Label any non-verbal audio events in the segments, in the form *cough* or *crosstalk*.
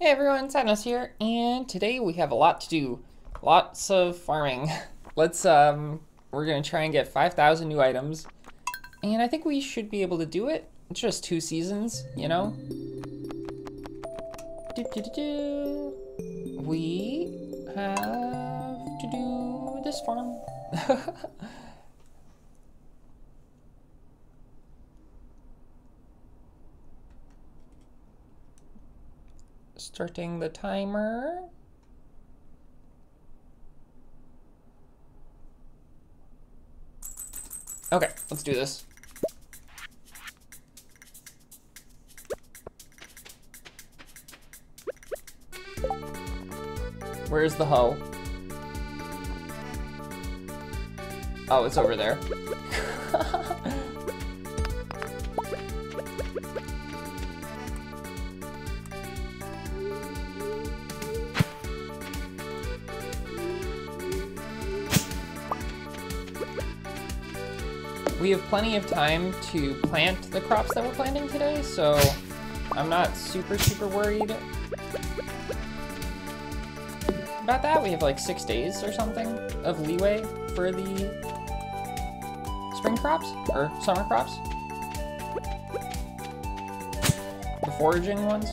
Hey everyone, Sadness here, and today we have a lot to do. Lots of farming. *laughs* Let's, um, we're gonna try and get 5,000 new items, and I think we should be able to do it. It's just two seasons, you know? Do, do, do. We have to do this farm. *laughs* Starting the timer. Okay, let's do this. Where's the hoe? Oh, it's over there. *laughs* we have plenty of time to plant the crops that we're planting today, so I'm not super, super worried about that. We have like six days or something of leeway for the spring crops, or summer crops. The foraging ones.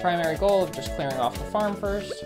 Primary goal of just clearing off the farm first.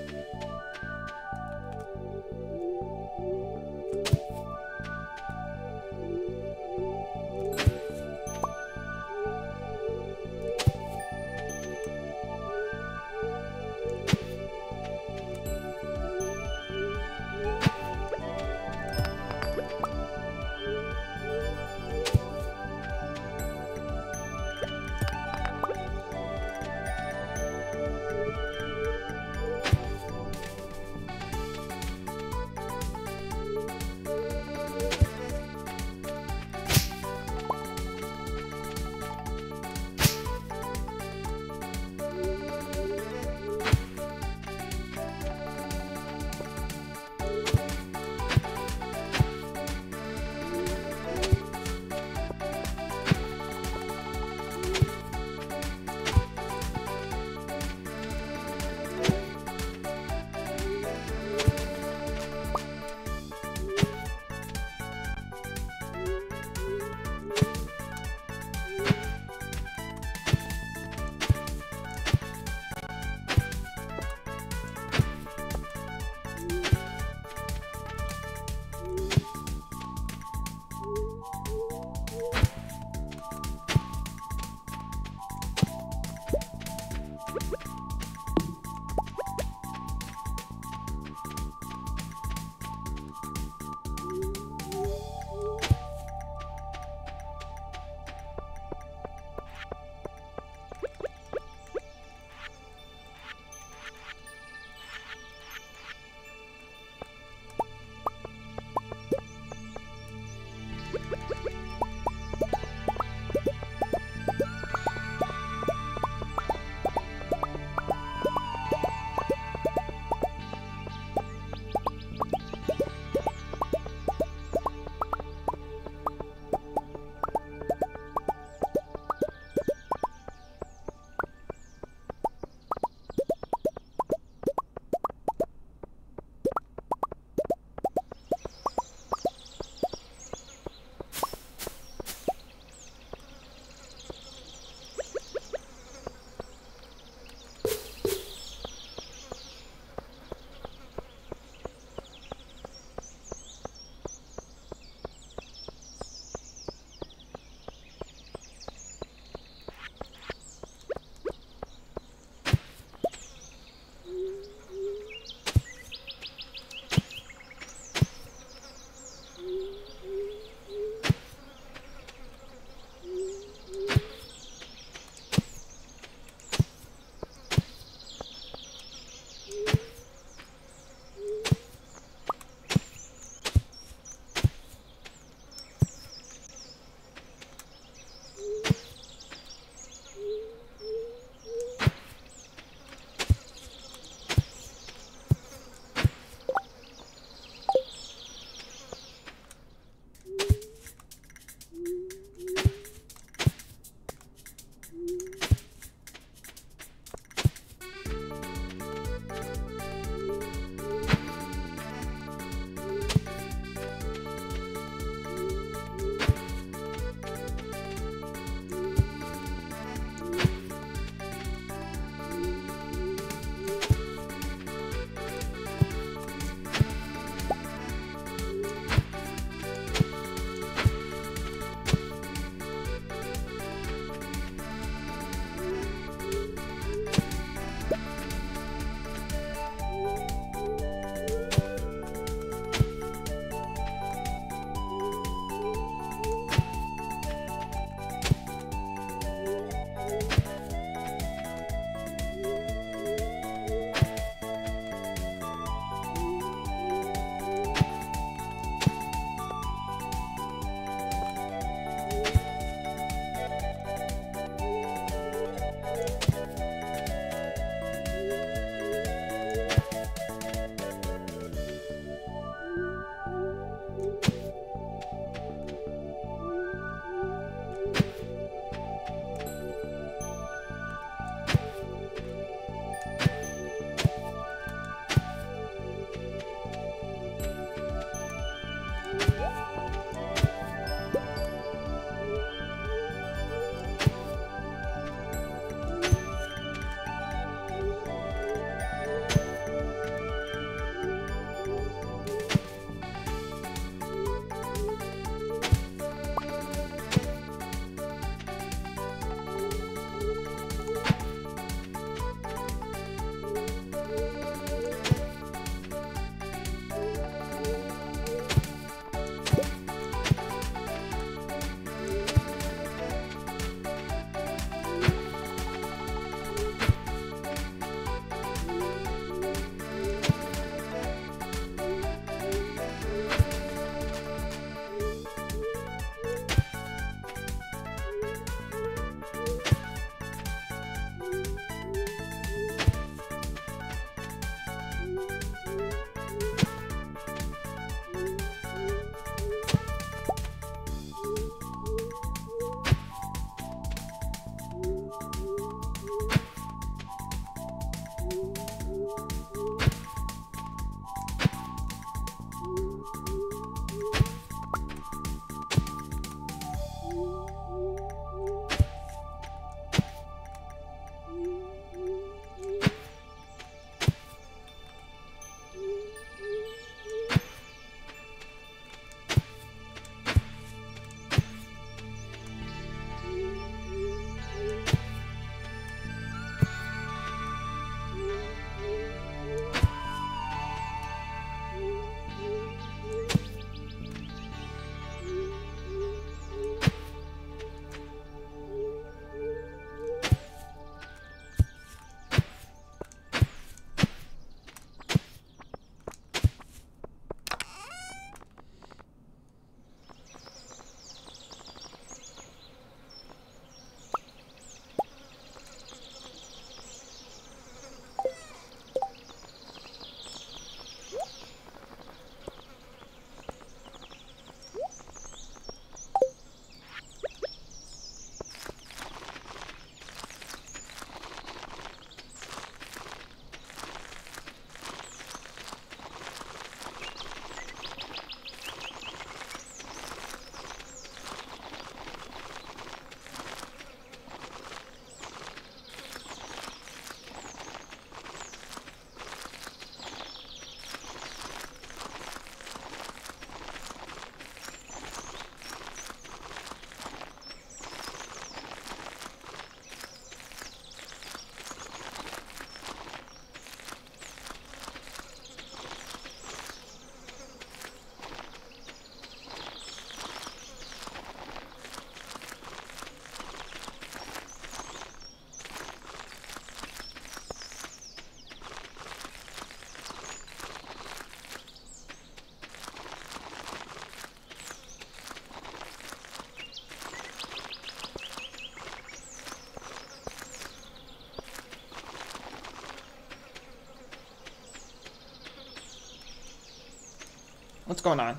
What's going on?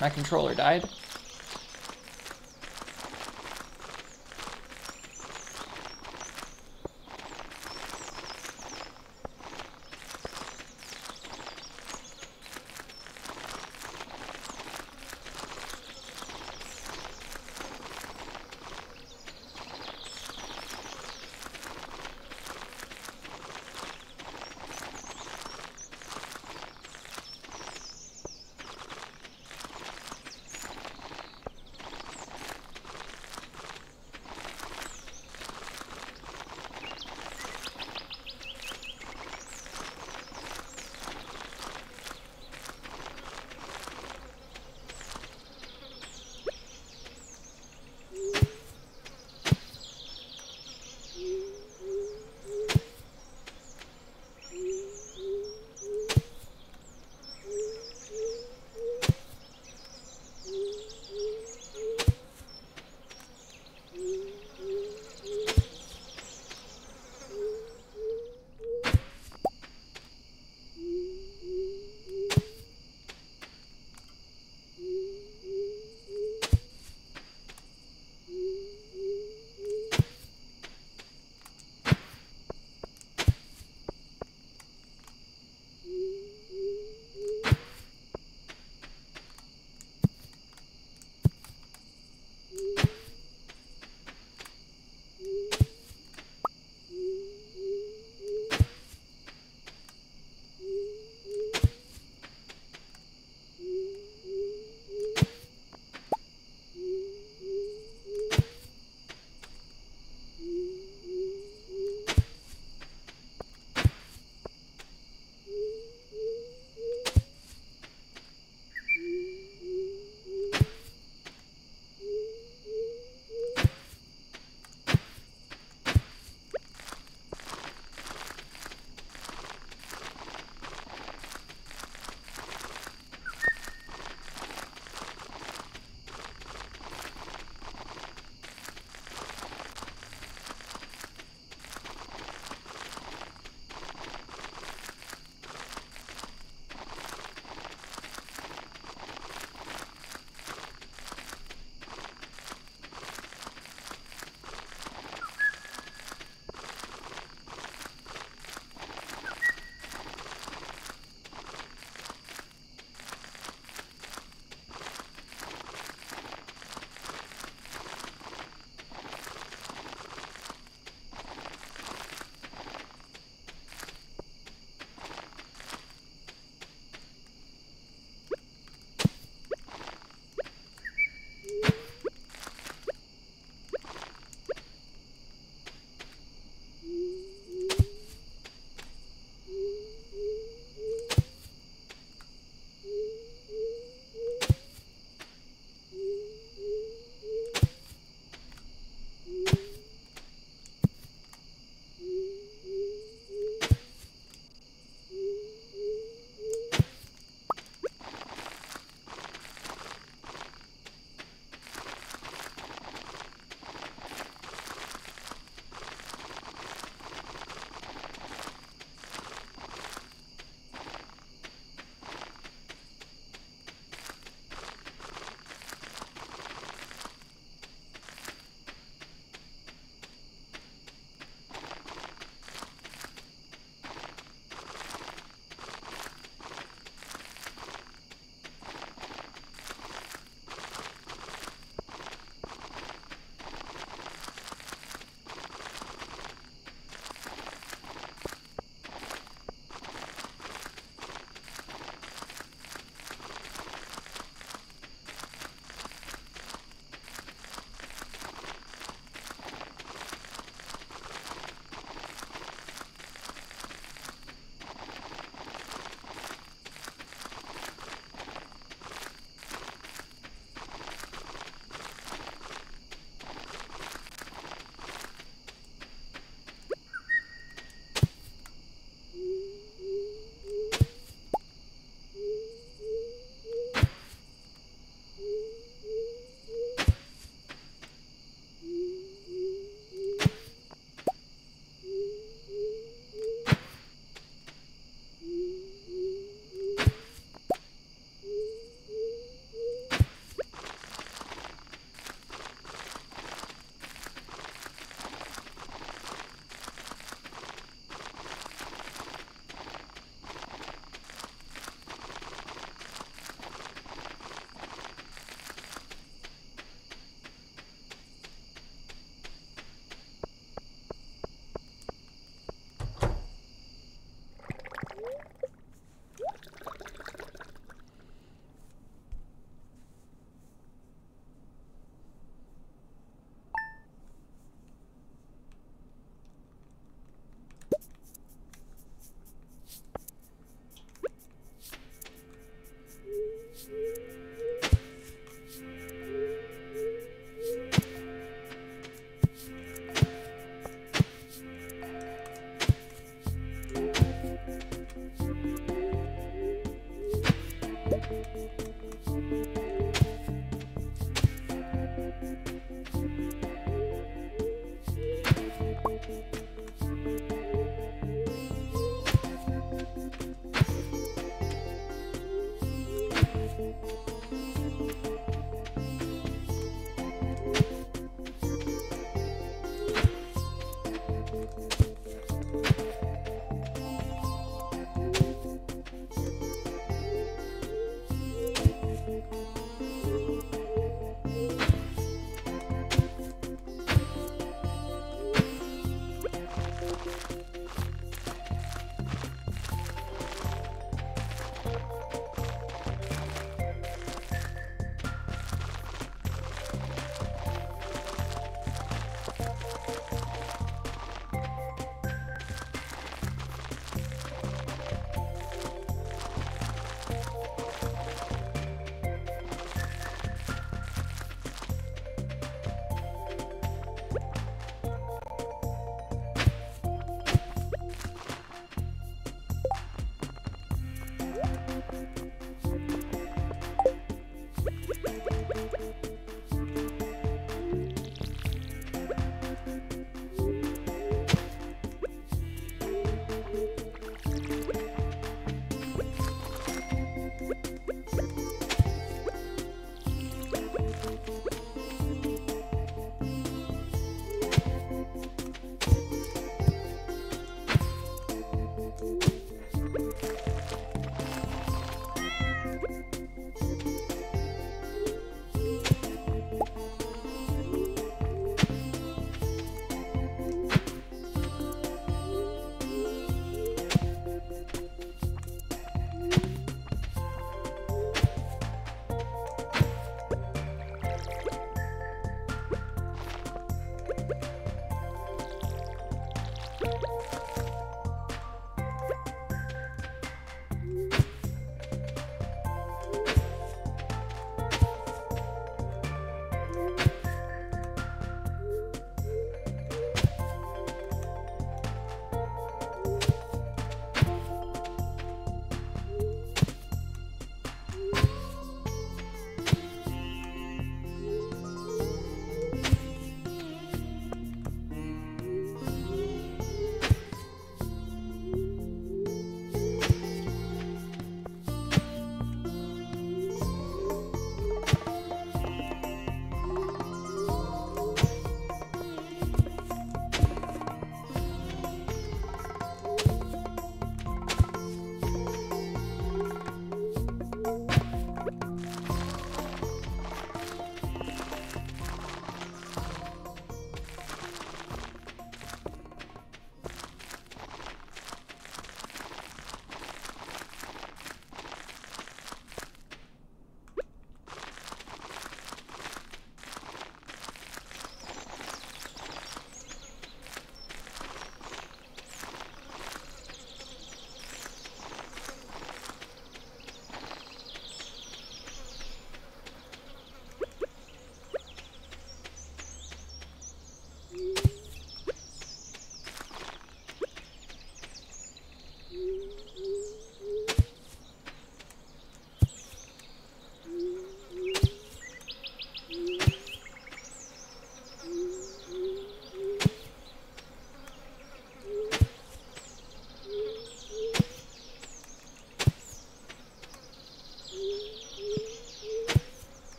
My controller died.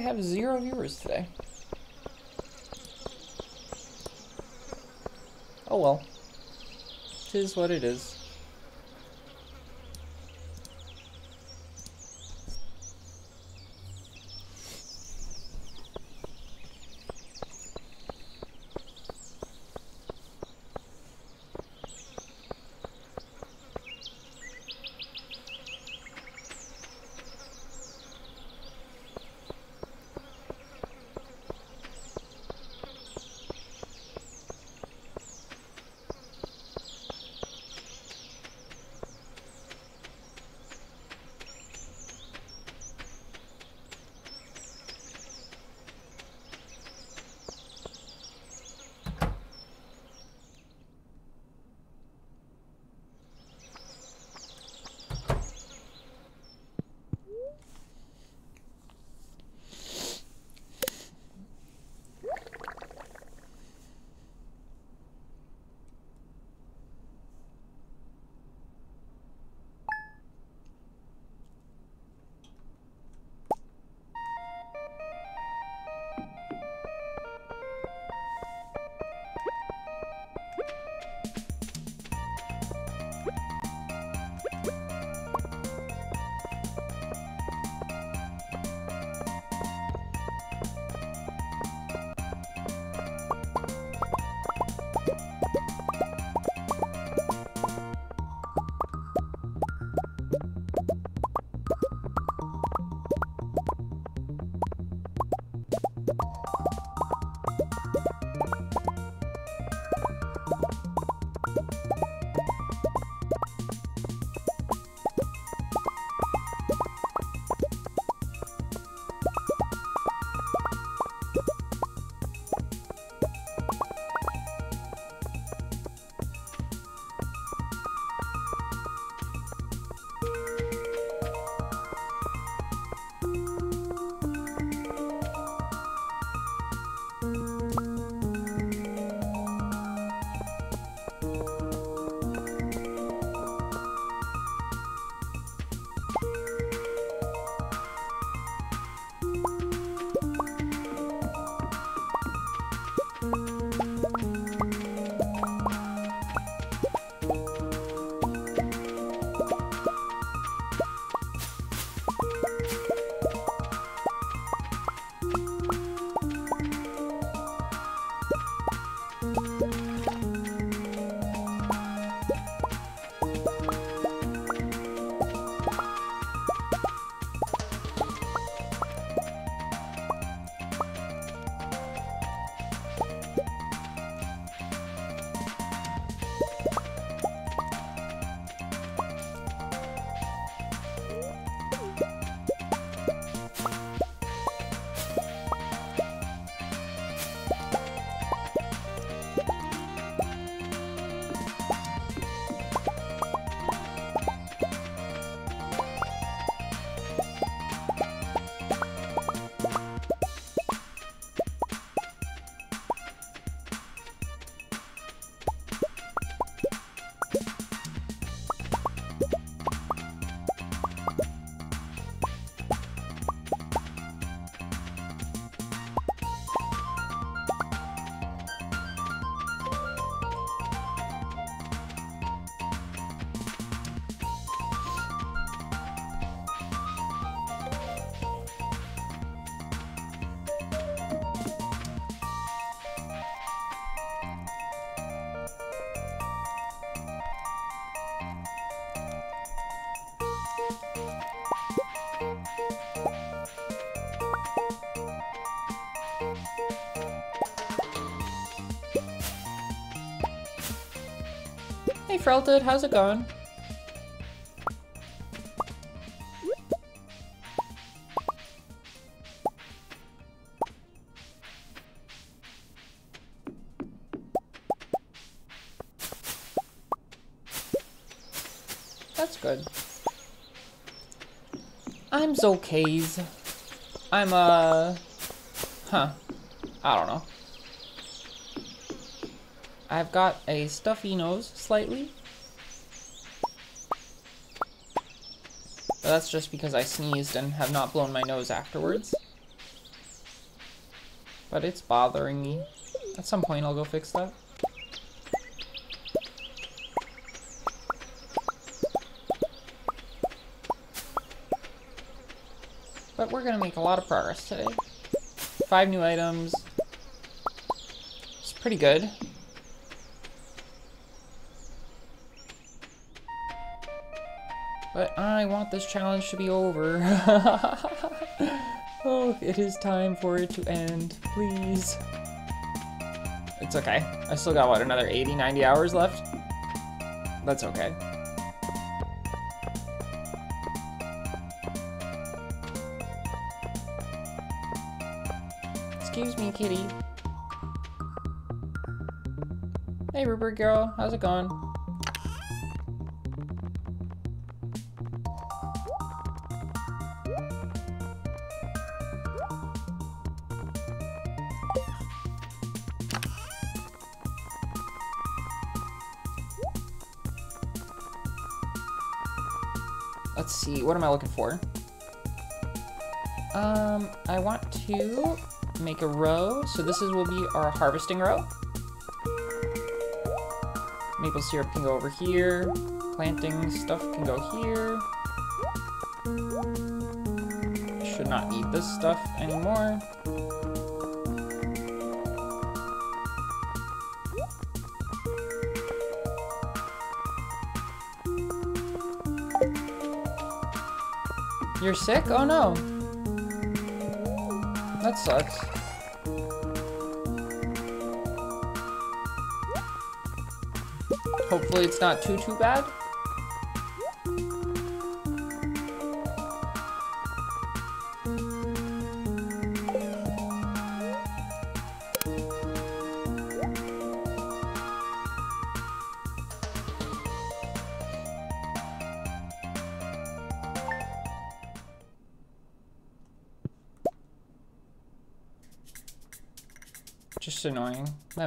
Have zero viewers today. Oh well. Tis what it is. Frelted, how's it going? That's good. I'm okays. I'm, uh... Huh. I don't know. I've got a stuffy nose, slightly. But that's just because I sneezed and have not blown my nose afterwards. but it's bothering me. At some point I'll go fix that. But we're gonna make a lot of progress today. Five new items. It's pretty good. Want this challenge to be over. *laughs* oh, it is time for it to end, please. It's okay. I still got, what, another 80, 90 hours left? That's okay. Excuse me, kitty. Hey, Rupert girl, how's it going? What am I looking for? Um, I want to make a row. So this is will be our harvesting row. Maple syrup can go over here. Planting stuff can go here. Should not need this stuff anymore. You're sick? Oh no. That sucks. Hopefully it's not too, too bad.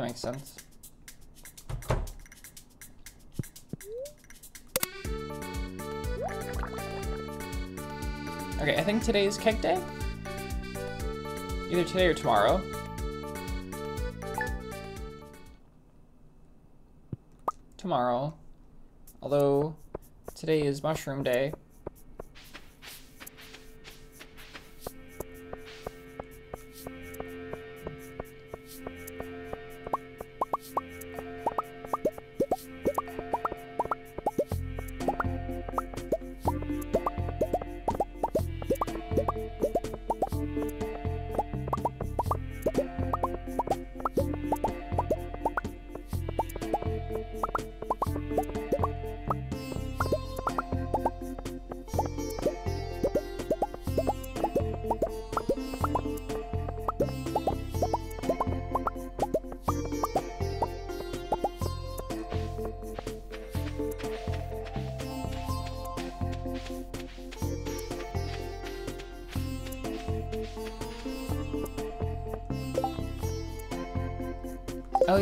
Makes sense. Okay, I think today is cake day. Either today or tomorrow. Tomorrow. Although, today is mushroom day.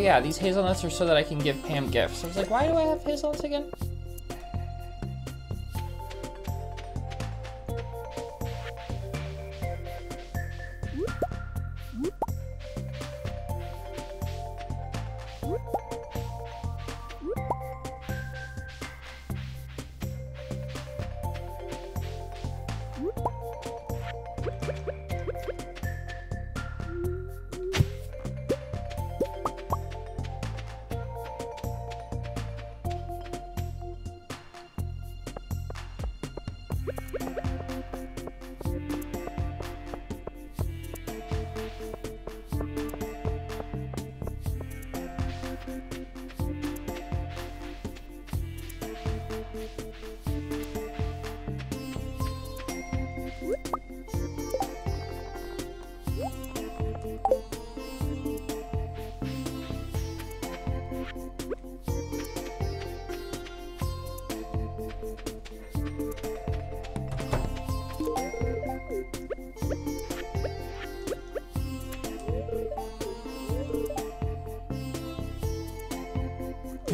Yeah, these hazelnuts are so that I can give Pam gifts. I was like, why do I have hazelnuts again?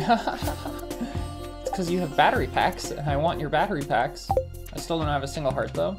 *laughs* it's because you have battery packs, and I want your battery packs. I still don't have a single heart, though.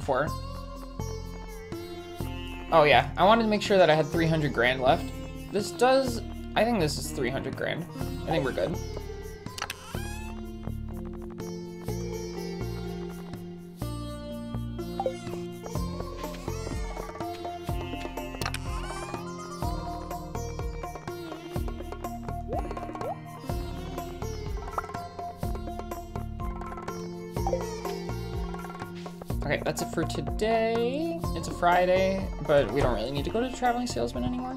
For? Oh yeah, I wanted to make sure that I had 300 grand left. This does, I think this is 300 grand. I think we're good. Friday, but we don't really need to go to the Traveling Salesman anymore.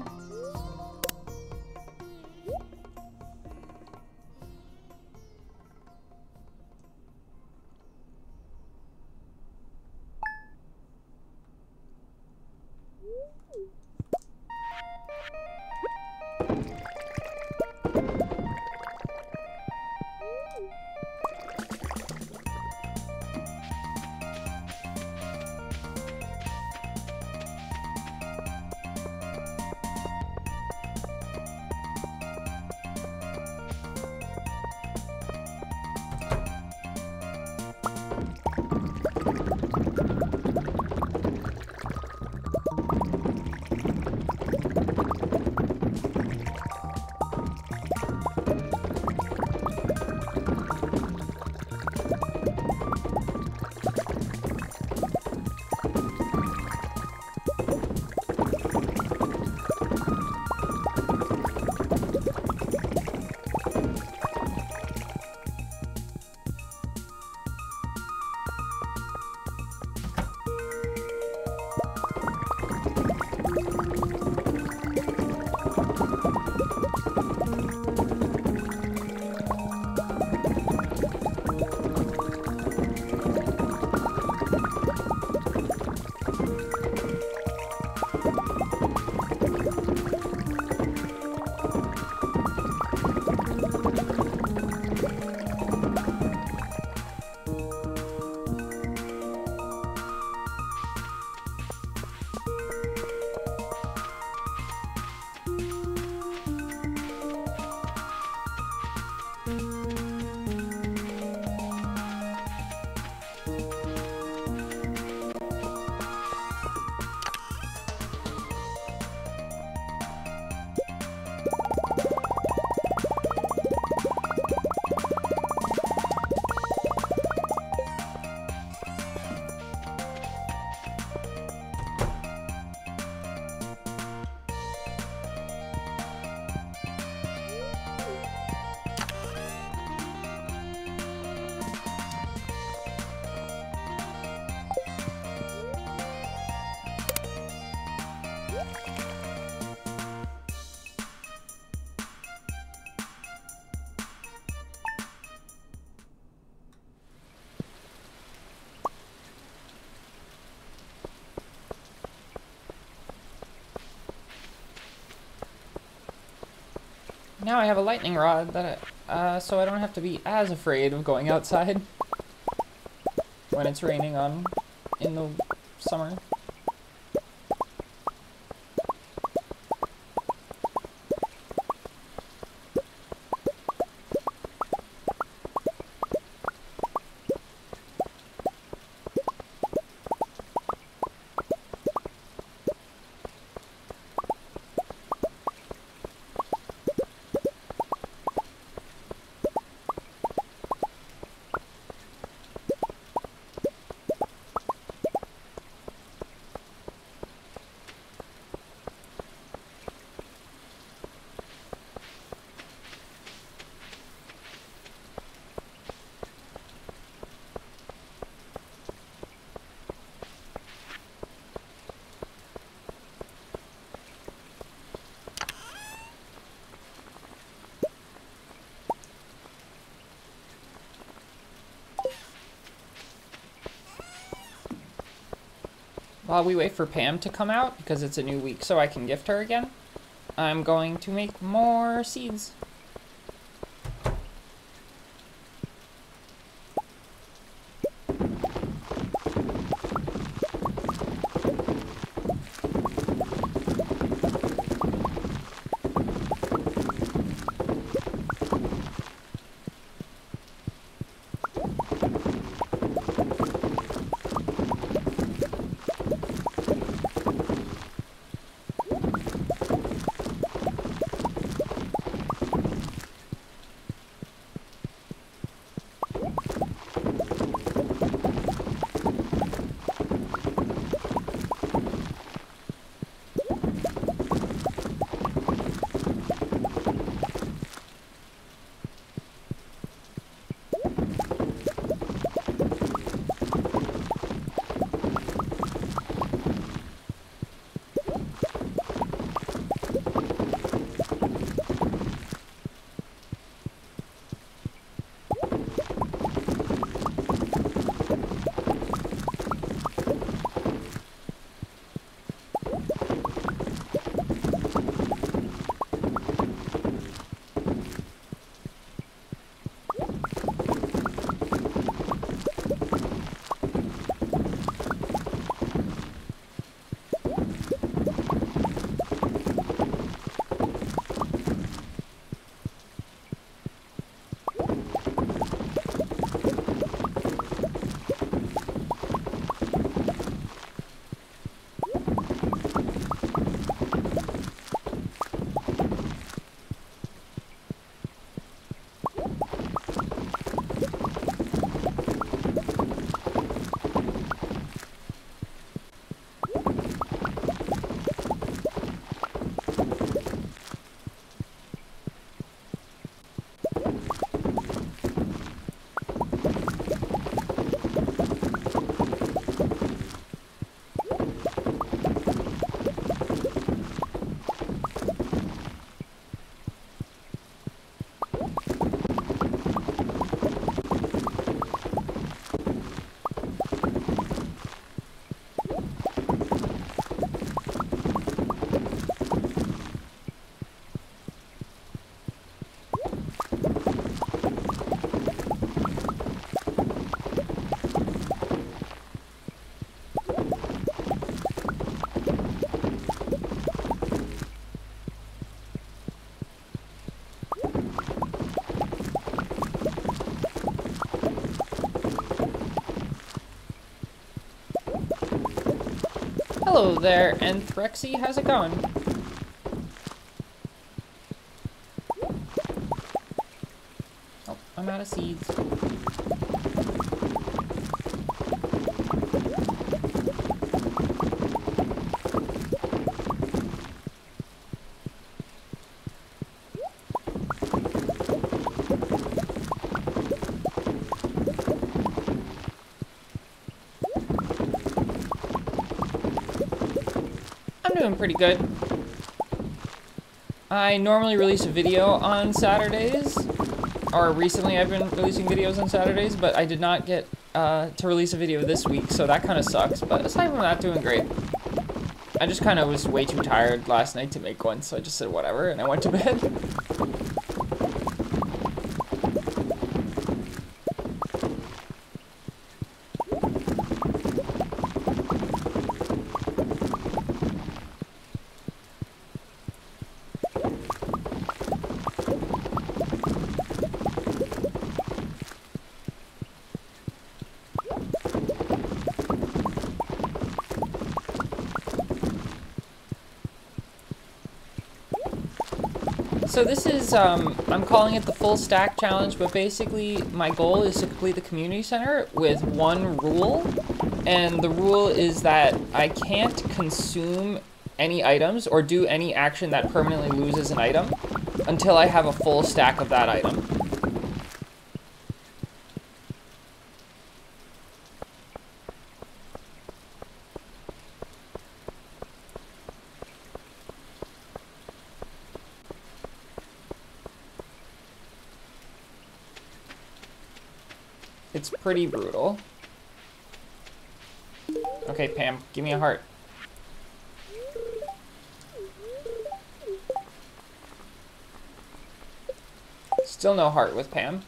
Lightning rod that I, uh, so I don't have to be as afraid of going outside when it's raining on in the summer. While we wait for Pam to come out, because it's a new week so I can gift her again, I'm going to make more seeds. Hello and Anthrexy. How's it going? Oh, I'm out of seeds. Pretty good. I normally release a video on Saturdays, or recently I've been releasing videos on Saturdays, but I did not get uh, to release a video this week, so that kind of sucks, but aside from that, doing great. I just kind of was way too tired last night to make one, so I just said whatever, and I went to *laughs* bed. So this is, um, I'm calling it the full stack challenge, but basically my goal is to complete the community center with one rule. And the rule is that I can't consume any items or do any action that permanently loses an item until I have a full stack of that item. It's pretty brutal. Okay, Pam, give me a heart. Still no heart with Pam.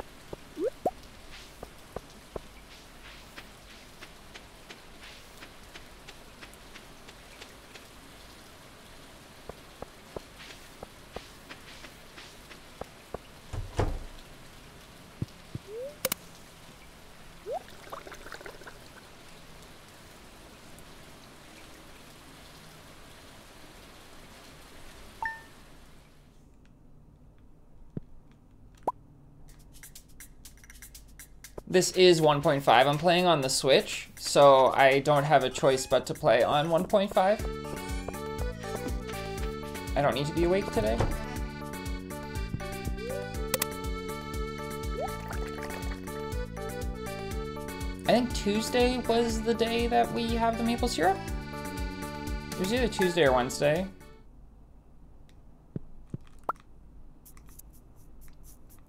This is 1.5. I'm playing on the Switch, so I don't have a choice but to play on 1.5. I don't need to be awake today. I think Tuesday was the day that we have the maple syrup. It was either Tuesday or Wednesday.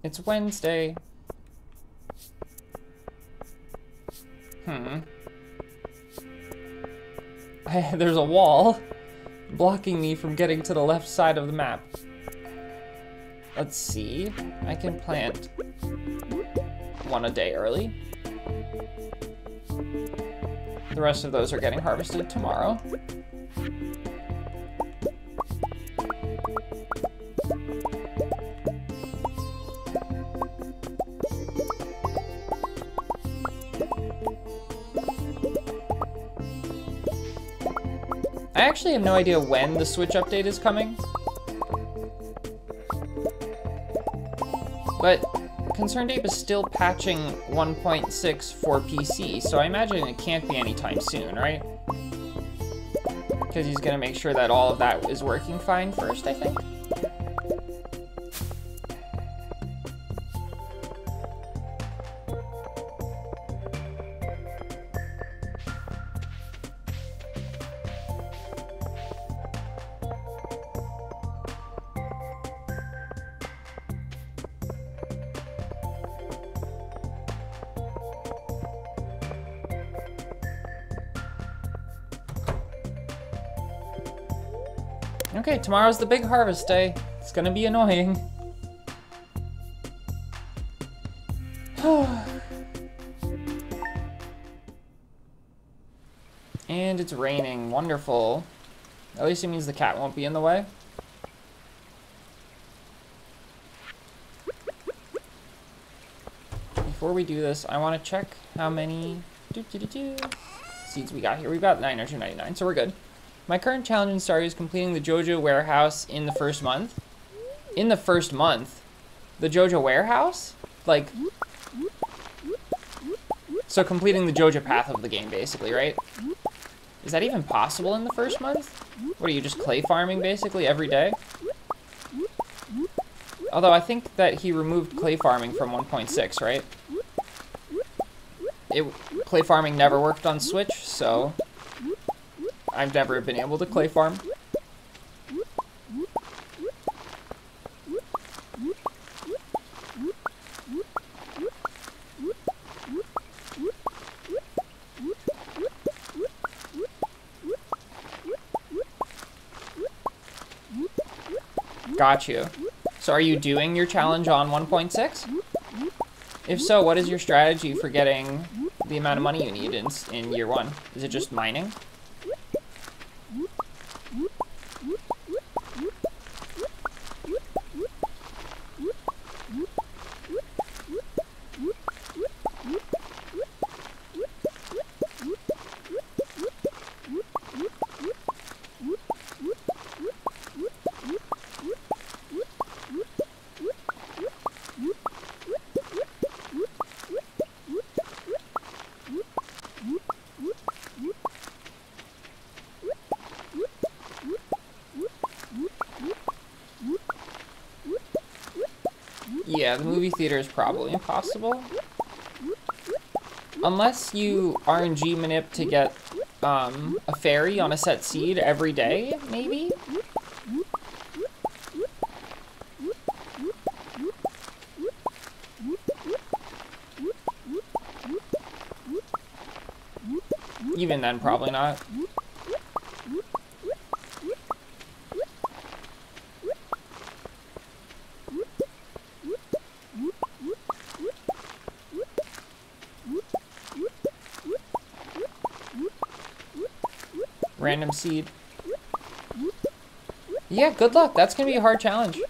It's Wednesday. Hmm. I, *laughs* there's a wall blocking me from getting to the left side of the map. Let's see. I can plant one a day early. The rest of those are getting harvested tomorrow. I actually have no idea when the Switch update is coming. But ConcernedApe is still patching 1.6 for PC, so I imagine it can't be anytime soon, right? Because he's gonna make sure that all of that is working fine first, I think. Okay, tomorrow's the big harvest day. It's gonna be annoying. *sighs* and it's raining. Wonderful. At least it means the cat won't be in the way. Before we do this, I want to check how many doo -doo -doo seeds we got here. We've got 999, so we're good. My current challenge in Stardew is completing the Joja warehouse in the first month. In the first month? The Joja warehouse? Like... So completing the Joja path of the game, basically, right? Is that even possible in the first month? What are you, just clay farming, basically, every day? Although I think that he removed clay farming from 1.6, right? It, clay farming never worked on Switch, so I've never been able to clay farm. Got you. So are you doing your challenge on 1.6? If so, what is your strategy for getting the amount of money you need in, in year one? Is it just mining? Theater is probably impossible. Unless you RNG manip to get um, a fairy on a set seed every day, maybe? Even then, probably not. Random seed. Yeah, good luck. That's going to be a hard challenge.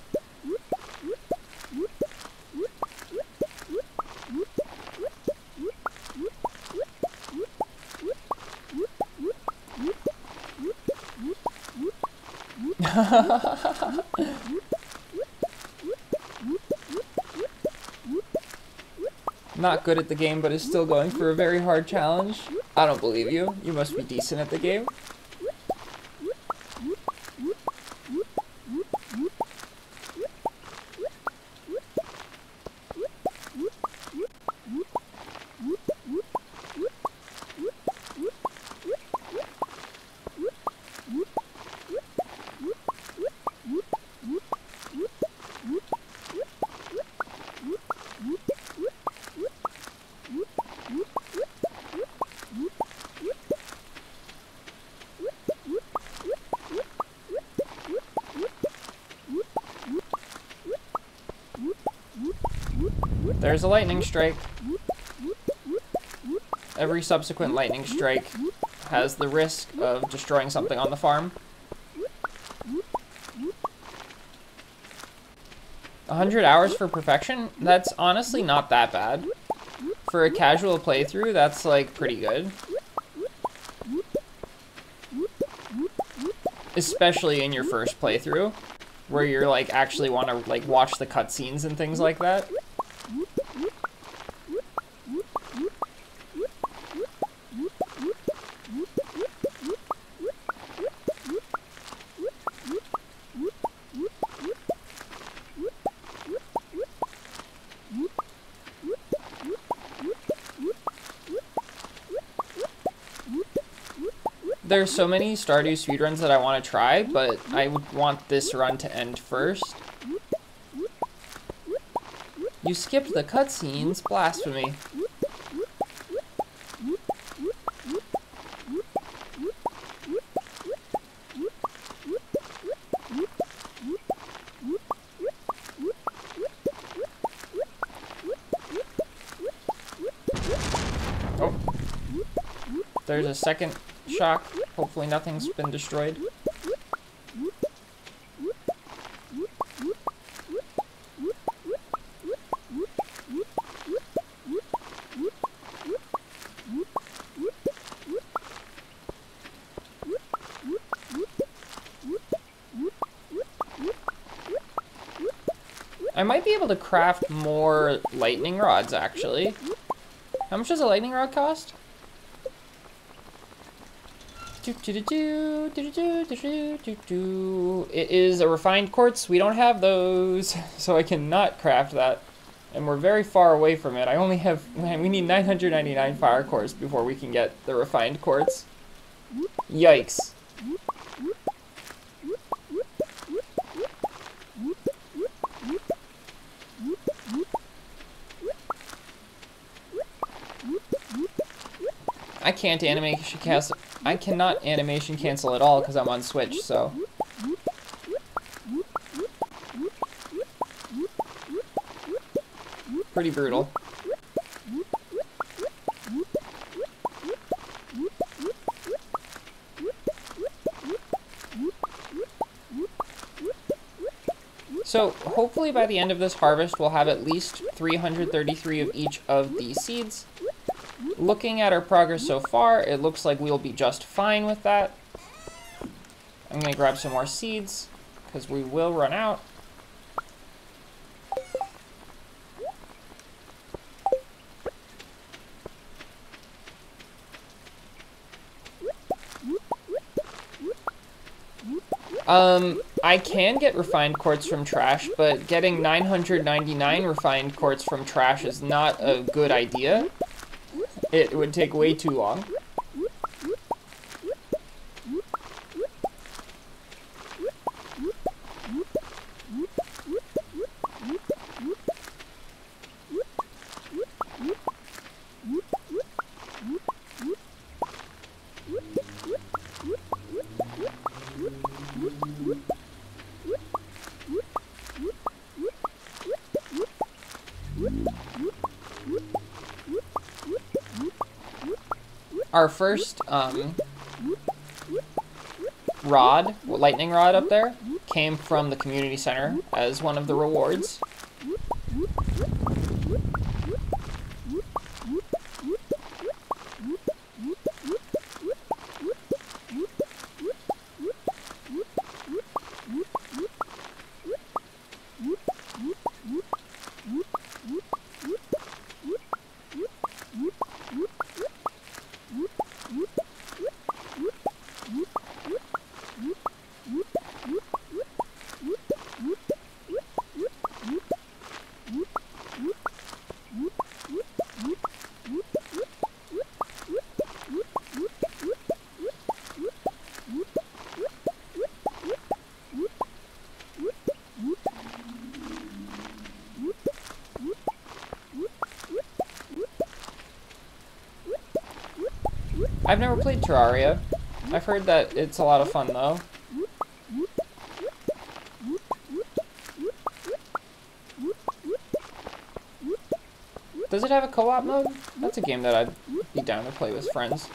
*laughs* Not good at the game, but is still going for a very hard challenge. I don't believe you. You must be decent at the game. Lightning strike. Every subsequent lightning strike has the risk of destroying something on the farm. 100 hours for perfection? That's honestly not that bad. For a casual playthrough, that's like pretty good. Especially in your first playthrough, where you're like actually want to like watch the cutscenes and things like that. There's so many Stardew speedruns that I want to try, but I would want this run to end first. You skipped the cutscenes? Blasphemy. Oh. There's a second shock. Hopefully nothing's been destroyed. I might be able to craft more lightning rods, actually. How much does a lightning rod cost? It is a refined quartz. We don't have those, *laughs* so I cannot craft that. And we're very far away from it. I only have, man, we need 999 fire cores before we can get the refined quartz. Yikes. I can't animation cancel. I cannot animation cancel at all because I'm on Switch, so. Pretty brutal. So hopefully by the end of this harvest, we'll have at least 333 of each of these seeds. Looking at our progress so far, it looks like we'll be just fine with that. I'm going to grab some more seeds, because we will run out. Um, I can get refined quartz from trash, but getting 999 refined quartz from trash is not a good idea. It would take way too long. Our first um, rod, lightning rod up there, came from the community center as one of the rewards. Terraria. I've heard that it's a lot of fun though. Does it have a co-op mode? That's a game that I'd be down to play with friends.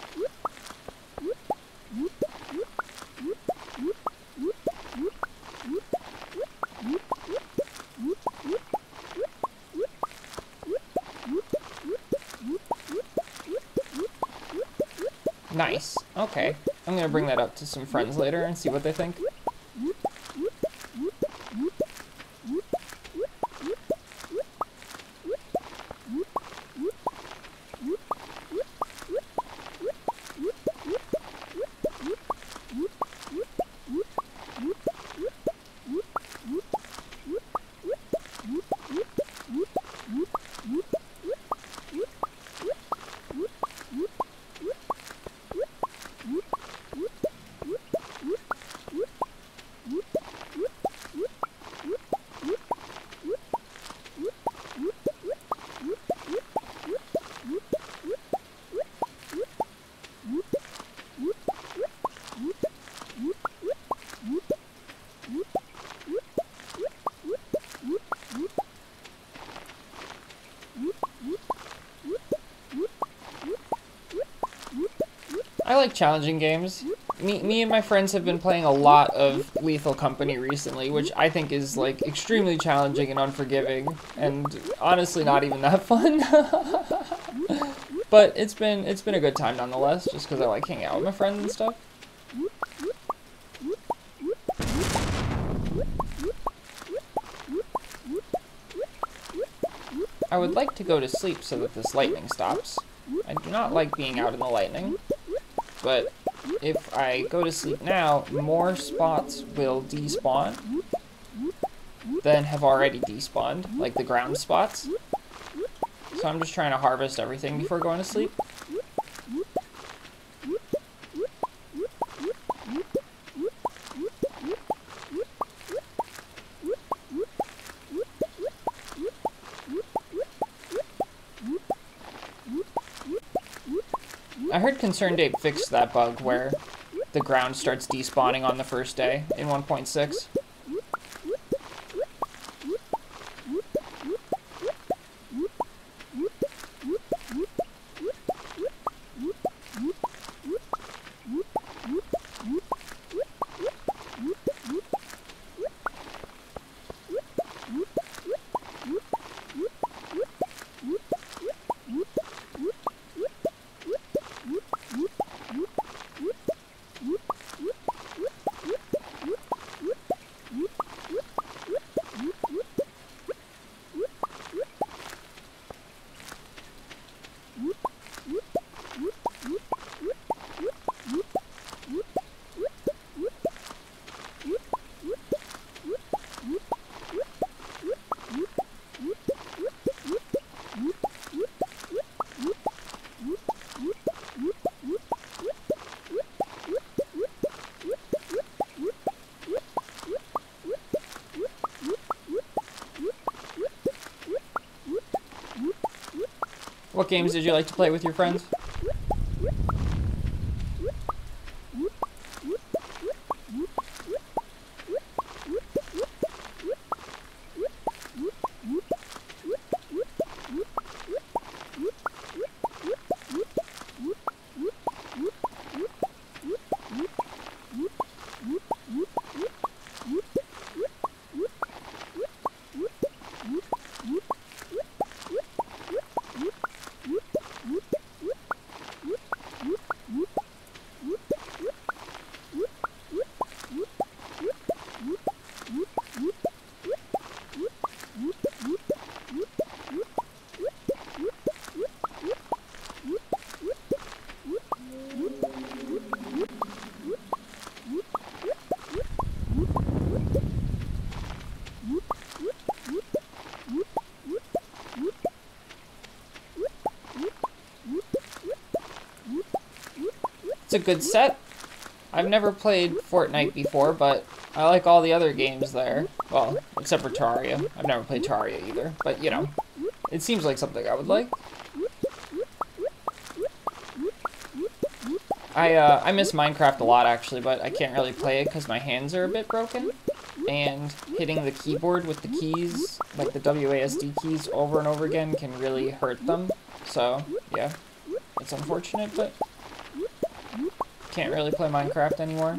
Okay. I'm gonna bring that up to some friends later and see what they think. Like challenging games. Me, me and my friends have been playing a lot of Lethal Company recently, which I think is like extremely challenging and unforgiving, and honestly not even that fun. *laughs* but it's been it's been a good time nonetheless, just because I like hanging out with my friends and stuff. I would like to go to sleep so that this lightning stops. I do not like being out in the lightning, but if I go to sleep now, more spots will despawn than have already despawned, like the ground spots. So I'm just trying to harvest everything before going to sleep. I heard ConcernedApe fixed that bug where the ground starts despawning on the first day in 1.6. games did you like to play with your friends? It's a good set. I've never played Fortnite before, but I like all the other games there. Well, except for Terraria. I've never played Terraria either, but you know, it seems like something I would like. I, uh, I miss Minecraft a lot actually, but I can't really play it because my hands are a bit broken. And hitting the keyboard with the keys, like the WASD keys over and over again can really hurt them. So, yeah, it's unfortunate, but can't really play Minecraft anymore.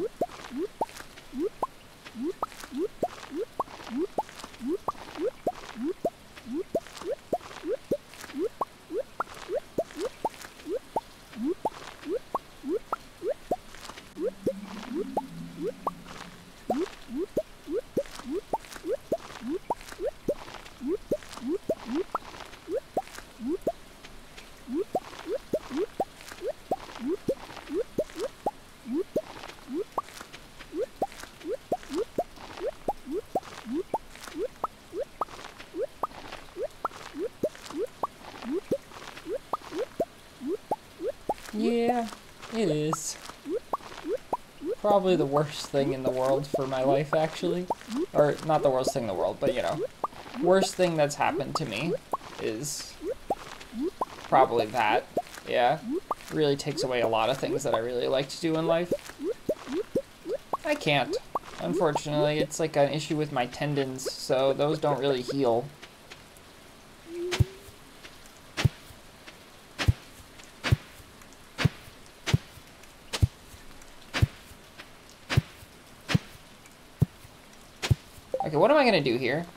Thing in the world for my life, actually. Or, not the worst thing in the world, but you know. Worst thing that's happened to me is probably that. Yeah. Really takes away a lot of things that I really like to do in life. I can't. Unfortunately, it's like an issue with my tendons, so those don't really heal. Okay, what am I gonna do here?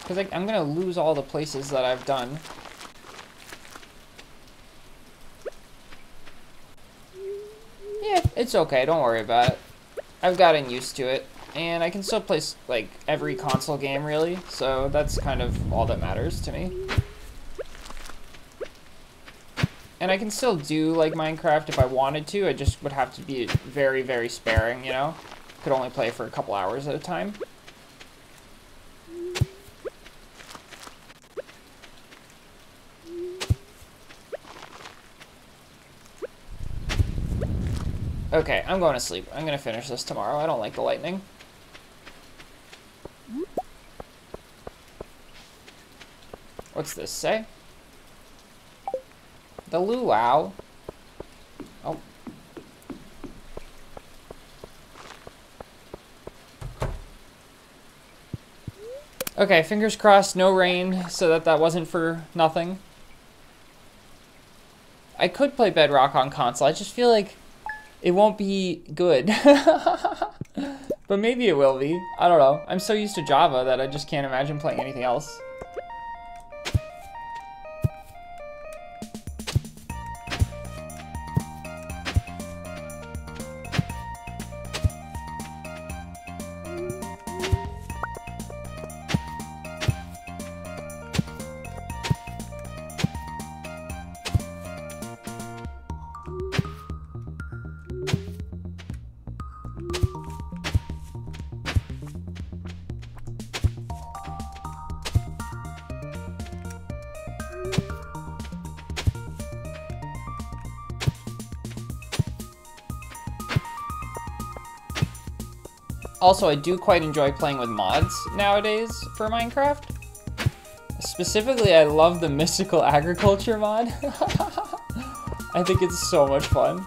Because I'm gonna lose all the places that I've done. Yeah, it's okay, don't worry about it. I've gotten used to it. And I can still play, like, every console game, really. So that's kind of all that matters to me. And I can still do, like, Minecraft if I wanted to. I just would have to be very, very sparing, you know? Could only play for a couple hours at a time. Okay, I'm going to sleep. I'm going to finish this tomorrow. I don't like the lightning. What's this say? The luau. Oh. Okay, fingers crossed, no rain, so that that wasn't for nothing. I could play Bedrock on console. I just feel like it won't be good. *laughs* but maybe it will be. I don't know. I'm so used to Java that I just can't imagine playing anything else. Also, I do quite enjoy playing with mods nowadays for Minecraft. Specifically, I love the Mystical Agriculture mod. *laughs* I think it's so much fun.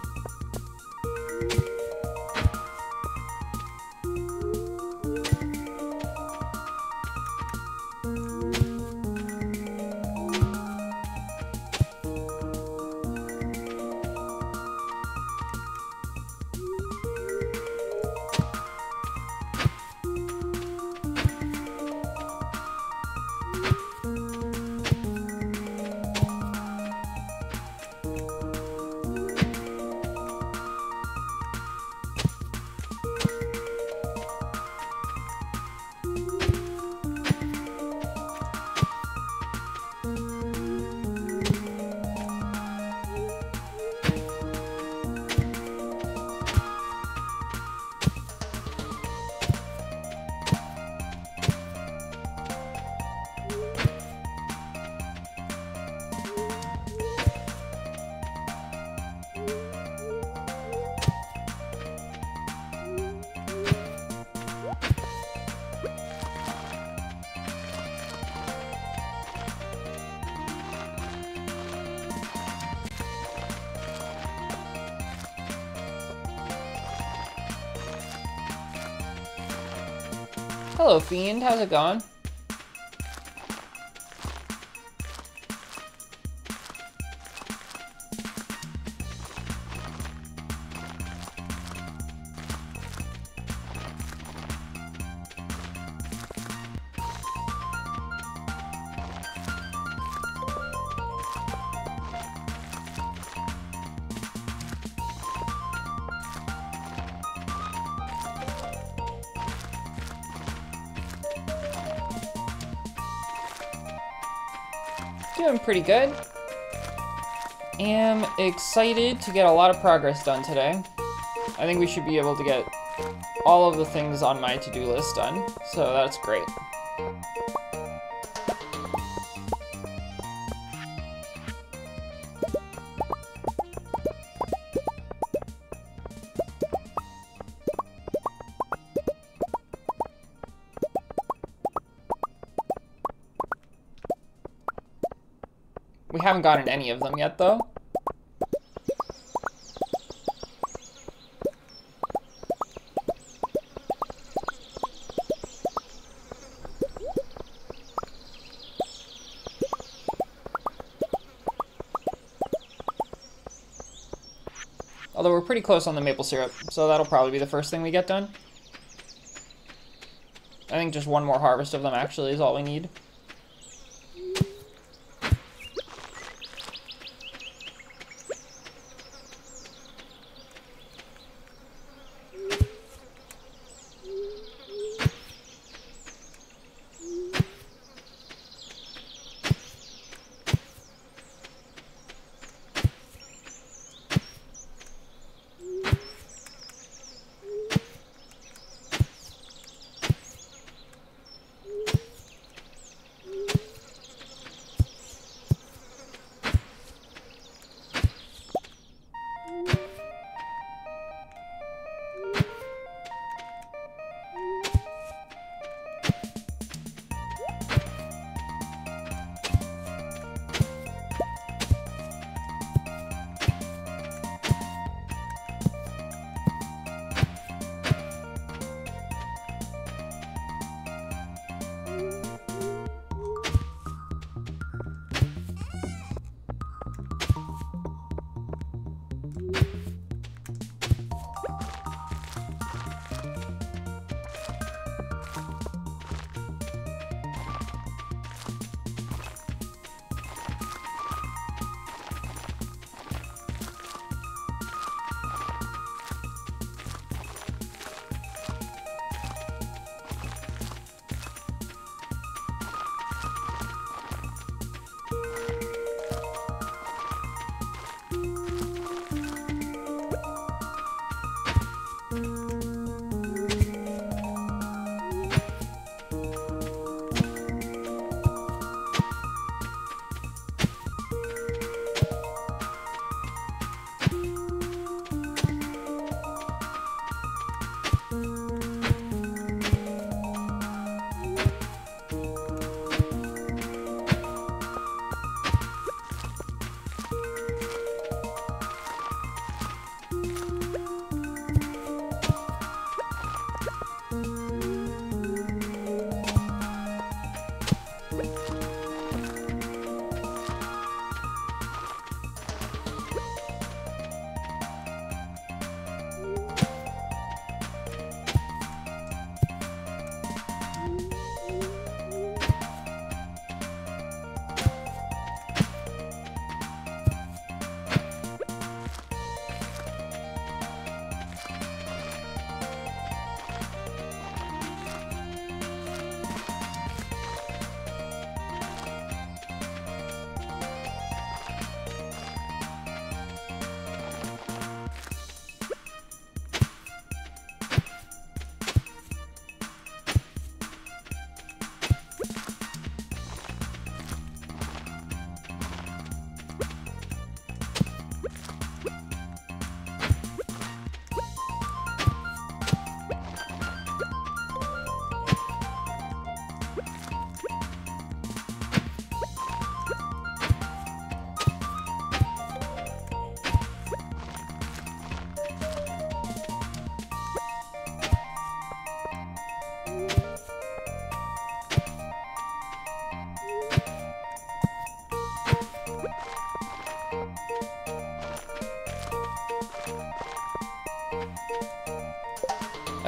How's it going? Pretty good. Am excited to get a lot of progress done today. I think we should be able to get all of the things on my to-do list done, so that's great. Haven't gotten any of them yet, though. Although we're pretty close on the maple syrup, so that'll probably be the first thing we get done. I think just one more harvest of them actually is all we need.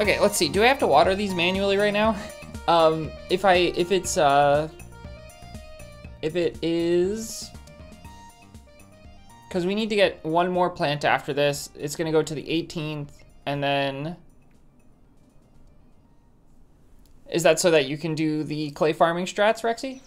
Okay, let's see. Do I have to water these manually right now? Um, if I, if it's, uh, if it is, because we need to get one more plant after this. It's going to go to the 18th, and then, is that so that you can do the clay farming strats, Rexy?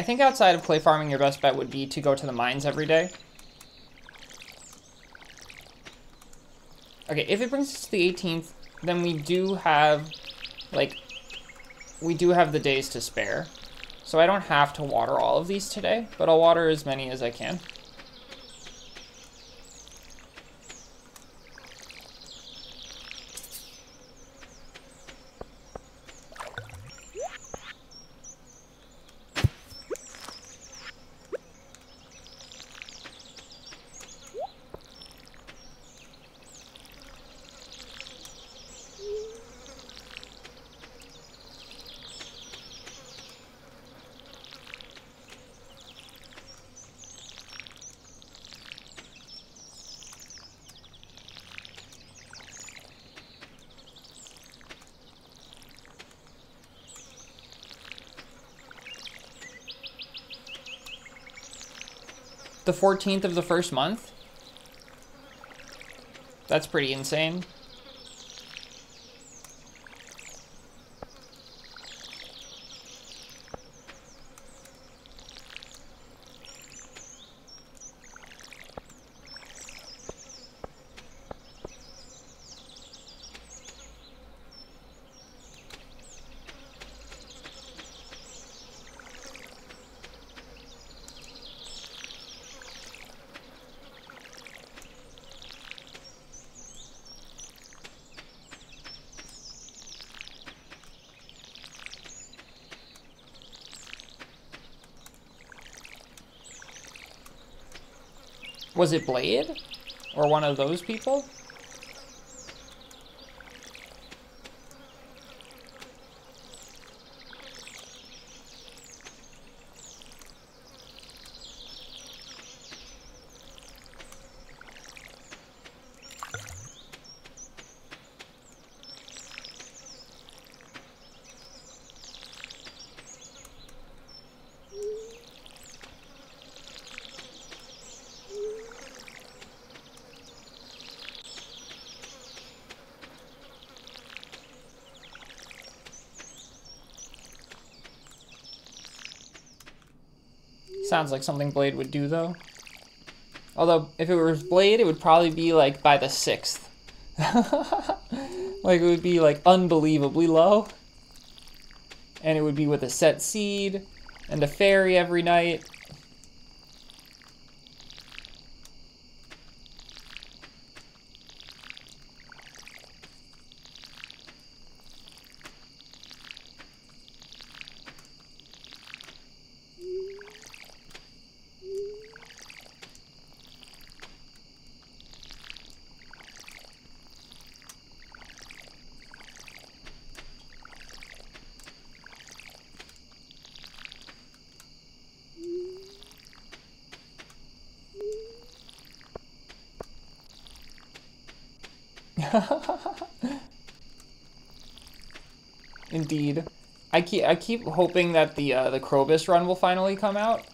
I think outside of clay farming, your best bet would be to go to the mines every day. Okay, if it brings us to the 18th, then we do have, like, we do have the days to spare. So I don't have to water all of these today, but I'll water as many as I can. The 14th of the first month? That's pretty insane. Was it Blade? Or one of those people? Sounds like something Blade would do, though. Although, if it was Blade, it would probably be, like, by the 6th. *laughs* like, it would be, like, unbelievably low. And it would be with a set seed, and a fairy every night. Indeed. I keep I keep hoping that the uh, the Krobus run will finally come out.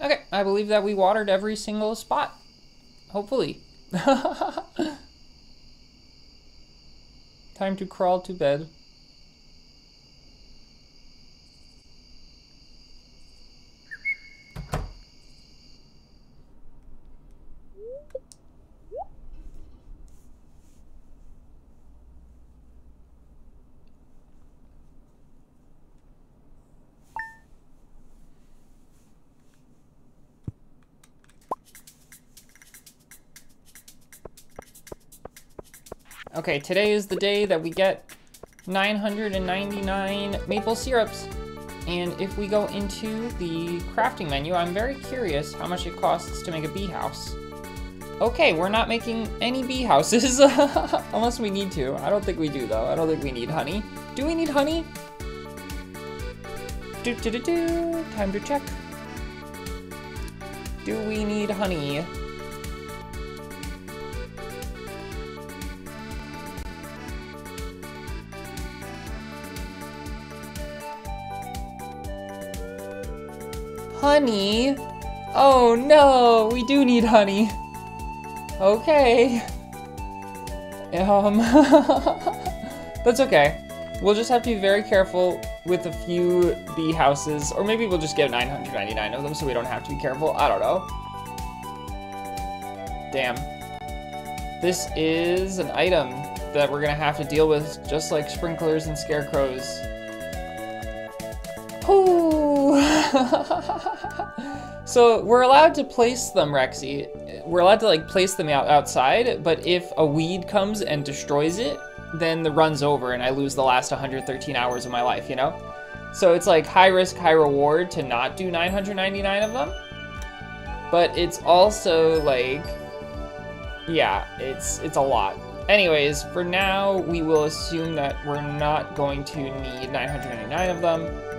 Okay, I believe that we watered every single spot. Hopefully. *laughs* Time to crawl to bed. Okay, today is the day that we get 999 maple syrups. And if we go into the crafting menu, I'm very curious how much it costs to make a bee house. Okay, we're not making any bee houses, *laughs* unless we need to. I don't think we do though. I don't think we need honey. Do we need honey? Do do do do, time to check. Do we need honey? Honey? Oh no, we do need honey. Okay. Um, *laughs* that's okay. We'll just have to be very careful with a few bee houses, or maybe we'll just get 999 of them so we don't have to be careful. I don't know. Damn. This is an item that we're gonna have to deal with just like sprinklers and scarecrows. Ooh. *laughs* so we're allowed to place them, Rexy. We're allowed to like place them out outside, but if a weed comes and destroys it, then the run's over and I lose the last 113 hours of my life, you know? So it's like high risk, high reward to not do 999 of them. But it's also like, yeah, it's it's a lot. Anyways, for now, we will assume that we're not going to need 999 of them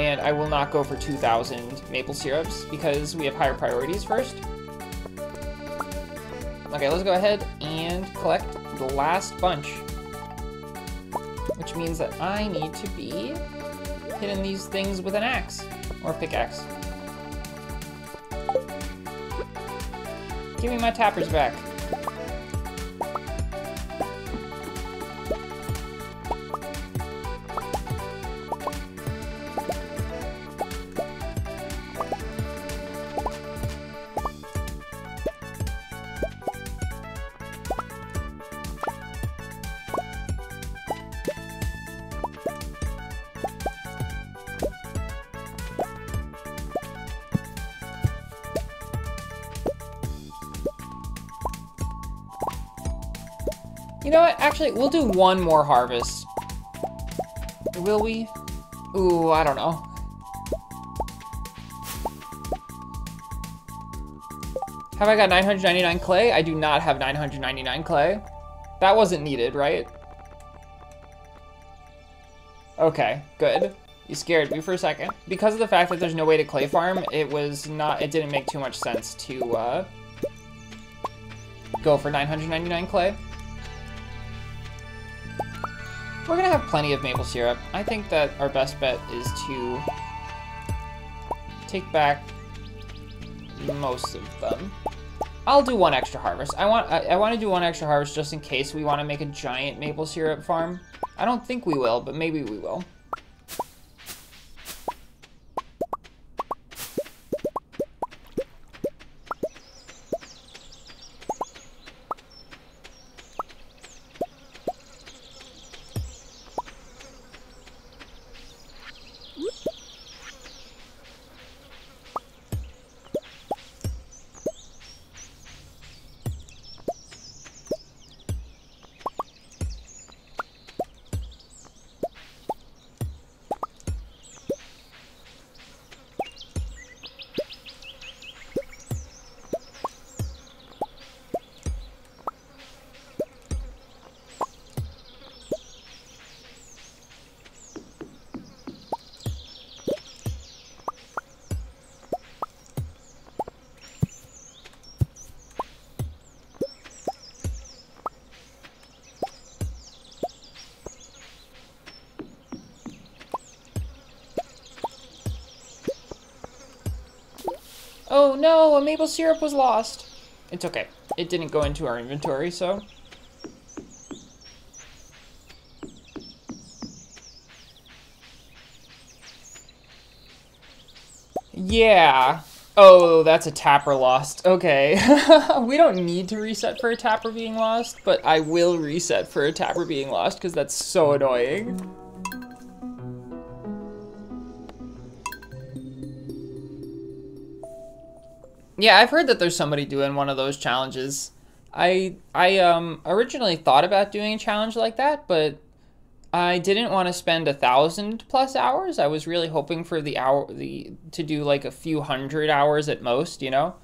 and I will not go for 2,000 maple syrups because we have higher priorities first. Okay, let's go ahead and collect the last bunch. Which means that I need to be hitting these things with an axe or pickaxe. Give me my tappers back. Actually, we'll do one more harvest. Will we? Ooh, I don't know. Have I got 999 clay? I do not have 999 clay. That wasn't needed, right? Okay, good. You scared me for a second. Because of the fact that there's no way to clay farm, it was not, it didn't make too much sense to, uh, go for 999 clay. We're gonna have plenty of maple syrup. I think that our best bet is to take back most of them. I'll do one extra harvest. I want I, I want to do one extra harvest just in case we want to make a giant maple syrup farm. I don't think we will, but maybe we will. No, a maple syrup was lost. It's okay. It didn't go into our inventory, so. Yeah. Oh, that's a tapper lost. Okay. *laughs* we don't need to reset for a tapper being lost, but I will reset for a tapper being lost because that's so annoying. Yeah, I've heard that there's somebody doing one of those challenges. I I um originally thought about doing a challenge like that, but I didn't want to spend a thousand plus hours. I was really hoping for the hour the to do like a few hundred hours at most, you know.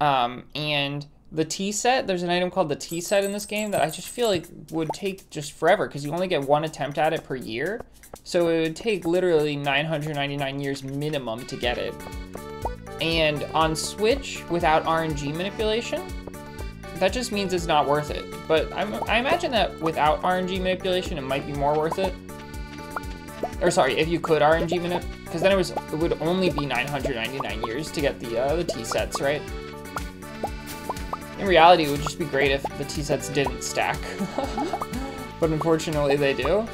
Um, and the tea set, there's an item called the tea set in this game that I just feel like would take just forever because you only get one attempt at it per year. So it would take literally 999 years minimum to get it. And on Switch, without RNG manipulation, that just means it's not worth it. But I'm, I imagine that without RNG manipulation, it might be more worth it. Or sorry, if you could RNG manip, because then it was it would only be 999 years to get the uh, the tea sets, right? In reality, it would just be great if the tea sets didn't stack, *laughs* but unfortunately they do.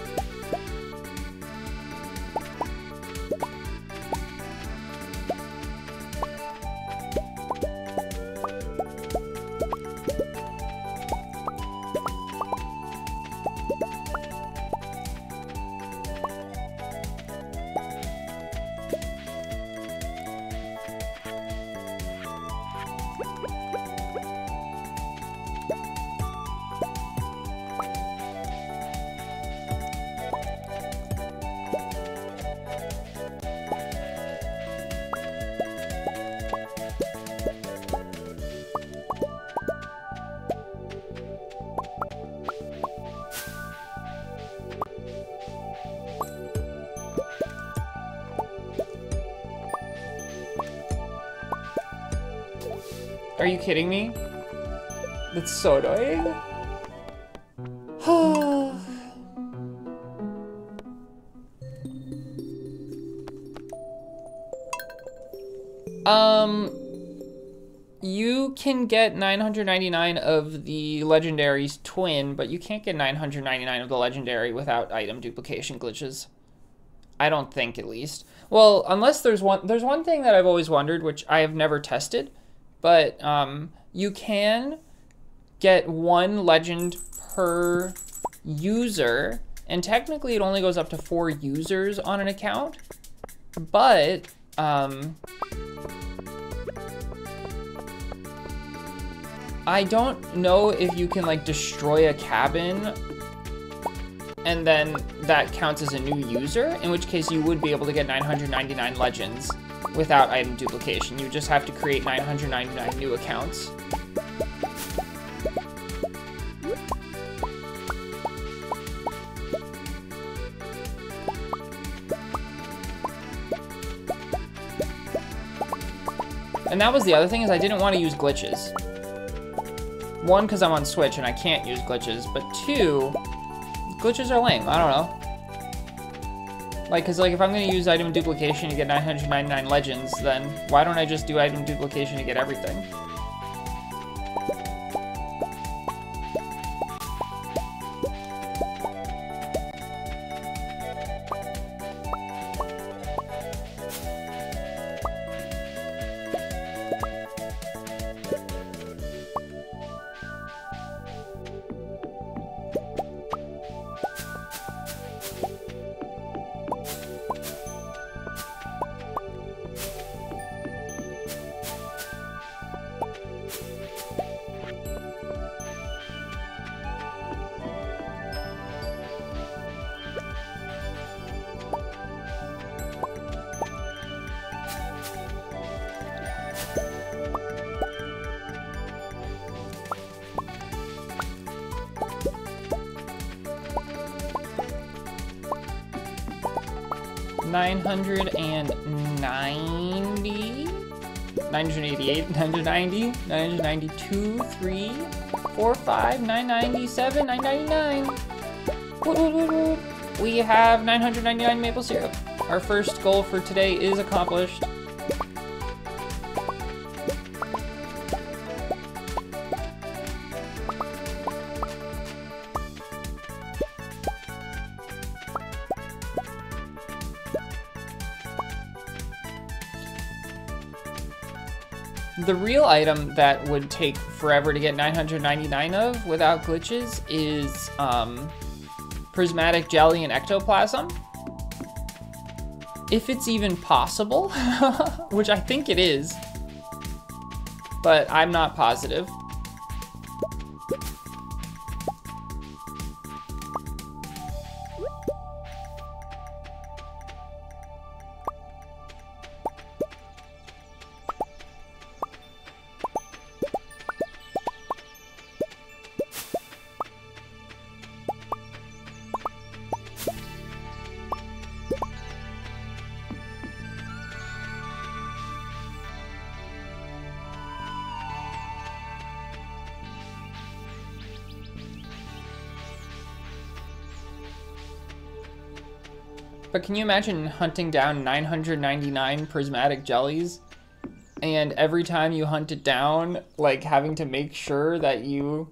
That's so annoying. um, you can get 999 of the legendary's twin, but you can't get 999 of the legendary without item duplication glitches. I don't think, at least. Well, unless there's one, there's one thing that I've always wondered, which I have never tested, but um, you can get one legend per user, and technically it only goes up to four users on an account, but um, I don't know if you can like destroy a cabin and then that counts as a new user, in which case you would be able to get 999 legends without item duplication. You just have to create 999 new accounts. And that was the other thing, is I didn't want to use glitches. One, because I'm on Switch and I can't use glitches, but two, glitches are lame. I don't know. Like, because, like, if I'm going to use item duplication to get 999 legends, then why don't I just do item duplication to get everything? 990, 992, 3, 4, 5, 997, 999. We have 999 maple syrup. Our first goal for today is accomplished. The real item that would take forever to get 999 of without glitches is um, prismatic jelly and ectoplasm. If it's even possible, *laughs* which I think it is, but I'm not positive. Can you imagine hunting down 999 prismatic jellies? And every time you hunt it down, like having to make sure that you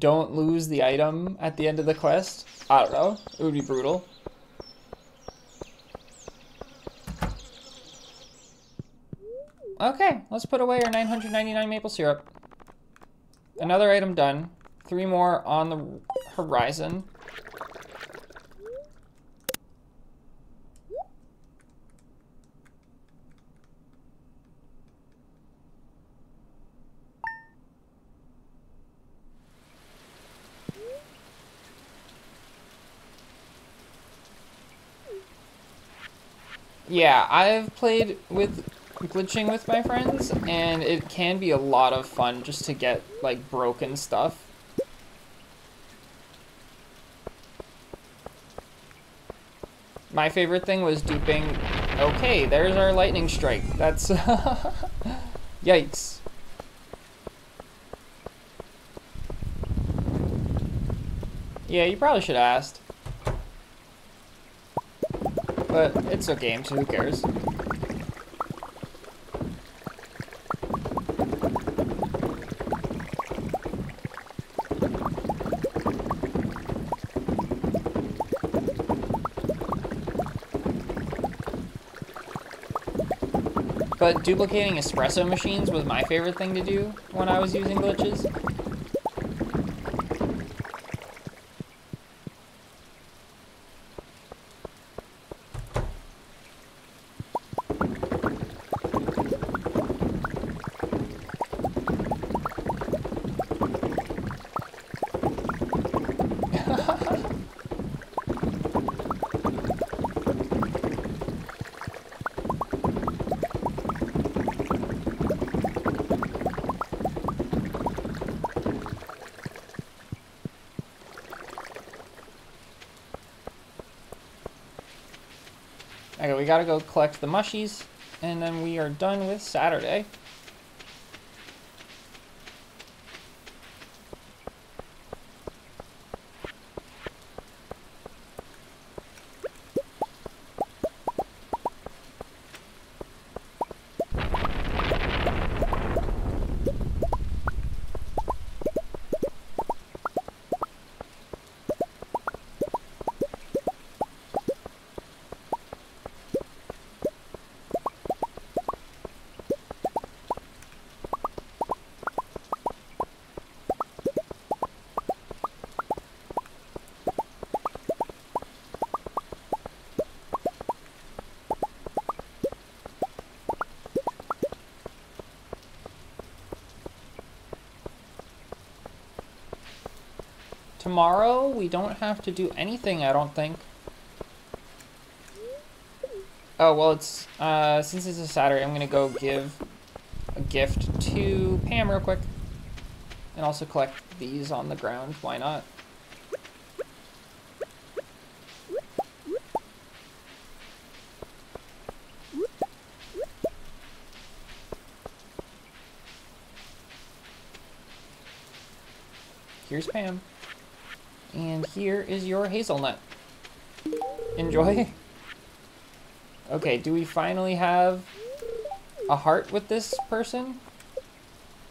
don't lose the item at the end of the quest? I don't know. It would be brutal. Okay, let's put away our 999 maple syrup. Another item done. Three more on the horizon. Yeah, I've played with glitching with my friends, and it can be a lot of fun just to get, like, broken stuff. My favorite thing was duping... Okay, there's our lightning strike. That's... *laughs* Yikes. Yeah, you probably should have asked. But it's a game, so who cares? But duplicating espresso machines was my favorite thing to do when I was using glitches. We gotta go collect the mushies, and then we are done with Saturday. Tomorrow, we don't have to do anything, I don't think. Oh, well, it's, uh, since it's a Saturday, I'm gonna go give a gift to Pam real quick. And also collect these on the ground, why not? Here's Pam. And here is your hazelnut. Enjoy. Okay, do we finally have a heart with this person?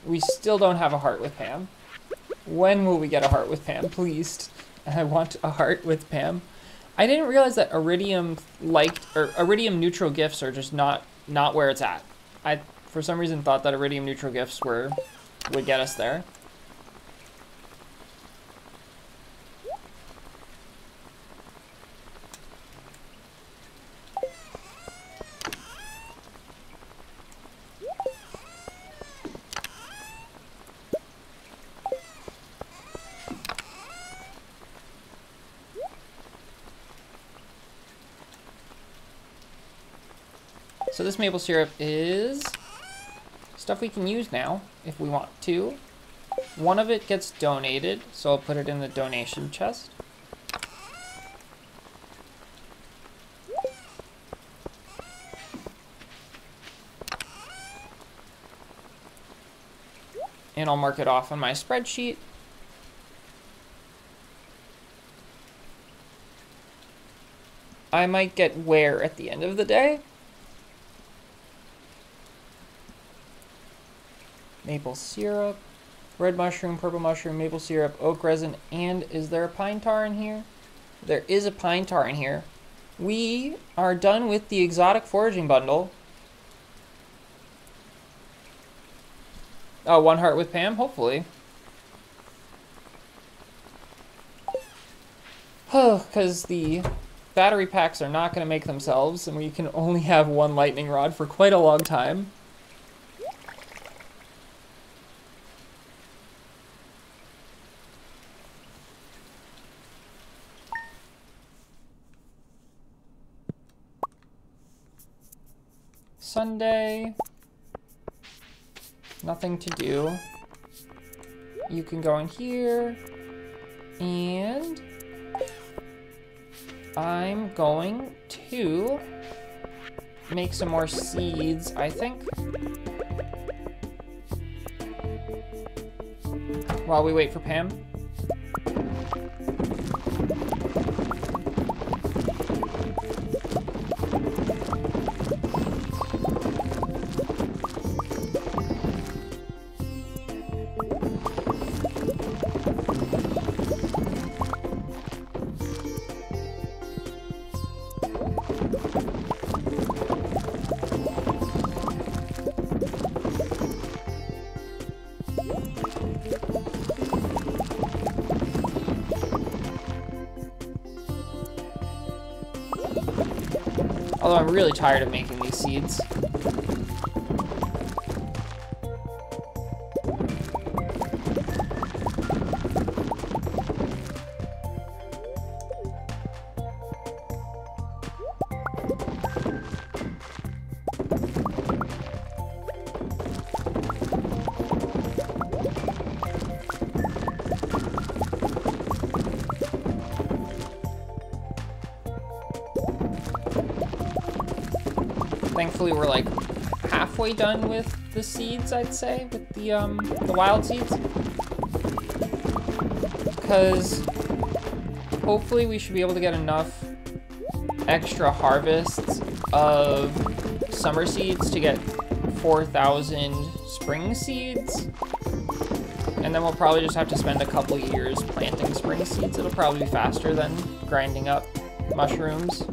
We still don't have a heart with Pam. When will we get a heart with Pam, *laughs* please? I want a heart with Pam. I didn't realize that Iridium liked or Iridium neutral gifts are just not not where it's at. I for some reason thought that iridium neutral gifts were would get us there. Maple syrup is stuff we can use now if we want to. One of it gets donated, so I'll put it in the donation chest. And I'll mark it off on my spreadsheet. I might get where at the end of the day. Maple syrup, red mushroom, purple mushroom, maple syrup, oak resin, and is there a pine tar in here? There is a pine tar in here. We are done with the exotic foraging bundle. Oh, one heart with Pam, hopefully. *sighs* Because the battery packs are not going to make themselves, and we can only have one lightning rod for quite a long time. To do. You can go in here. And I'm going to make some more seeds, I think. While we wait for Pam. Really tired of making these seeds. Thankfully, we're like halfway done with the seeds, I'd say, with the, um, the wild seeds. Because hopefully we should be able to get enough extra harvests of summer seeds to get 4,000 spring seeds. And then we'll probably just have to spend a couple years planting spring seeds. It'll probably be faster than grinding up mushrooms.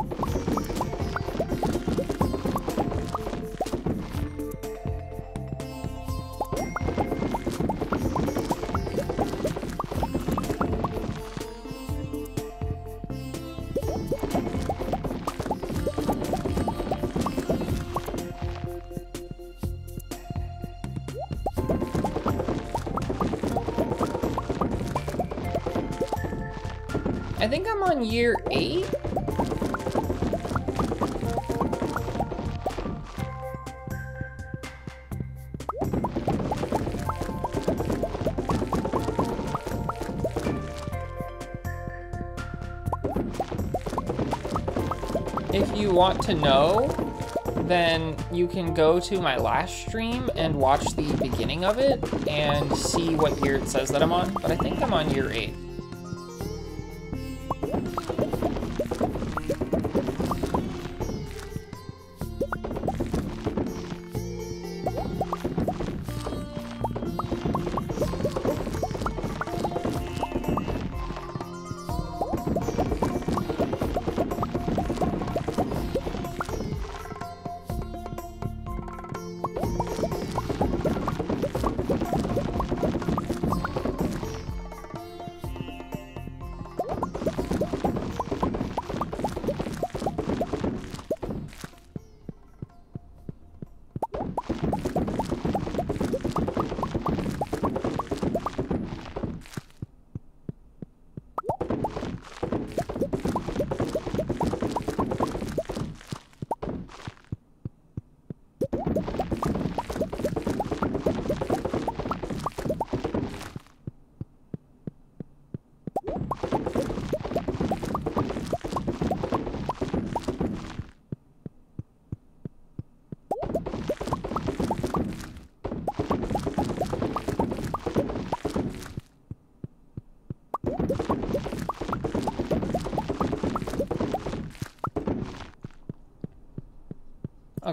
Year eight. If you want to know, then you can go to my last stream and watch the beginning of it and see what year it says that I'm on, but I think I'm on year 8.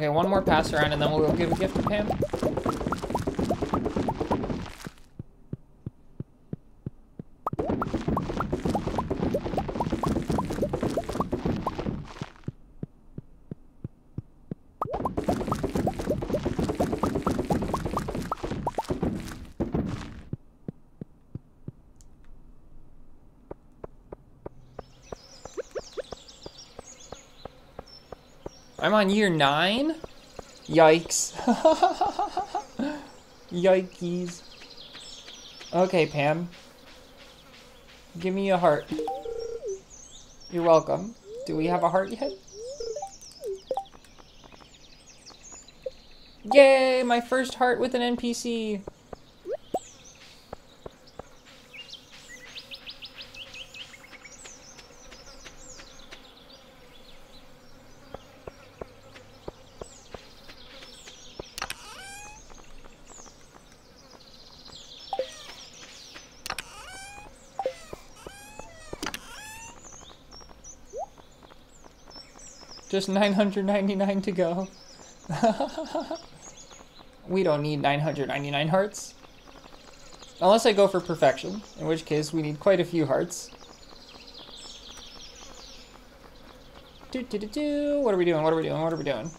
Okay, one more pass around and then we'll give a gift to Pam. I'm on year nine? Yikes. *laughs* Yikes. Okay, Pam. Give me a heart. You're welcome. Do we have a heart yet? Yay! My first heart with an NPC! Just 999 to go. *laughs* we don't need 999 hearts. Unless I go for perfection, in which case we need quite a few hearts. Do, do, do, do. What are we doing? What are we doing? What are we doing?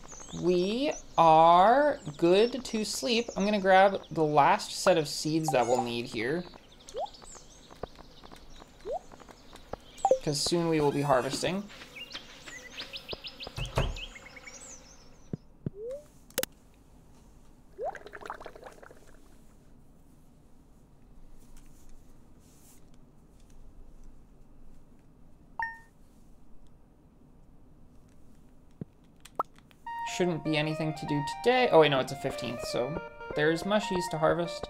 We are good to sleep. I'm going to grab the last set of seeds that we'll need here. Because soon we will be harvesting. Be anything to do today. Oh, wait, no, it's a 15th, so there's mushies to harvest.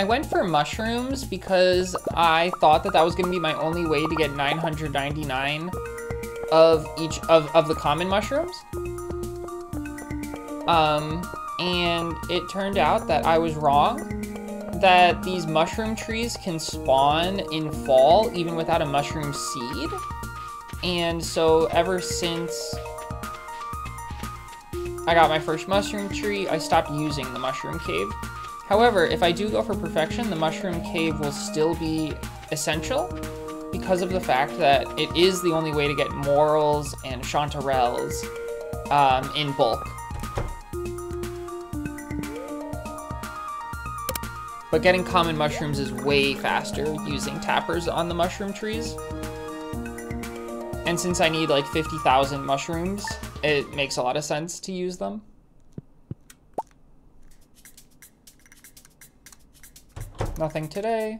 I went for mushrooms because I thought that that was going to be my only way to get 999 of each of, of the common mushrooms. Um, and it turned out that I was wrong, that these mushroom trees can spawn in fall even without a mushroom seed. And so ever since I got my first mushroom tree, I stopped using the mushroom cave. However, if I do go for perfection, the mushroom cave will still be essential because of the fact that it is the only way to get morels and chanterelles um, in bulk. But getting common mushrooms is way faster using tappers on the mushroom trees. And since I need like 50,000 mushrooms, it makes a lot of sense to use them. Nothing today.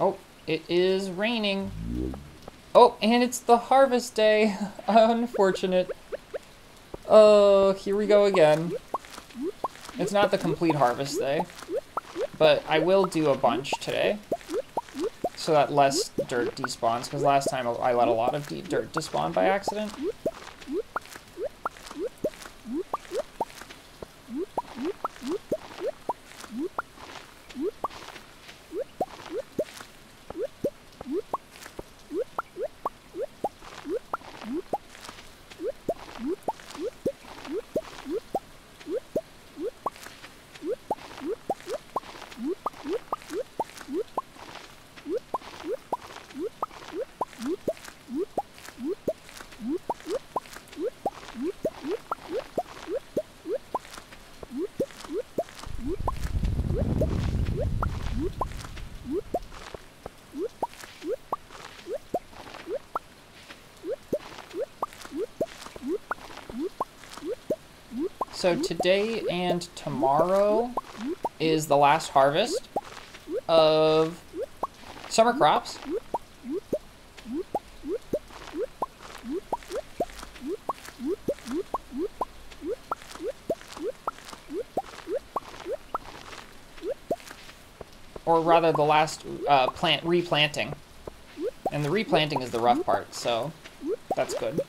Oh, it is raining. Oh, and it's the harvest day. *laughs* Unfortunate. Oh, here we go again. It's not the complete harvest day, but I will do a bunch today so that less dirt despawns, because last time I let a lot of dirt despawn by accident. Today and tomorrow is the last harvest of summer crops. Or rather, the last uh, plant replanting. And the replanting is the rough part, so that's good.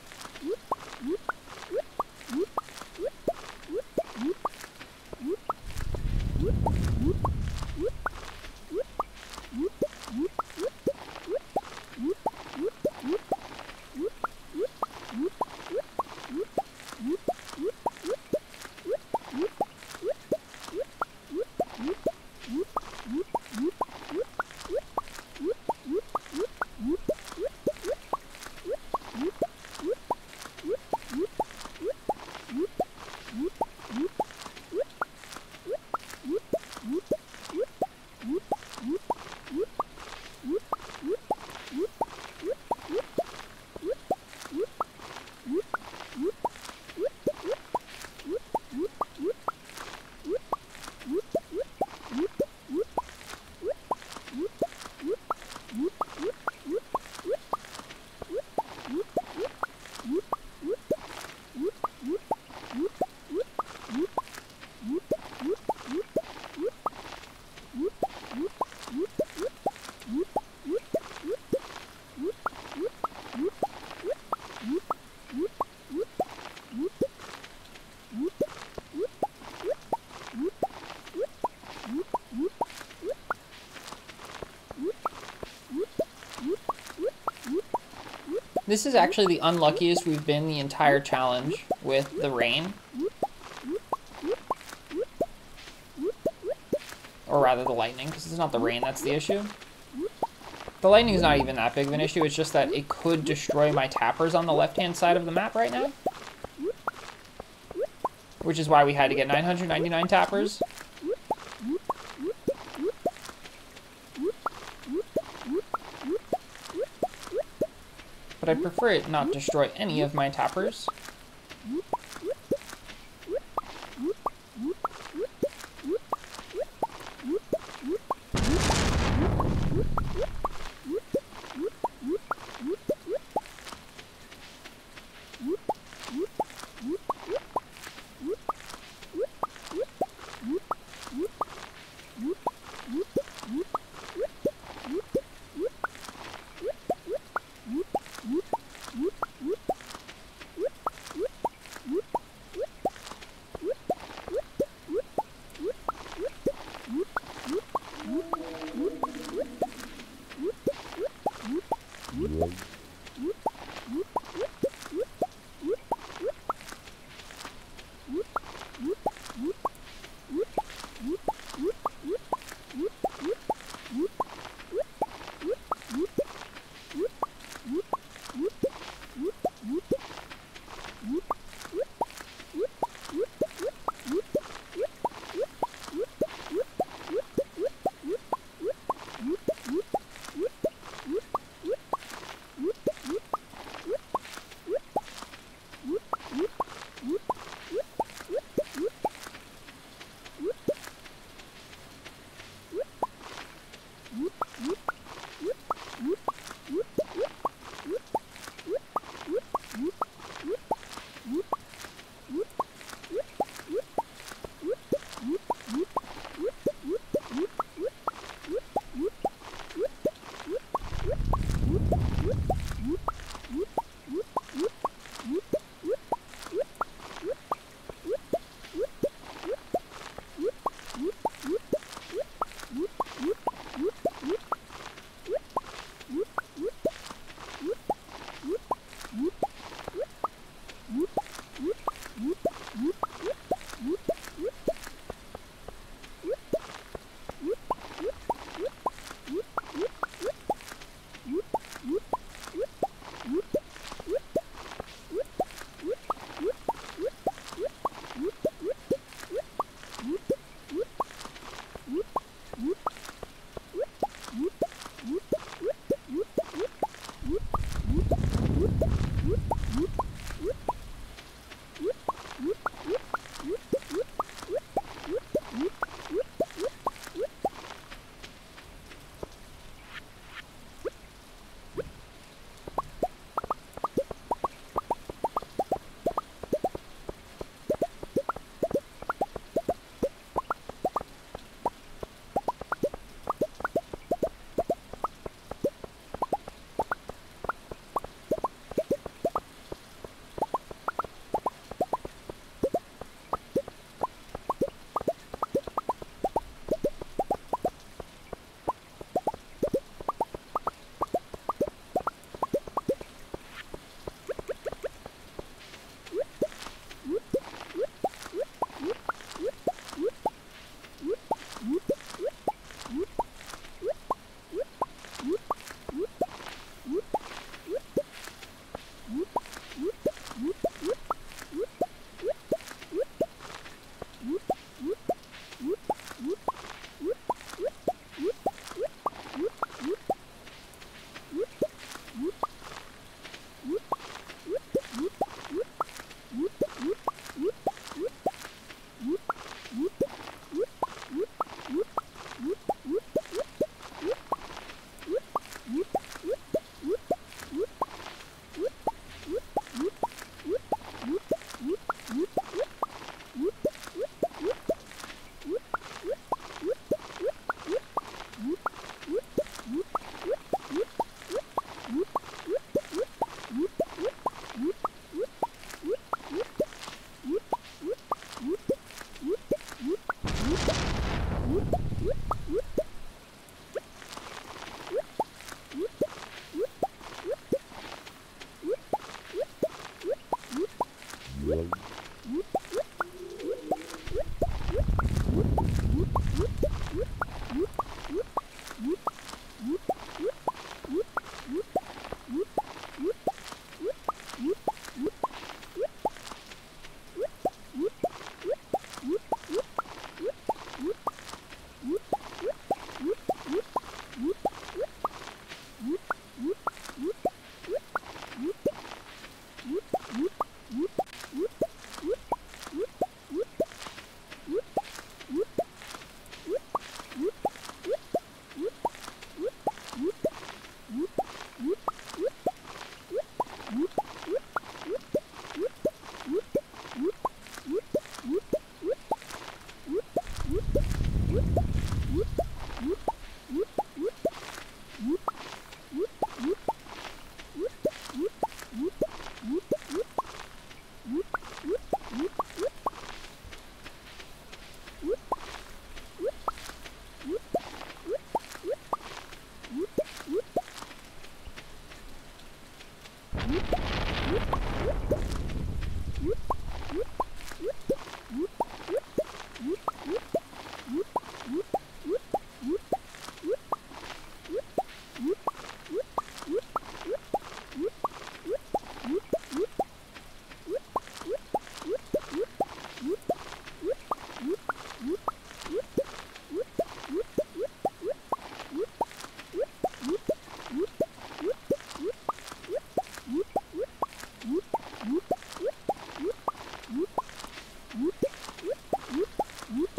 This is actually the unluckiest we've been the entire challenge with the rain. Or rather the lightning, because it's not the rain that's the issue. The lightning is not even that big of an issue, it's just that it could destroy my tappers on the left-hand side of the map right now. Which is why we had to get 999 tappers. But I prefer it not destroy any of my tappers.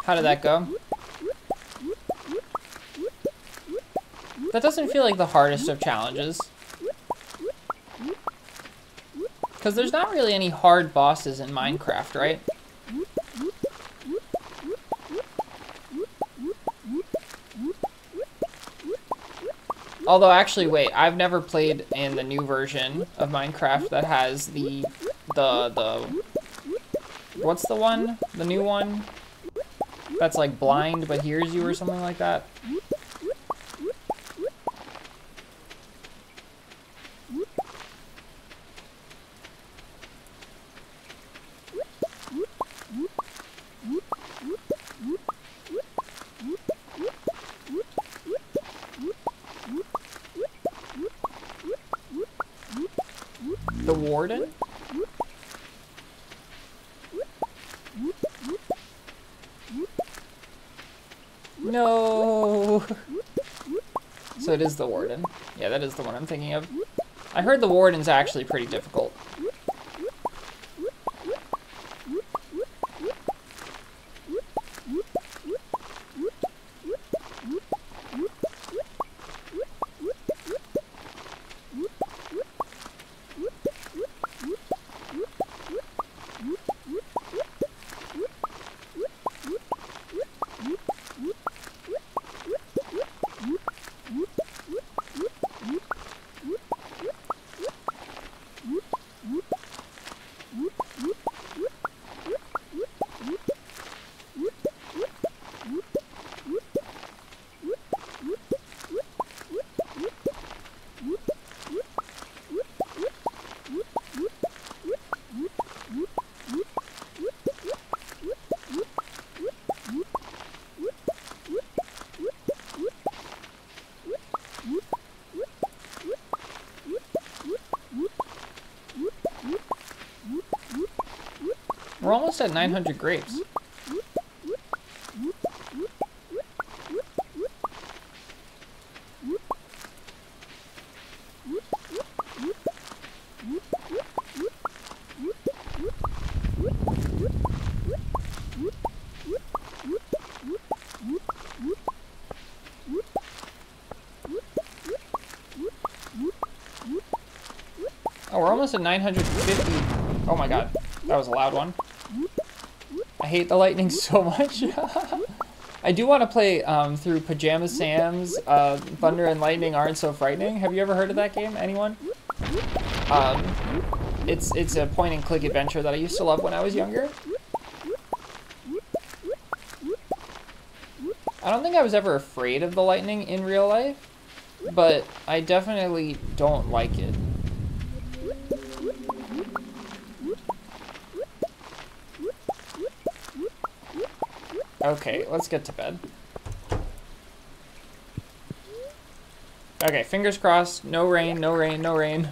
How did that go? That doesn't feel like the hardest of challenges. Because there's not really any hard bosses in Minecraft, right? Although, actually, wait, I've never played in the new version of Minecraft that has the, the, the, what's the one? The new one? That's like blind but hears you or something like that. The Warden. Yeah, that is the one I'm thinking of. I heard the Warden's actually pretty difficult. Almost at 900 grapes. Oh, we're almost at 950. Oh my god, that was a loud one. I hate the lightning *laughs* so much. I do want to play um, through Pajama Sam's uh, Thunder and Lightning Aren't So Frightening. Have you ever heard of that game? Anyone? Um, it's, it's a point and click adventure that I used to love when I was younger. I don't think I was ever afraid of the lightning in real life, but I definitely don't like it. Okay, let's get to bed. Okay, fingers crossed. No rain, no rain, no rain.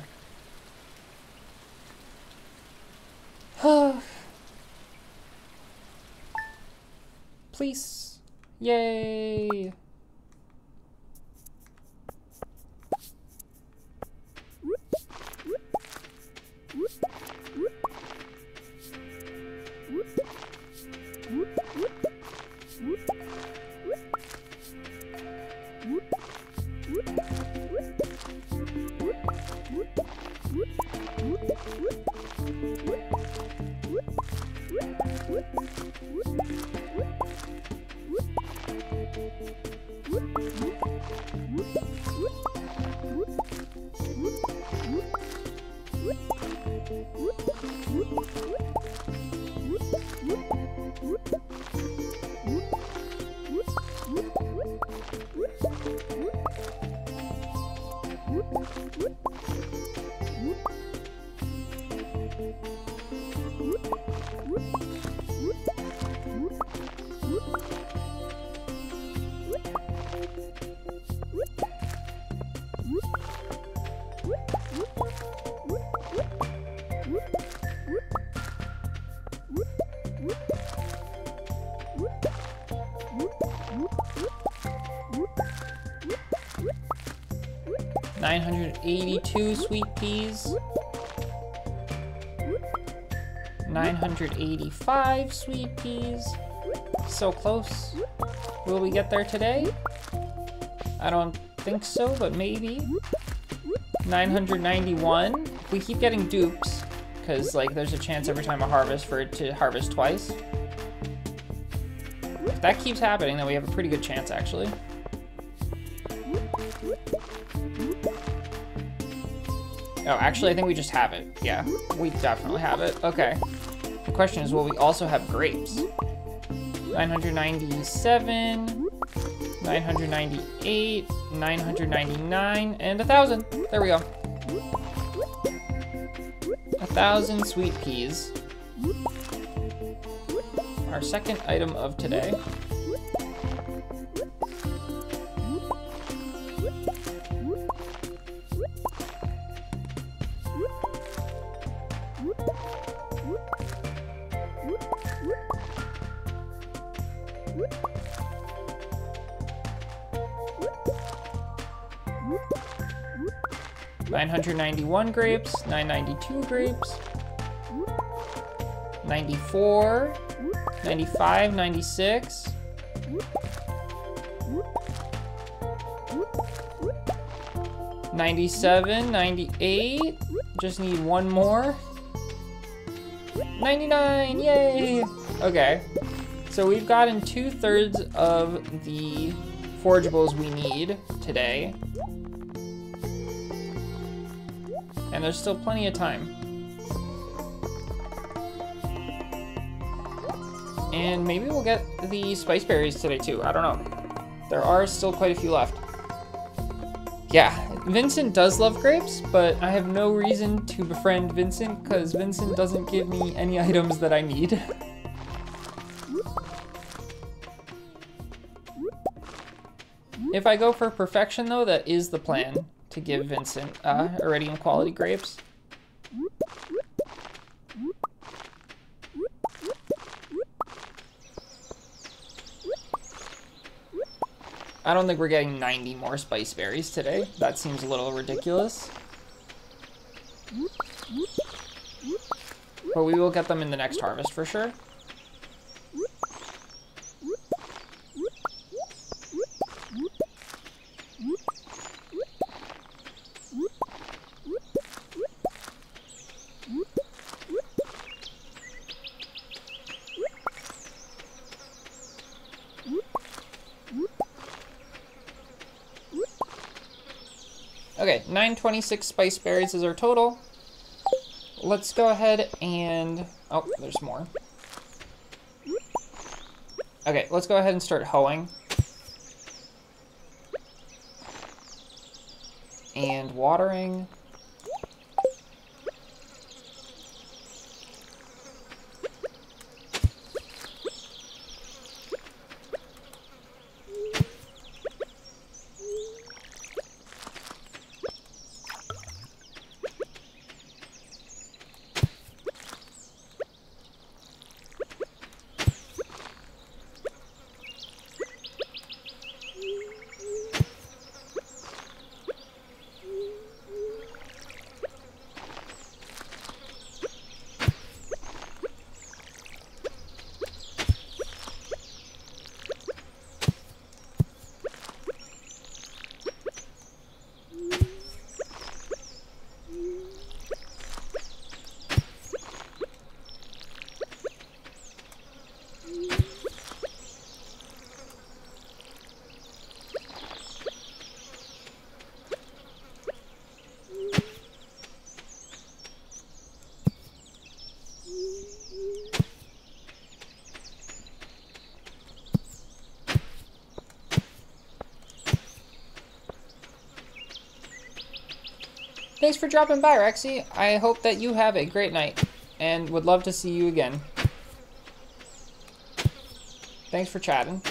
82 sweet peas. 985 sweet peas. So close. Will we get there today? I don't think so, but maybe. 991. If we keep getting dupes, because like there's a chance every time I harvest for it to harvest twice. If that keeps happening, then we have a pretty good chance actually. Oh, actually, I think we just have it. Yeah, we definitely have it. Okay. The question is, will we also have grapes? 997, 998, 999, and a thousand. There we go. A thousand sweet peas. Our second item of today. 991 grapes, 992 grapes, 94, 95, 96. Ninety-seven, ninety-eight. Just need one more. Ninety-nine, yay! Okay, so we've gotten two-thirds of the forageables we need today. There's still plenty of time. And maybe we'll get the spice berries today too. I don't know. There are still quite a few left. Yeah, Vincent does love grapes, but I have no reason to befriend Vincent because Vincent doesn't give me any *laughs* items that I need. if I go for perfection though, that is the plan to give Vincent uh, iridium quality grapes. I don't think we're getting 90 more spice berries today. That seems a little ridiculous. But we will get them in the next harvest for sure. Okay, 926 spice berries is our total. Let's go ahead and... Oh, there's more. Okay, let's go ahead and start hoeing. And watering. For dropping by, Rexy. I hope that you have a great night. and would love to see you again. Thanks for chatting.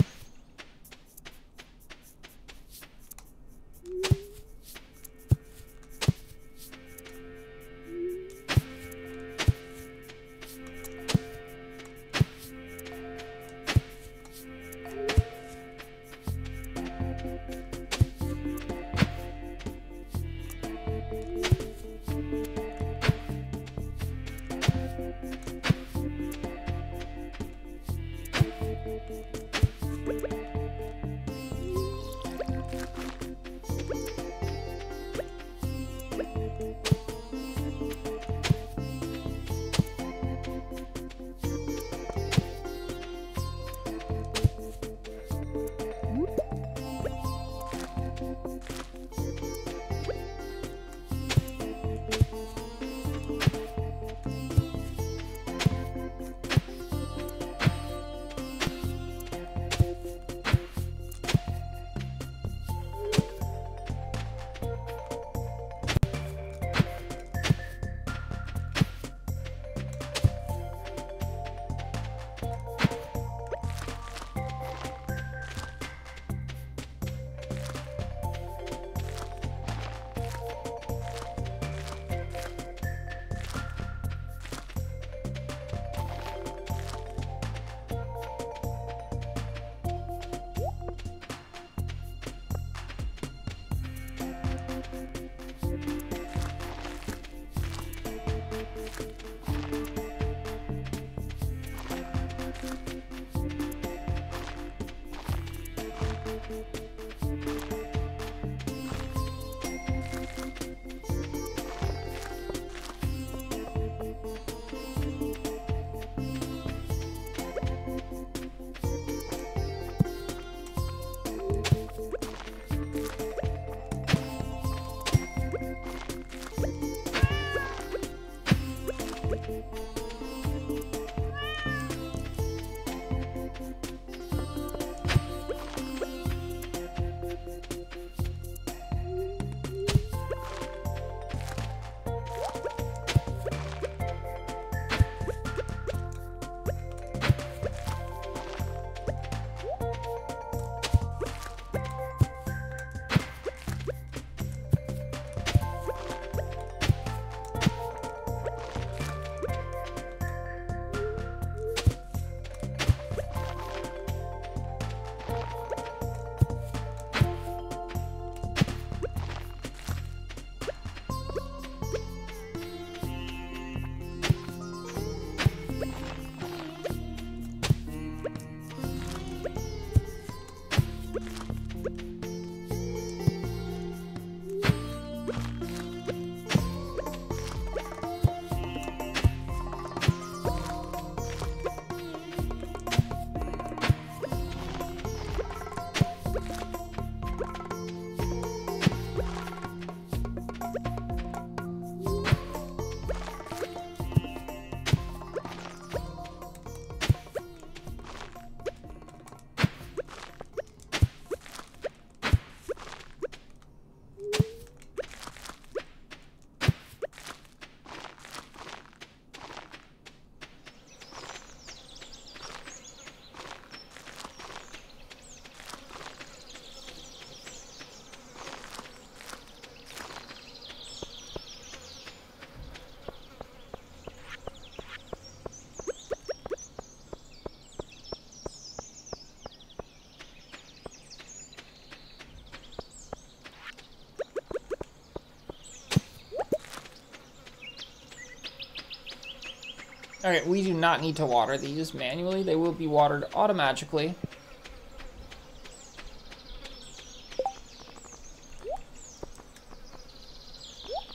Alright, we do not need to water these manually. They will be watered automatically.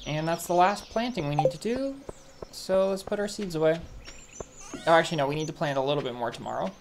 And that's the last planting we need to do. So let's put our seeds away. Oh, actually, no, we need to plant a little bit more tomorrow.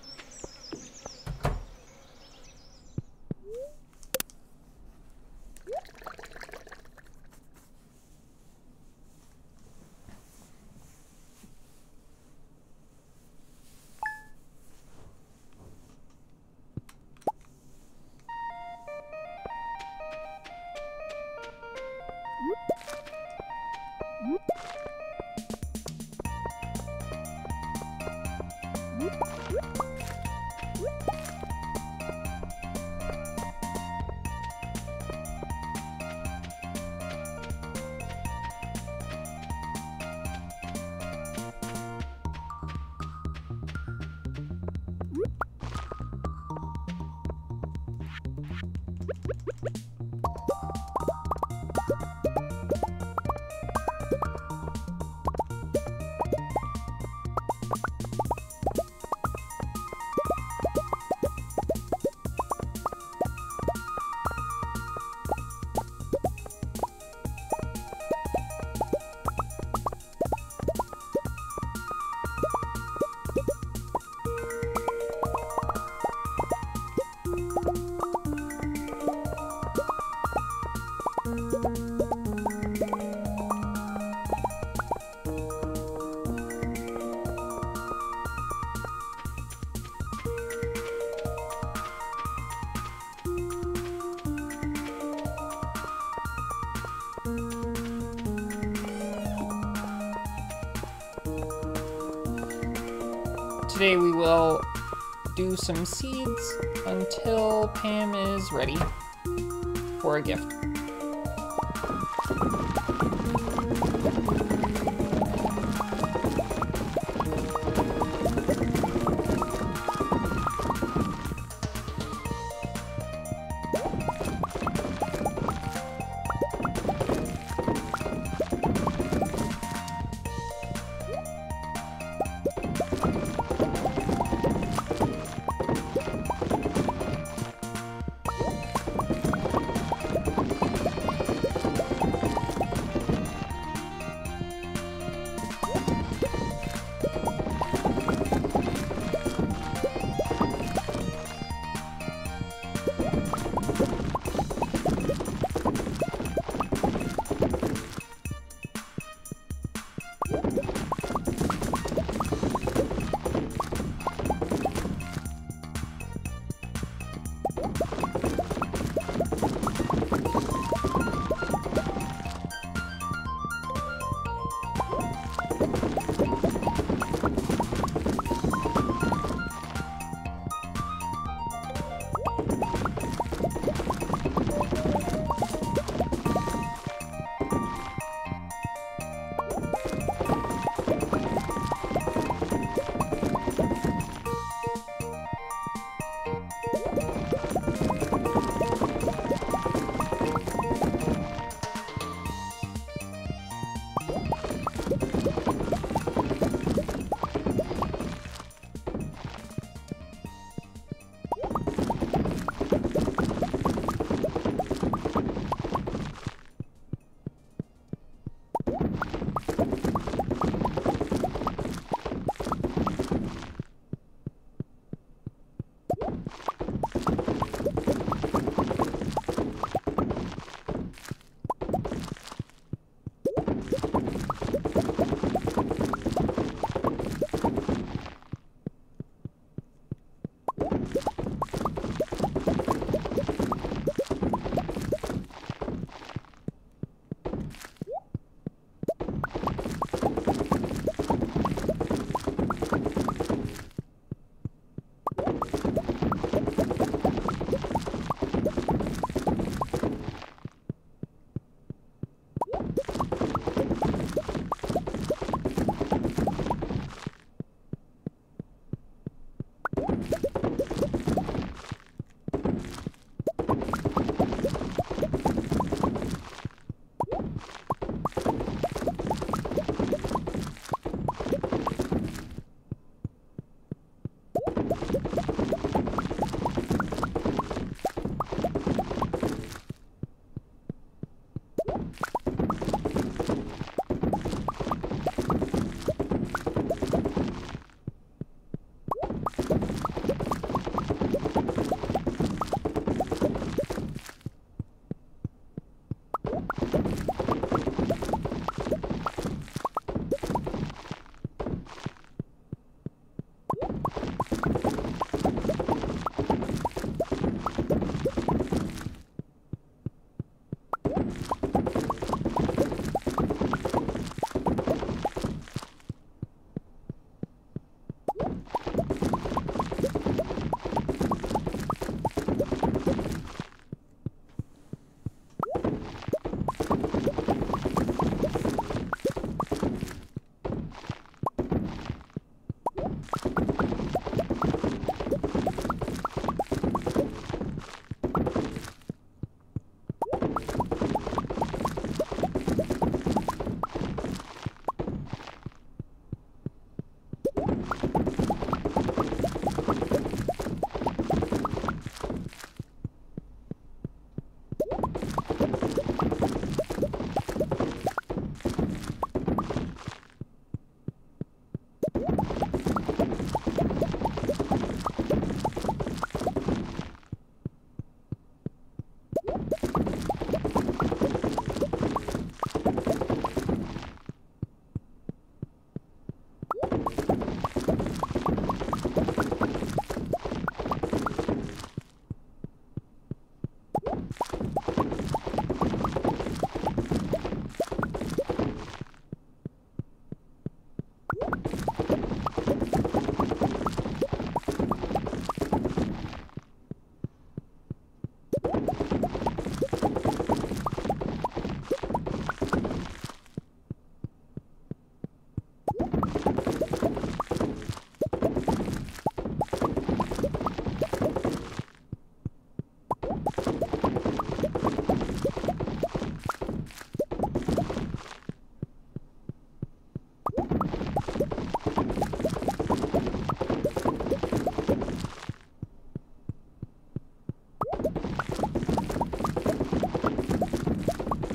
Some seeds until Pam is ready for a gift.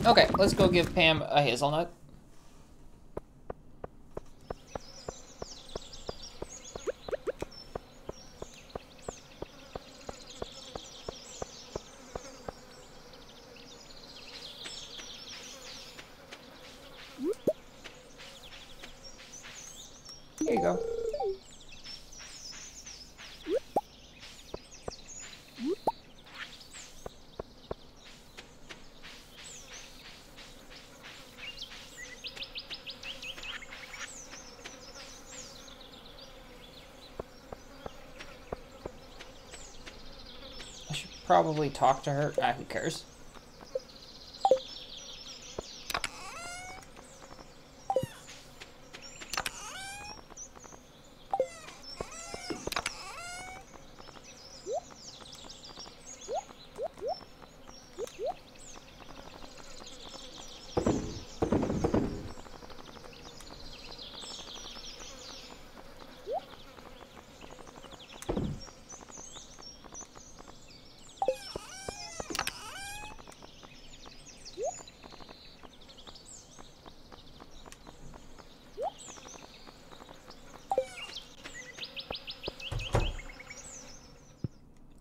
Okay, let's go give Pam a hazelnut. Here you go. I should probably talk to her. Ah, who cares?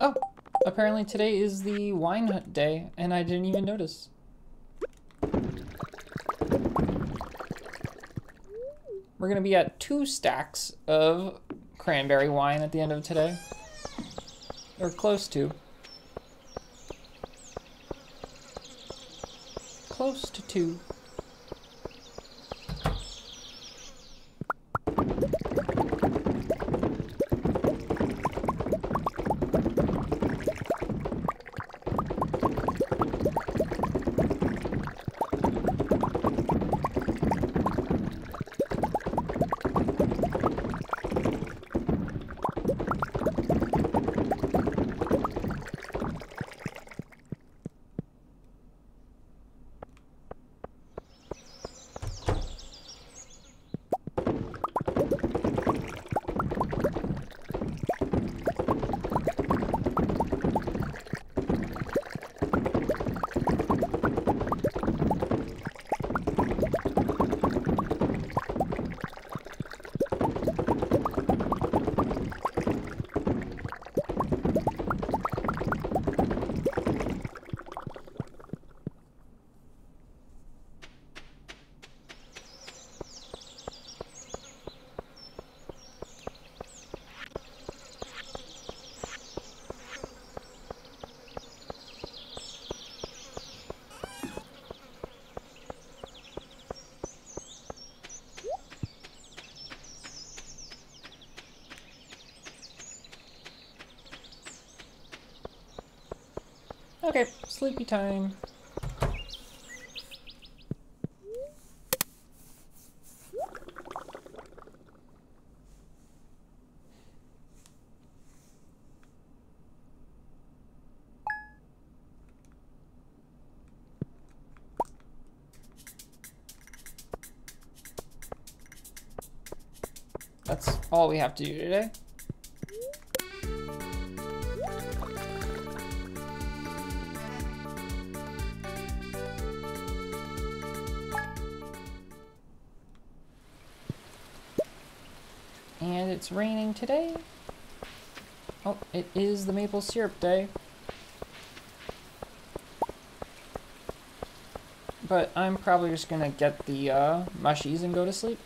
Oh, apparently today is the wine hunt day, and I didn't even notice. We're gonna be at two stacks of cranberry wine at the end of today. Or close to. Close to two. Okay, sleepy time. That's all we have to do today. Raining today. Oh, it is the maple syrup day. But I'm probably just gonna get the uh, mushies and go to sleep.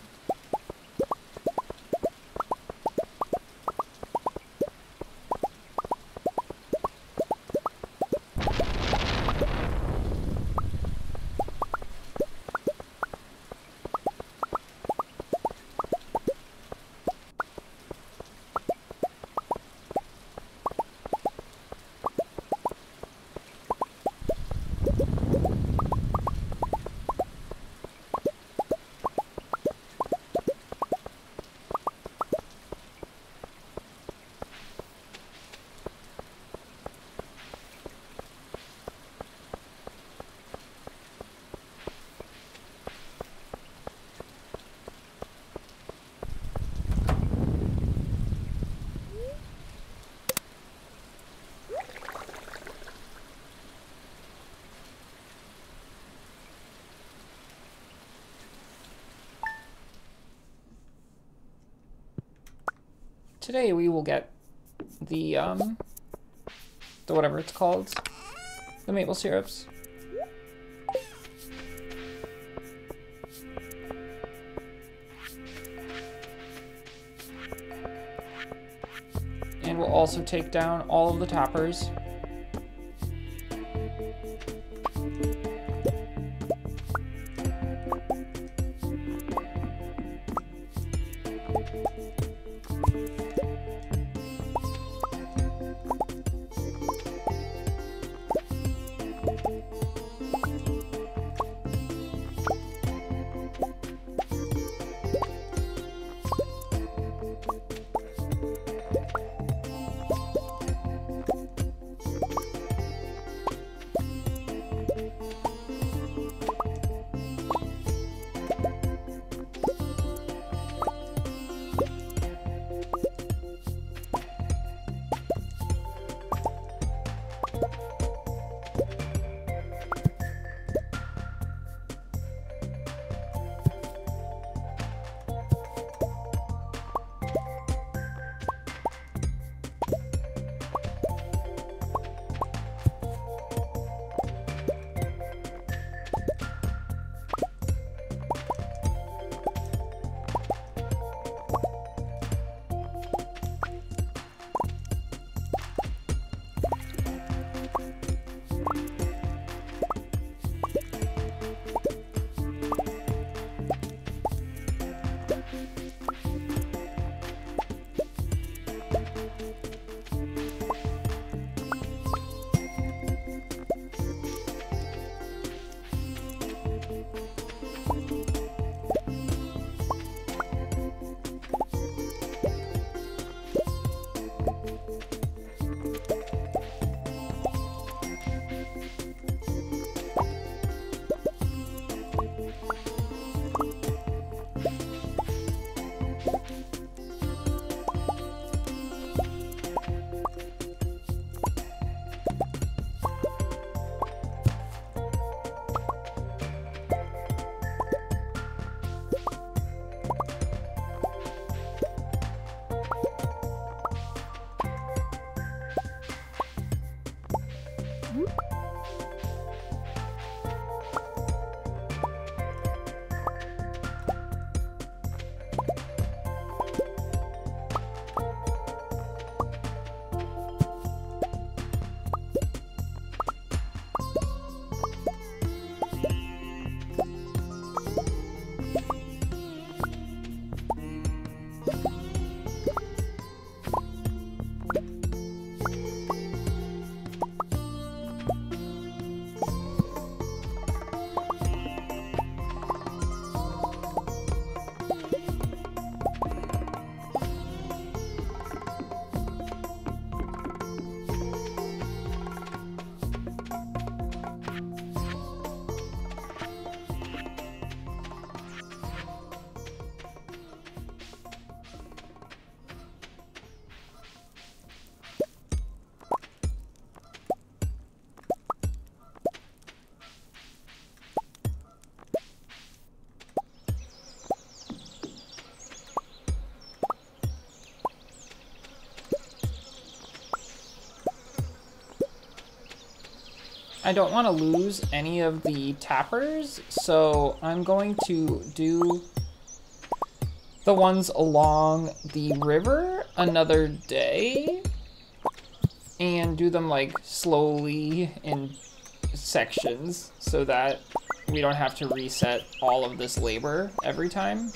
Today we will get the, um, the whatever it's called, the maple syrups. And we'll also take down all of the tappers. I don't want to lose any of the tappers, so I'm going to do the ones along the river another day and do them like slowly in sections so that we don't have to reset all of this labor every time.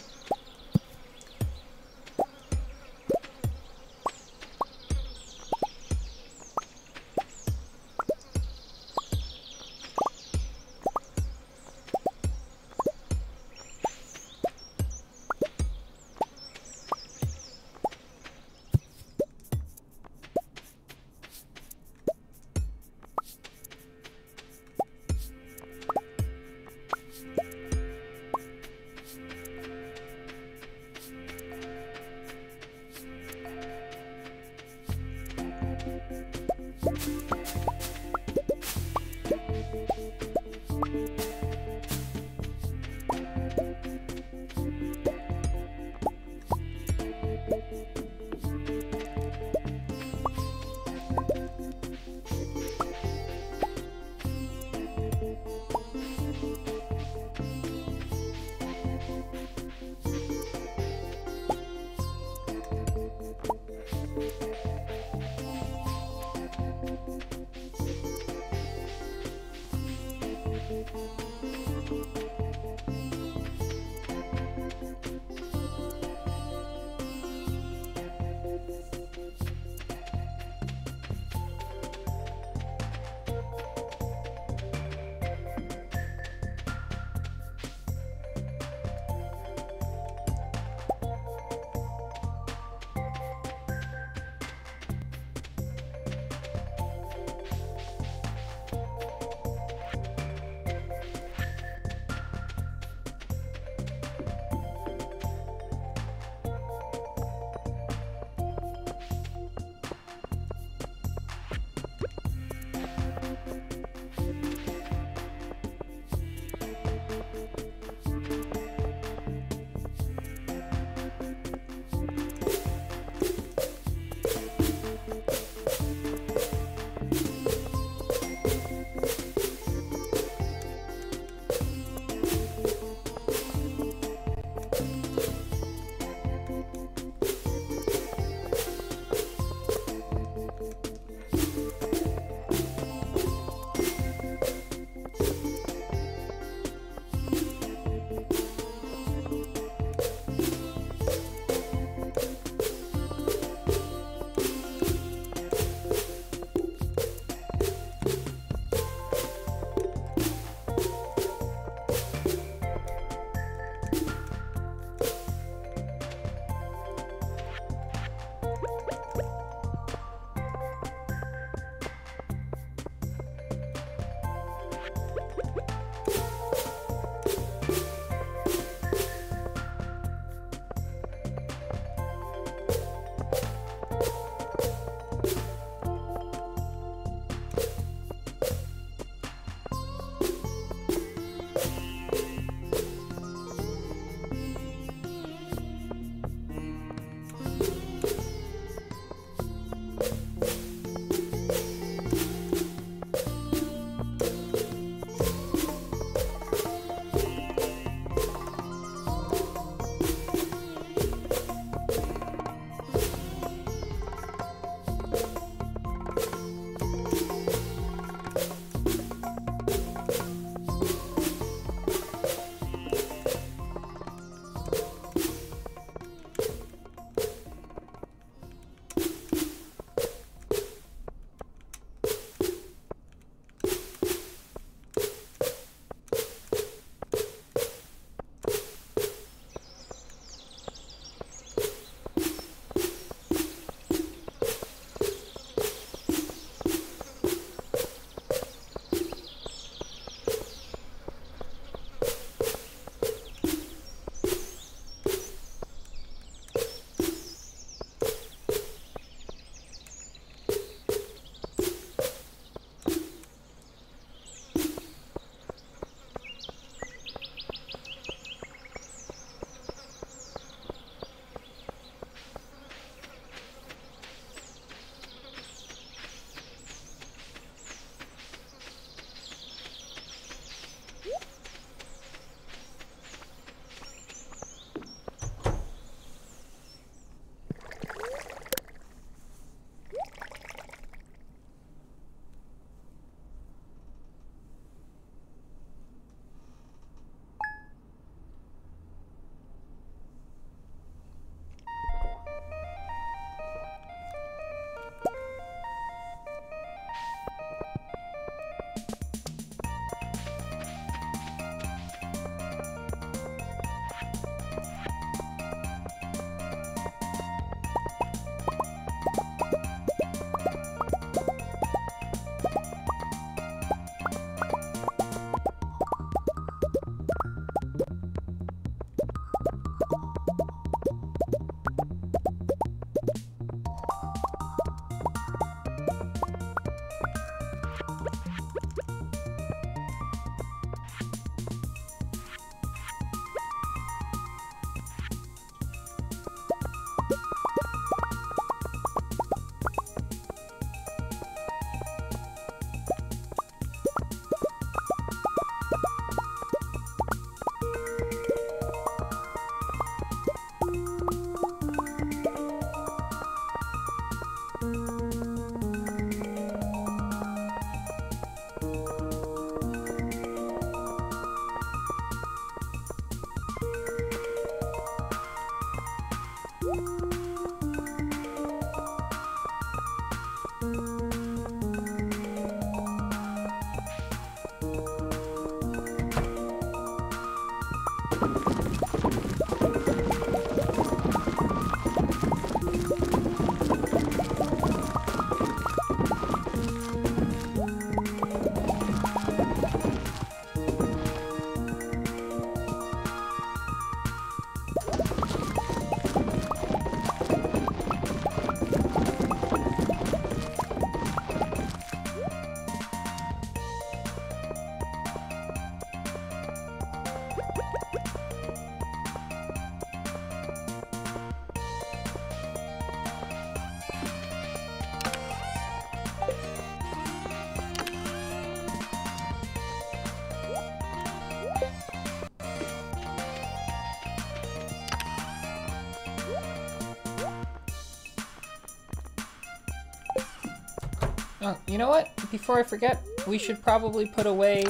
You know what? Before I forget, we should probably put away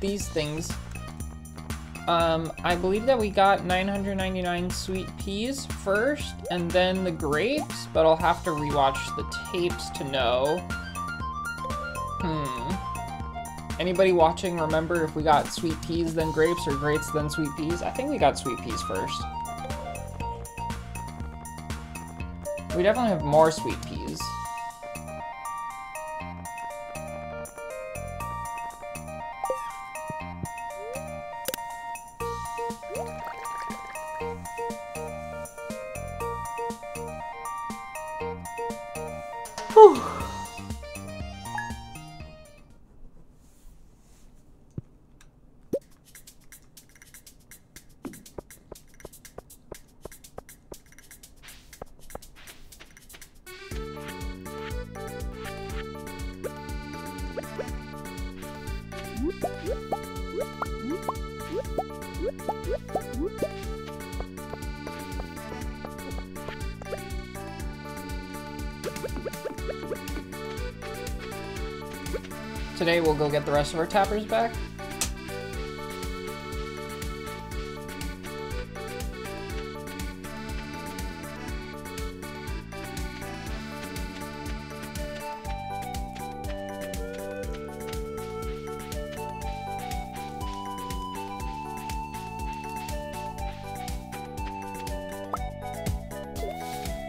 these things. Um, I believe that we got 999 sweet peas first, and then the grapes, but I'll have to rewatch the tapes to know. Hmm. Anybody watching remember if we got sweet peas then grapes or grapes then sweet peas? I think we got sweet peas first. We definitely have more sweet peas. Today we'll go get the rest of our tappers back.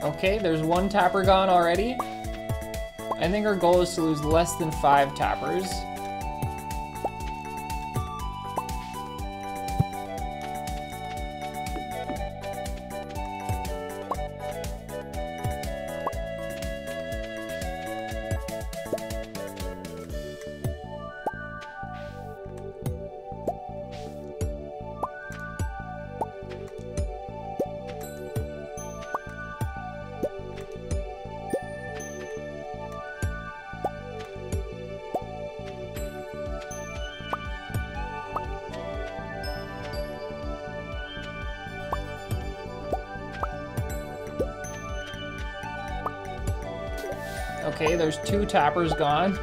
Okay, there's one tapper gone already. I think our goal is to lose less than five tappers. Tappers gone.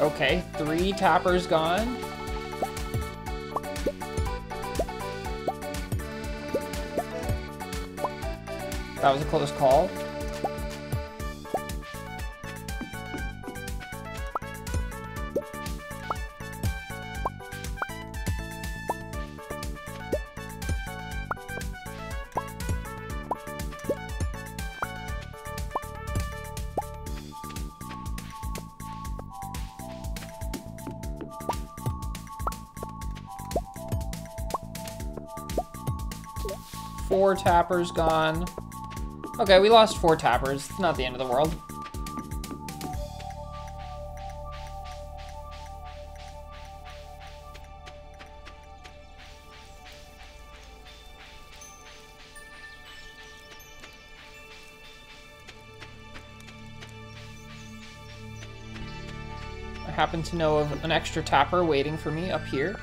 Okay, three tappers gone. That was a close call. Four tappers gone. Okay, we lost four tappers. It's not the end of the world. I happen to know of an extra tapper waiting for me up here.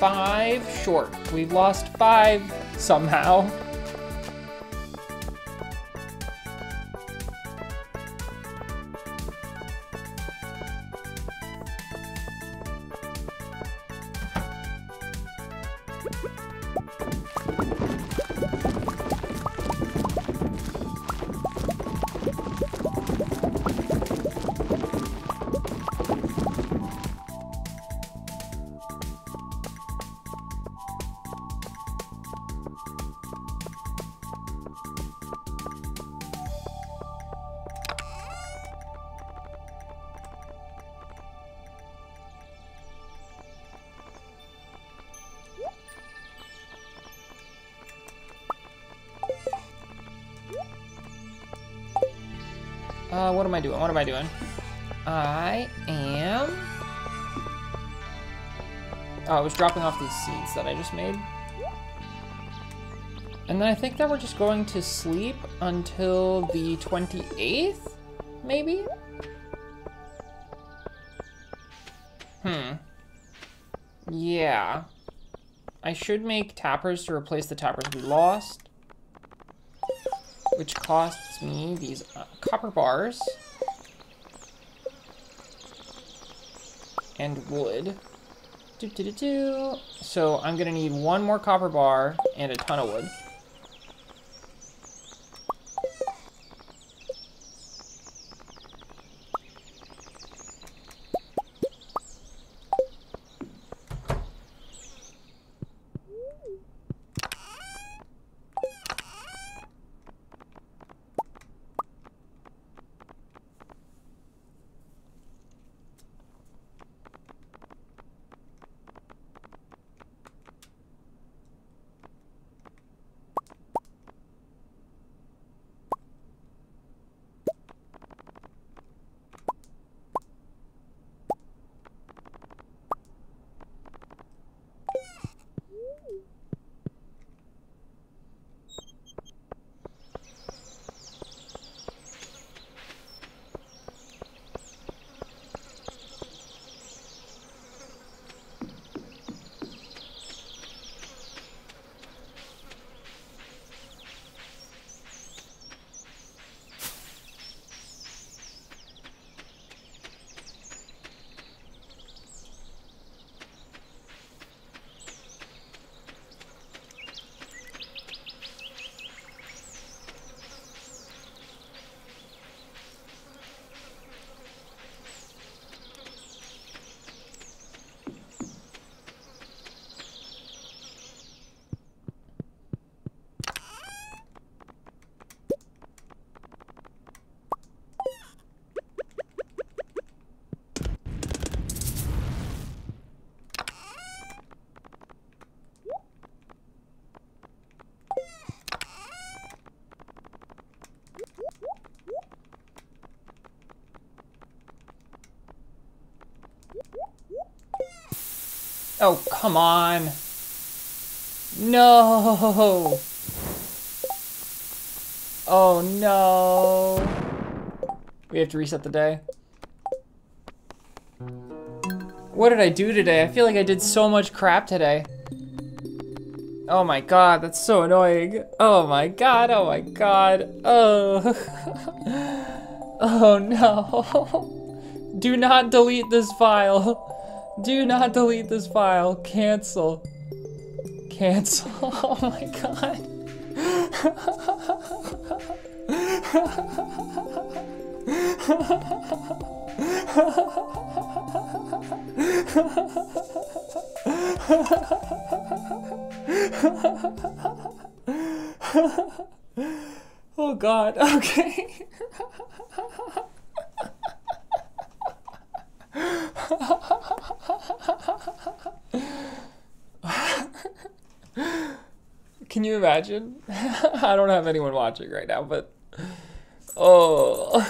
Five short. We've lost five somehow. Am I doing? What am I doing? I am... Oh, I was dropping off these seeds that I just made. And then I think that we're just going to sleep until the 28th, maybe? Hmm. Yeah. I should make tappers to replace the tappers we lost which costs me these copper bars and wood. So I'm gonna need one more copper bar and a ton of wood. Oh, come on. No. Oh no. We have to reset the day. What did I do today? I feel like I did so much crap today. Oh my god, that's so annoying. Oh my god, oh my god. Oh. *laughs* oh no. *laughs* Do not delete this file. Do not delete this file. Cancel. Cancel. *laughs* Oh my god. *laughs* oh god, *laughs* okay. Can you imagine? *laughs* I don't have anyone watching right now, but oh.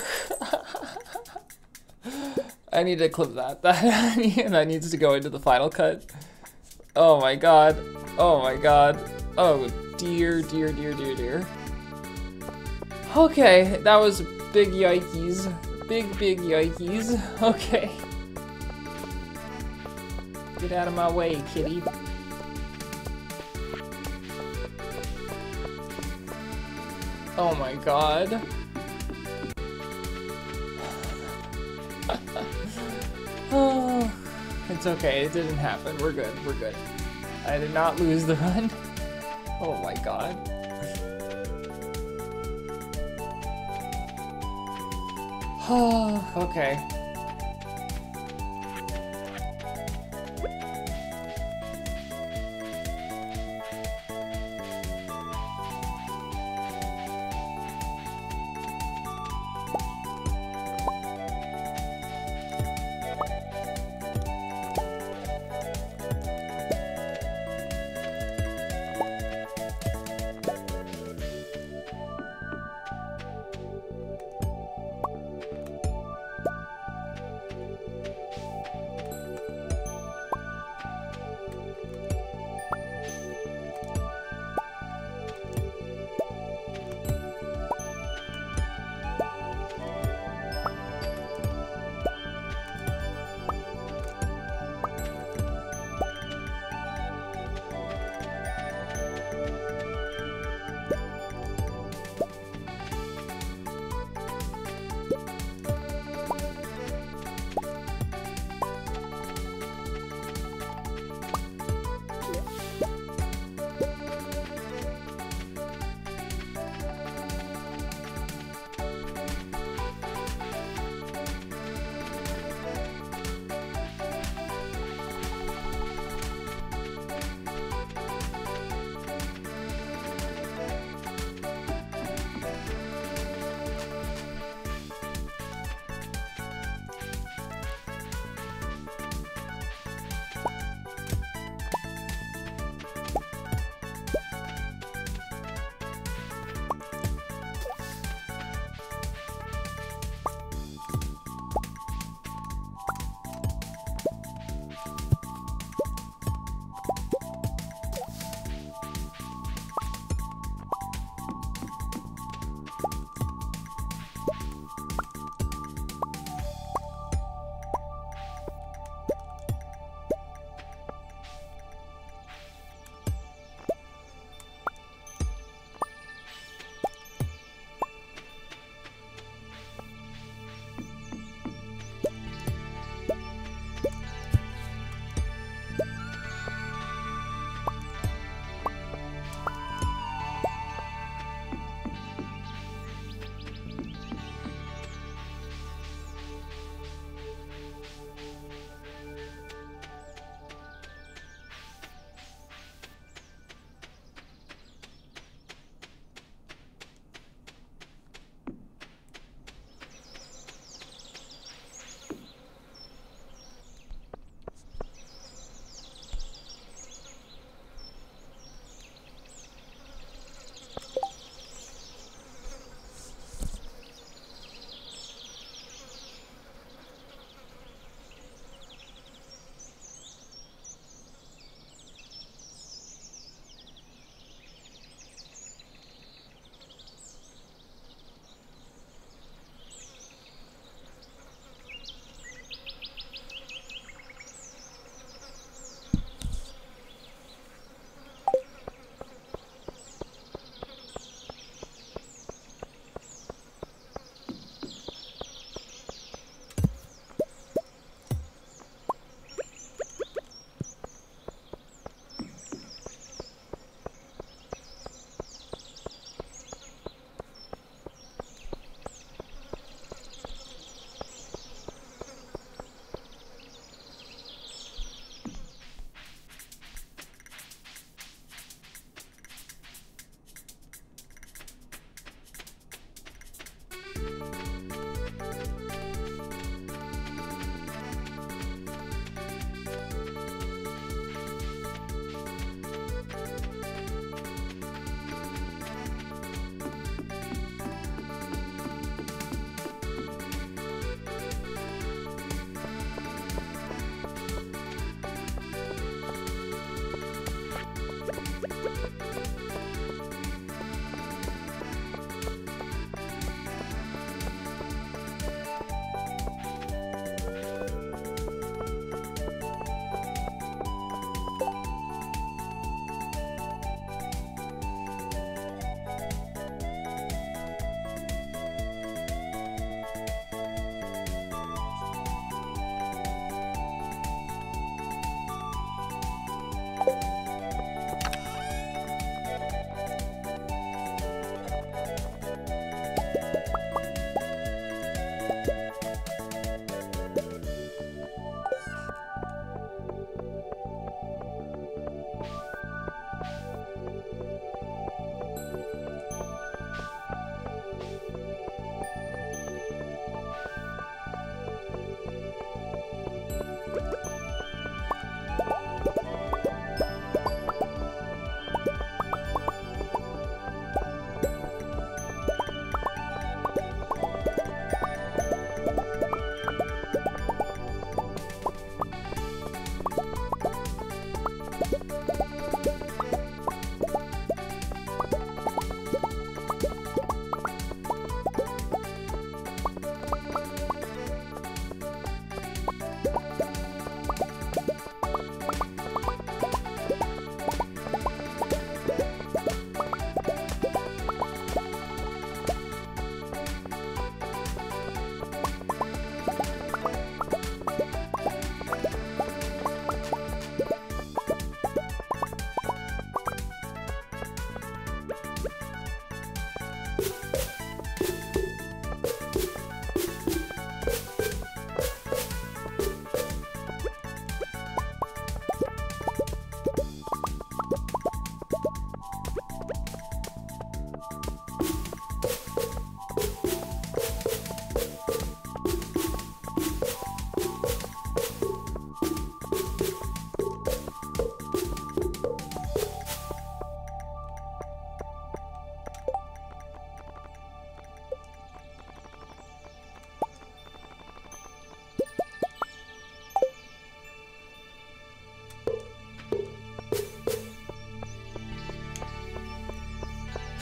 *laughs* I need to clip that. *laughs* That that needs to go into the final cut. Oh my god. Oh my god. Oh dear, dear, dear, dear, dear. Okay, that was big yikes. Big, big yikes. Okay. Get out of my way, kitty. Oh my god. *sighs* oh, it's okay. It didn't happen. We're good. We're good. I did not lose the run. *laughs* Oh my god. *sighs* Okay.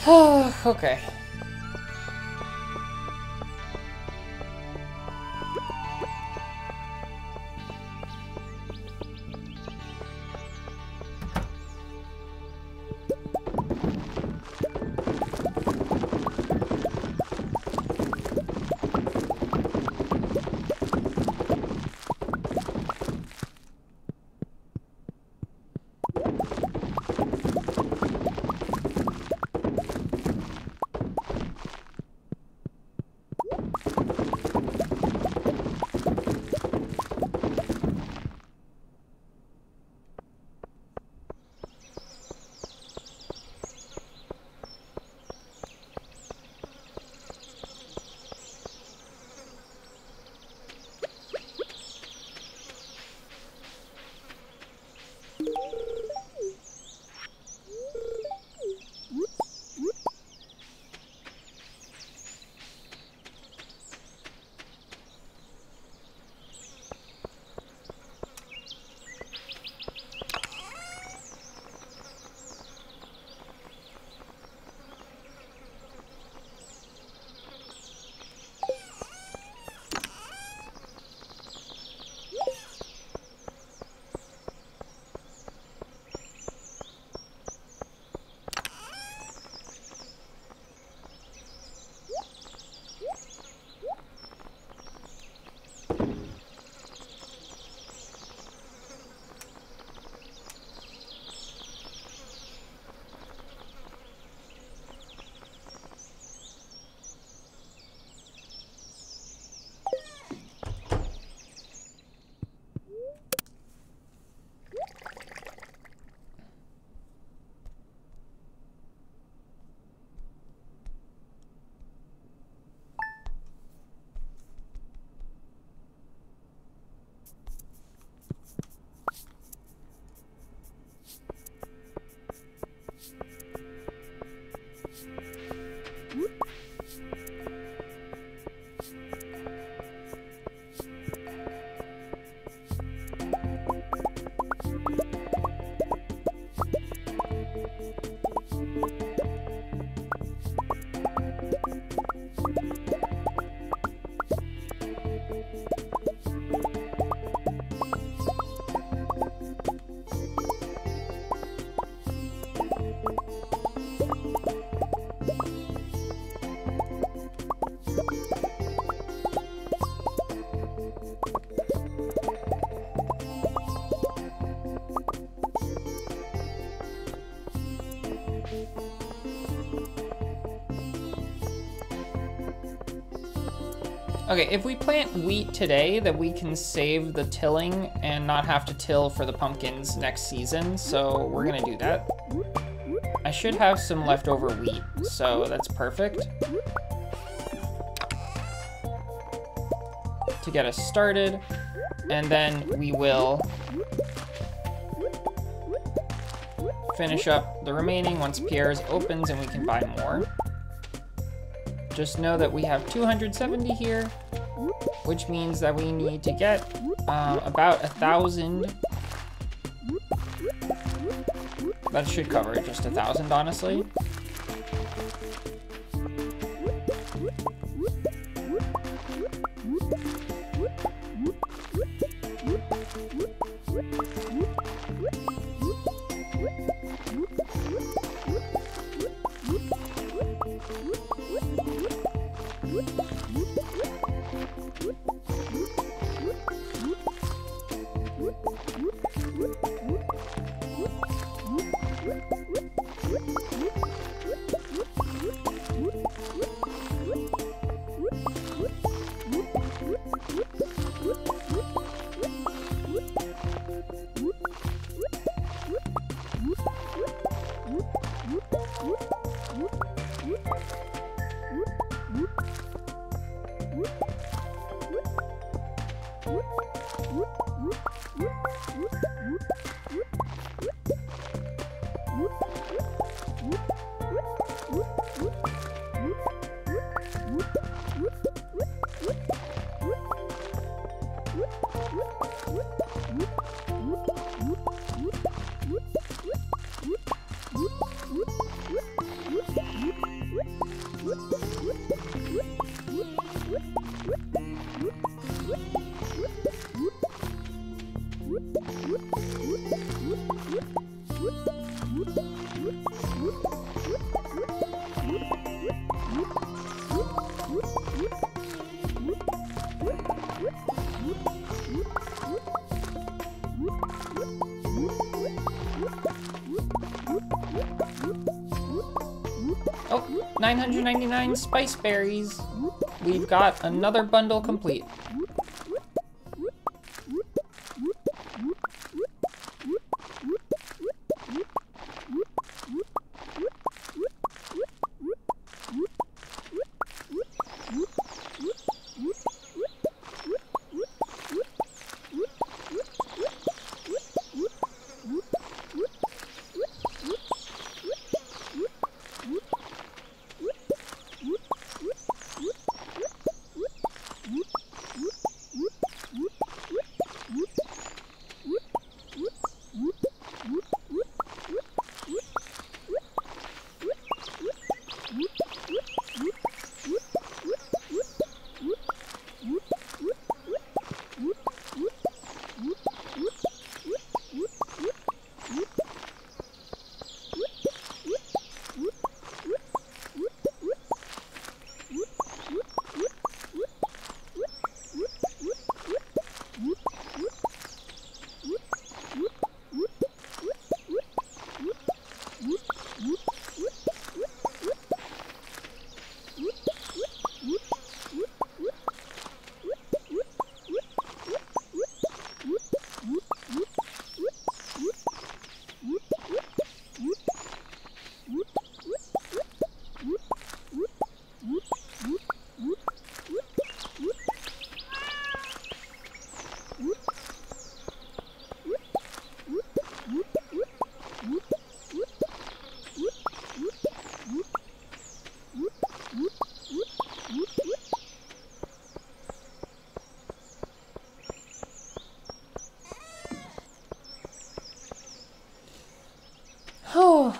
*sighs* okay. Okay, if we plant wheat today, then we can save the tilling and not have to till for the pumpkins next season, so we're gonna do that. I should have some leftover wheat, so that's perfect. To get us started, and then we will finish up the remaining once Pierre's opens and we can buy more. Just know that we have 270 here, which means that we need to get uh, about a thousand. That should cover just a thousand, honestly. 999 spice berries. We've got another bundle complete.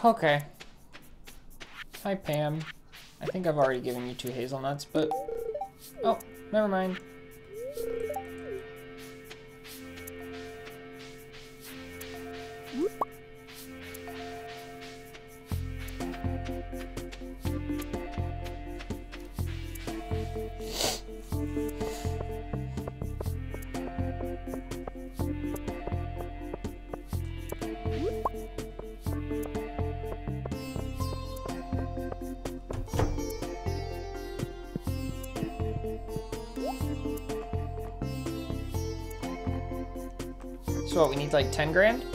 Okay. Hi, Pam. I think I've already given you two hazelnuts, but... Oh, never mind. What, we need like 10 grand?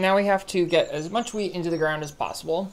Now we have to get as much wheat into the ground as possible.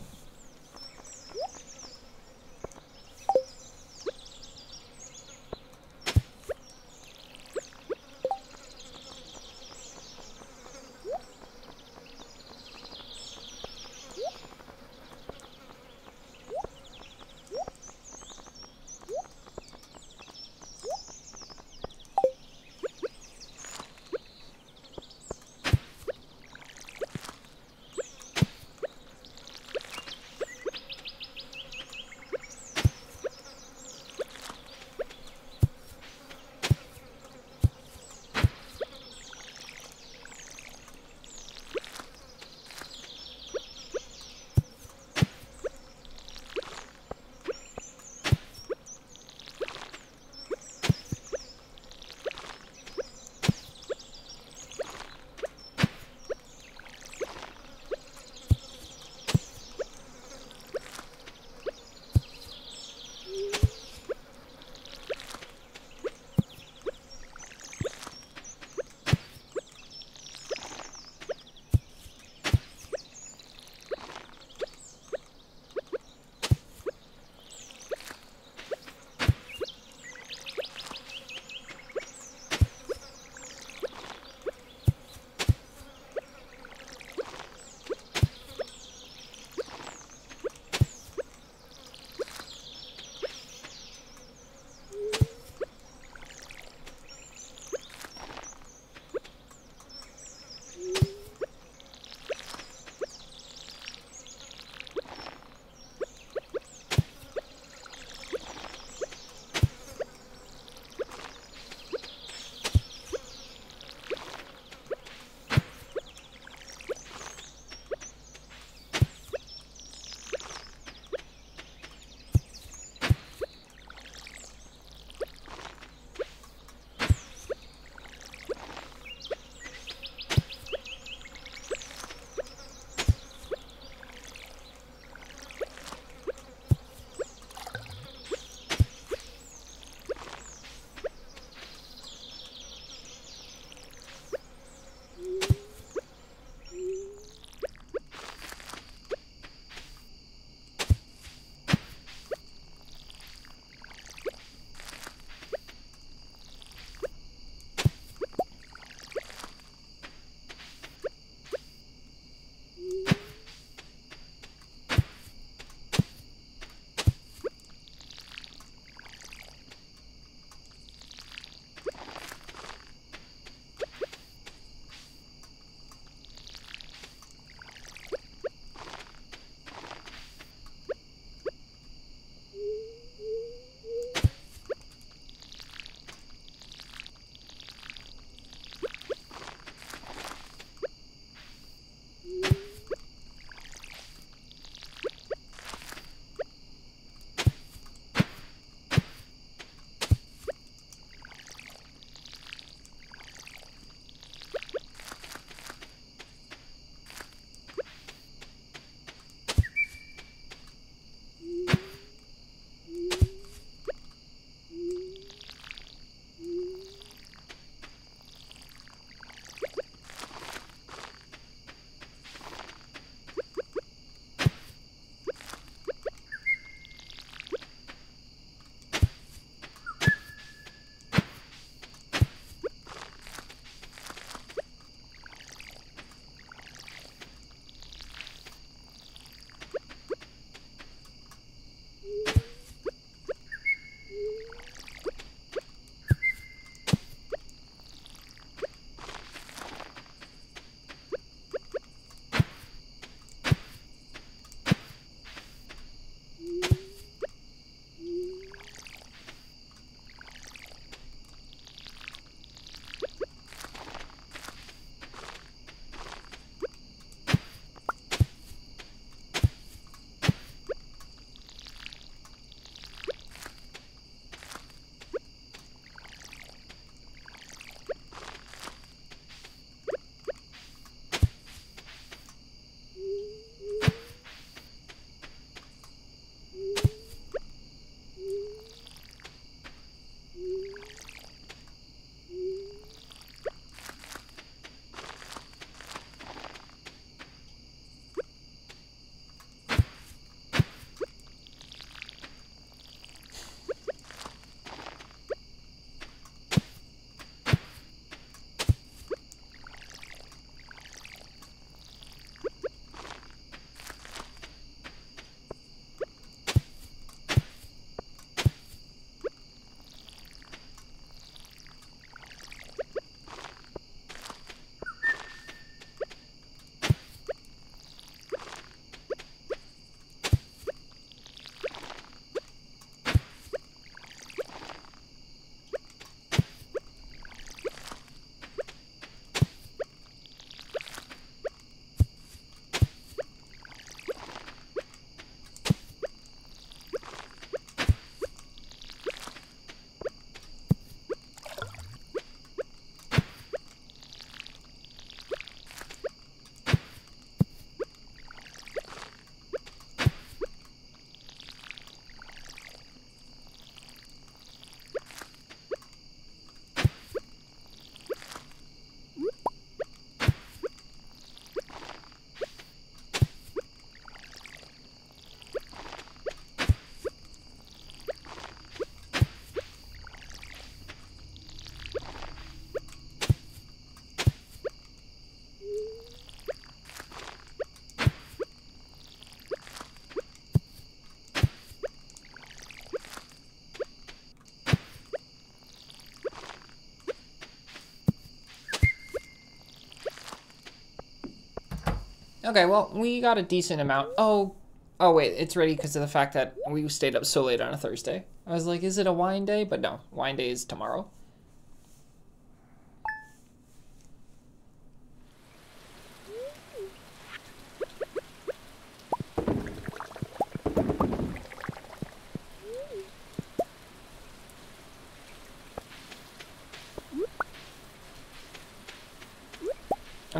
Okay, well, we got a decent amount. Oh, oh wait, it's ready because of the fact that we stayed up so late on a Thursday. I was like, is it a wine day? But no, wine day is tomorrow.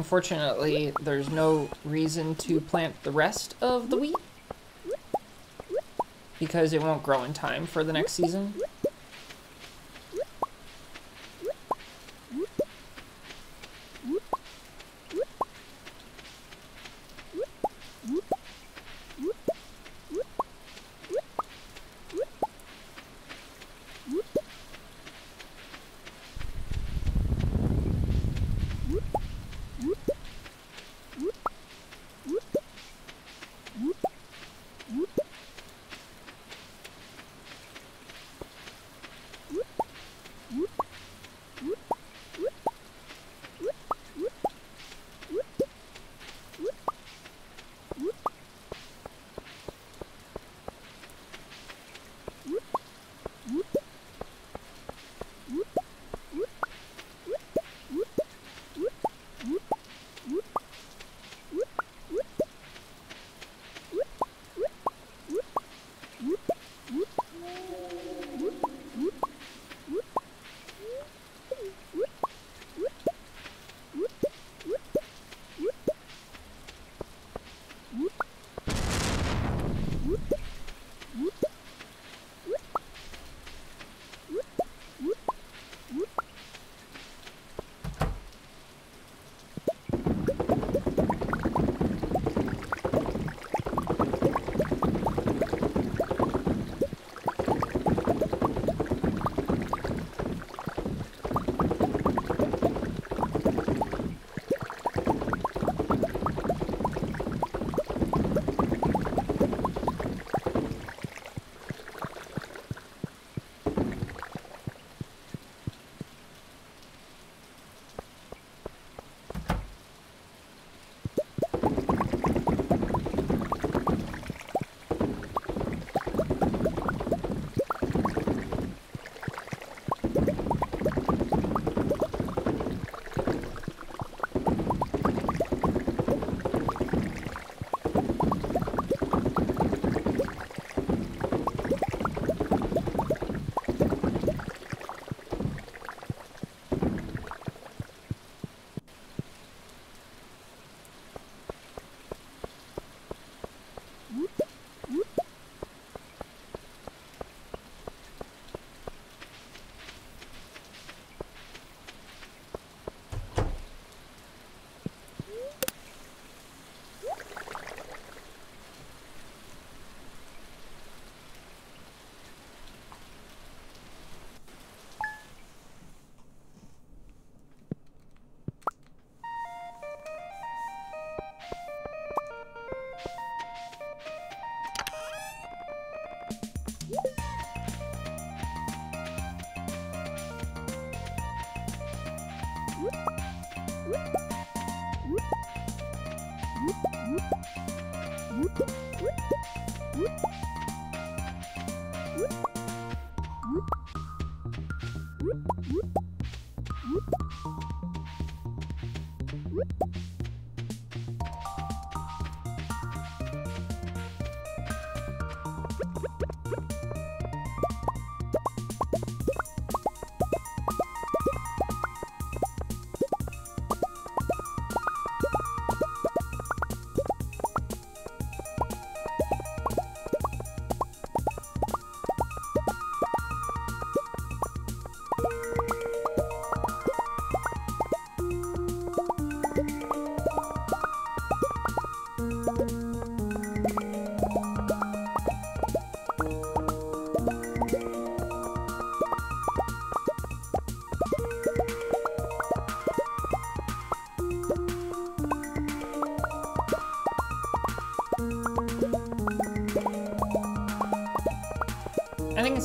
Unfortunately, there's no reason to plant the rest of the wheat because it won't grow in time for the next season.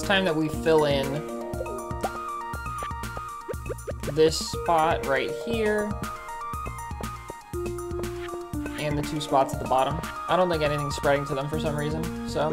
It's time that we fill in this spot right here. And the two spots at the bottom. I don't think anything's spreading to them for some reason, so.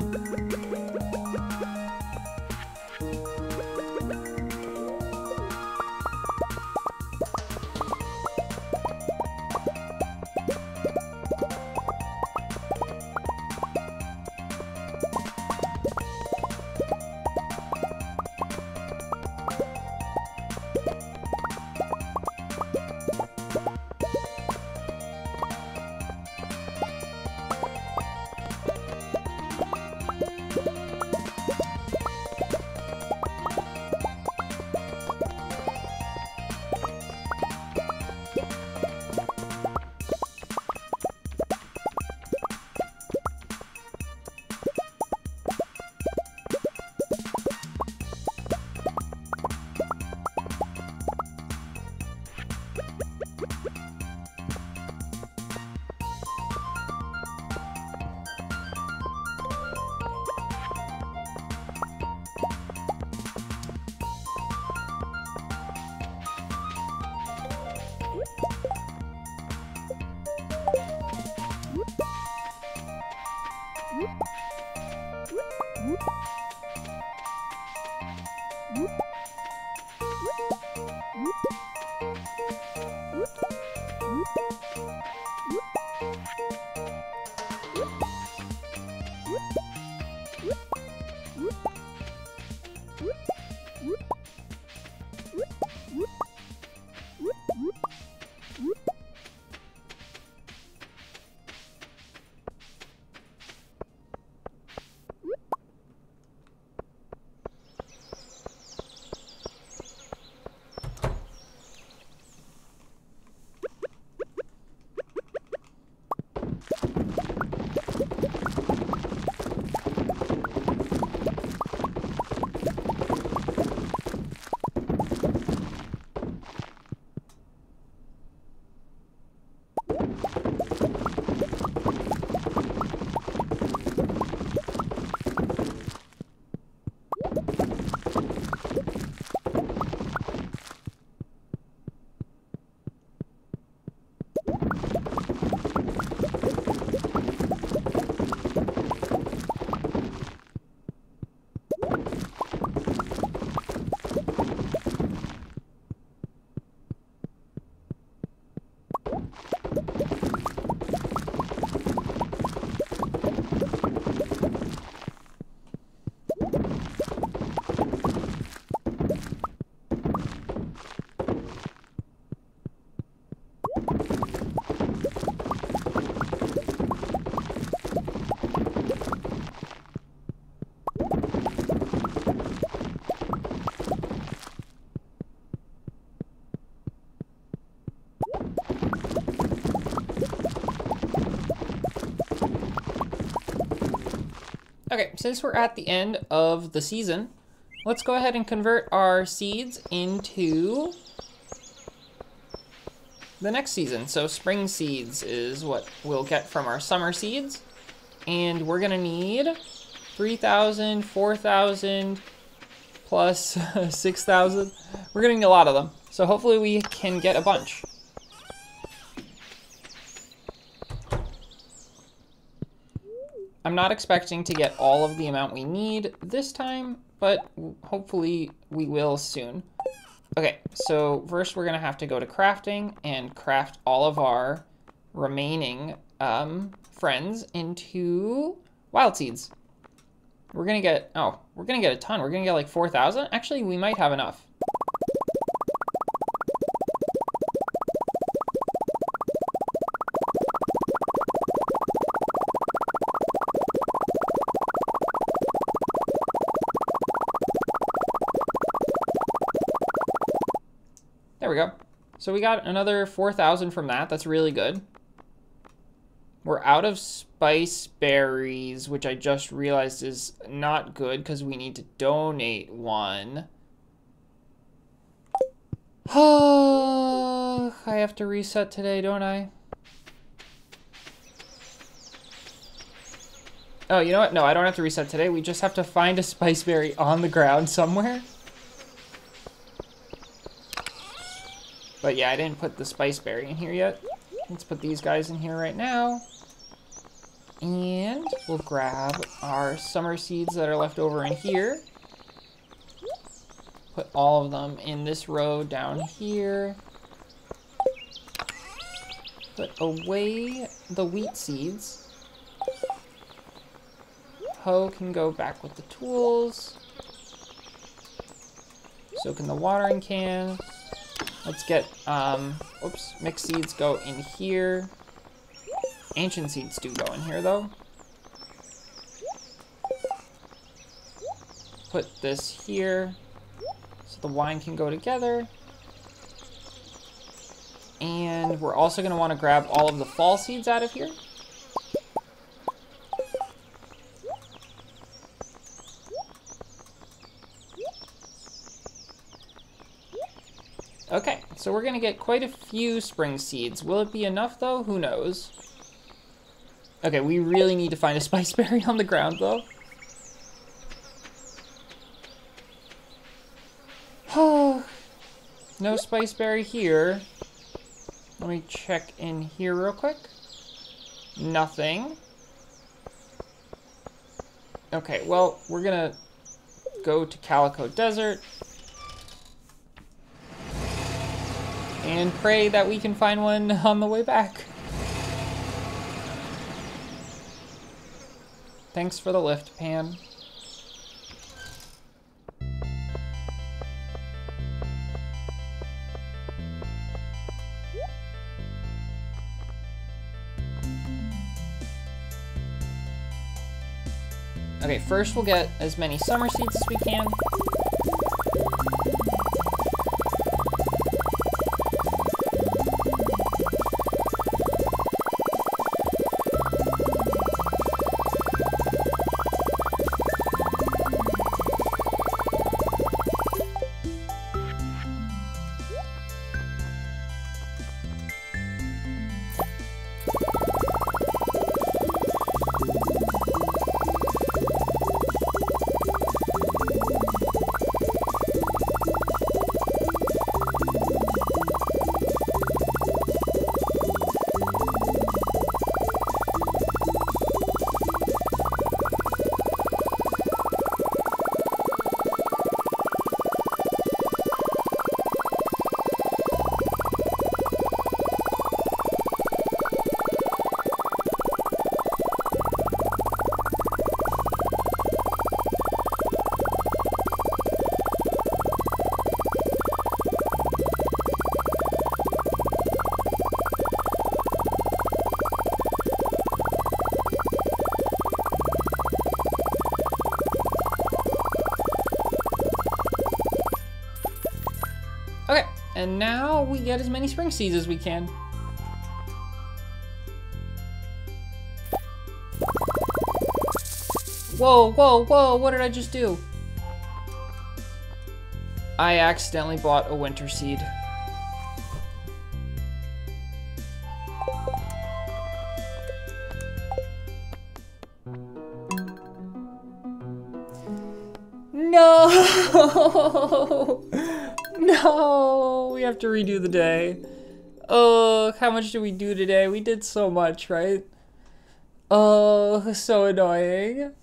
Since we're at the end of the season, let's go ahead and convert our seeds into the next season. So spring seeds is what we'll get from our summer seeds. And we're gonna need 3,000, 4,000, plus *laughs* 6,000. We're gonna need a lot of them. So hopefully we can get a bunch. I'm not expecting to get all of the amount we need this time, but hopefully we will soon. Okay, so first we're gonna have to go to crafting and craft all of our remaining um, friends into wild seeds. We're gonna get, oh, we're gonna get a ton. We're gonna get like 4,000. Actually, we might have enough. So we got another 4,000 from that. That's really good. We're out of spice berries, which I just realized is not good because we need to donate one. *sighs* I have to reset today, don't I? Oh, you know what? No, I don't have to reset today. We just have to find a spice berry on the ground somewhere. But yeah, I didn't put the spice berry in here yet. Let's put these guys in here right now. And we'll grab our summer seeds that are left over in here. Put all of them in this row down here. Put away the wheat seeds. Hoe can go back with the tools. So can the watering can. Let's get, um, oops, mixed seeds go in here. Ancient seeds do go in here, though. Put this here, so the wine can go together. And we're also going to want to grab all of the fall seeds out of here. Okay, so we're gonna get quite a few spring seeds. Will it be enough though? Who knows? Okay, we really need to find a *laughs* spice berry on the ground though. Oh, *sighs* no spice berry here. Let me check in here real quick. Nothing. Okay, well, we're gonna go to Calico Desert. And pray that we can find one on the way back. Thanks for the lift, Pam. Okay, first we'll get as many summer seeds as we can. And now we get as many spring seeds as we can. Whoa, whoa, whoa, what did I just do? I accidentally bought a winter seed. Redo the day. Oh, how much did we do today? We did so much, right? Oh, so annoying.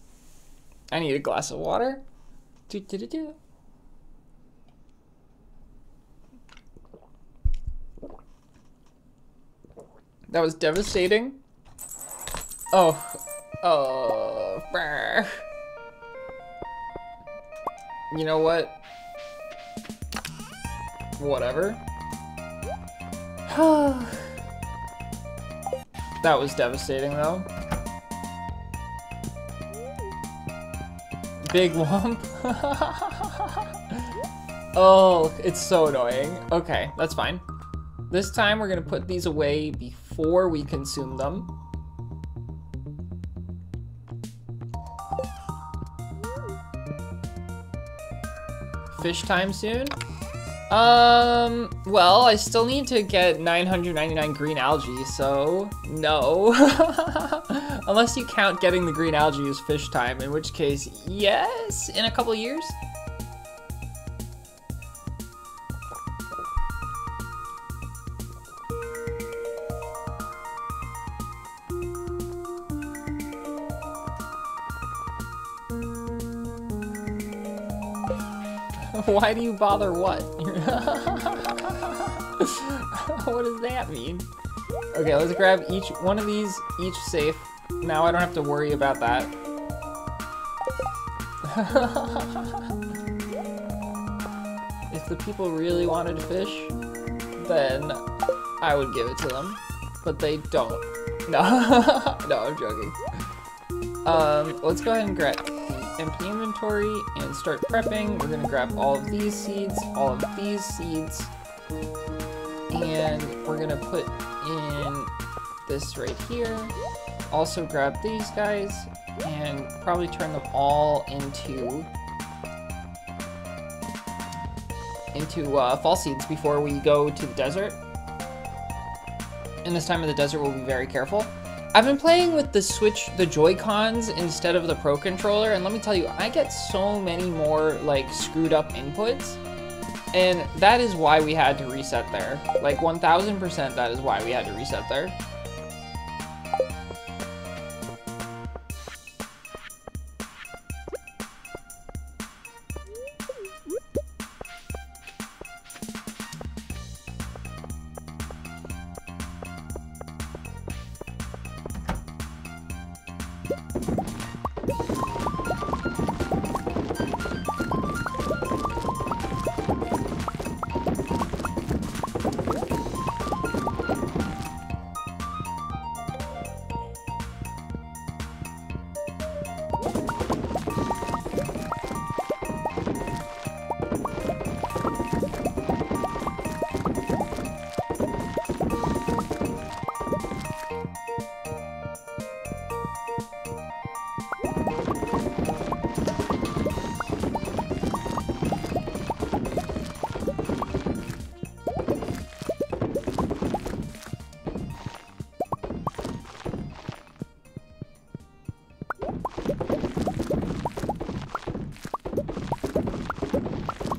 I need a glass of water. Do, do, do, do. That was devastating. Oh. Oh. Brr. You know what? Whatever. That was devastating, though. Big Wump. *laughs* oh, it's so annoying. Okay, that's fine. This time we're gonna put these away before we consume them. Fish time soon? Um, well, I still need to get 999 green algae, so no. *laughs* Unless you count getting the green algae as fish time, in which case, yes, in a couple years. Why do you bother what? *laughs* what does that mean? Okay, let's grab each one of these, each safe. Now I don't have to worry about that. *laughs* if the people really wanted to fish, then I would give it to them. But they don't. *laughs* No, no, I'm joking. Um, let's go ahead and grab inventory and start prepping. We're gonna grab all of these seeds, all of these seeds, and we're gonna put in this right here. Also grab these guys and probably turn them all into into uh, fall seeds before we go to the desert. In this time of the desert, we'll be very careful. I've been playing with the Switch, the Joy-Cons instead of the Pro Controller, and let me tell you, I get so many more, like, screwed up inputs, and that is why we had to reset there. Like, 1000% that is why we had to reset there.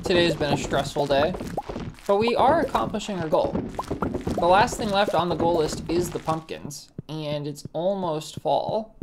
Today has been a stressful day, but we are accomplishing our goal. The last thing left on the goal list is the pumpkins, and it's almost fall.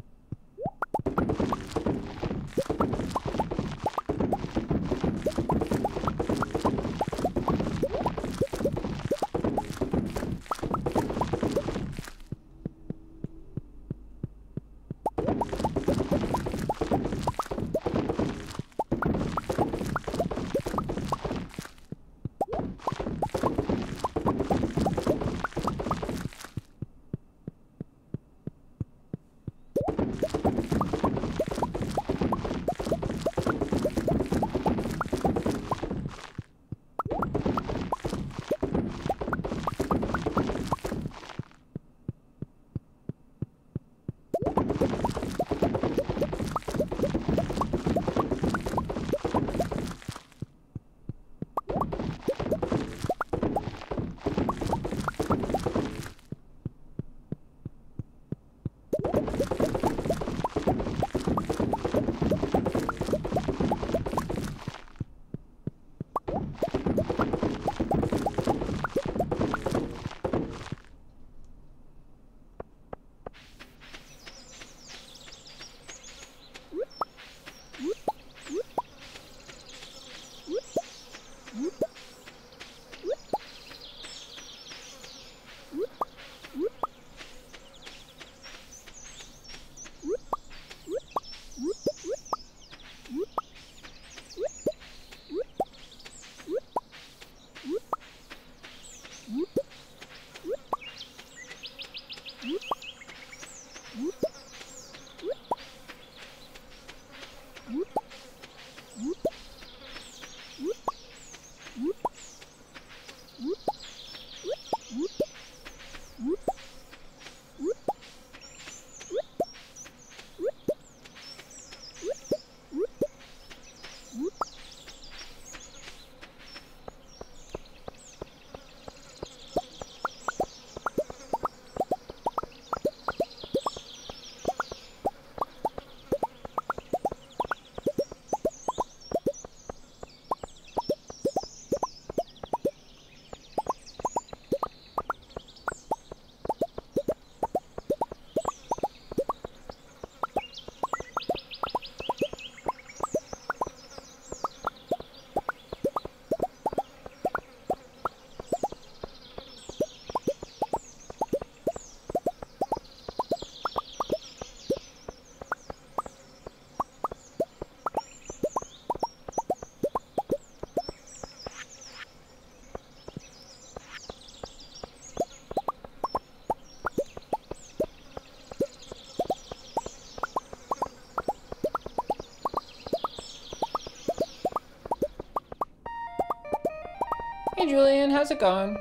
Hey Julian, how's it going?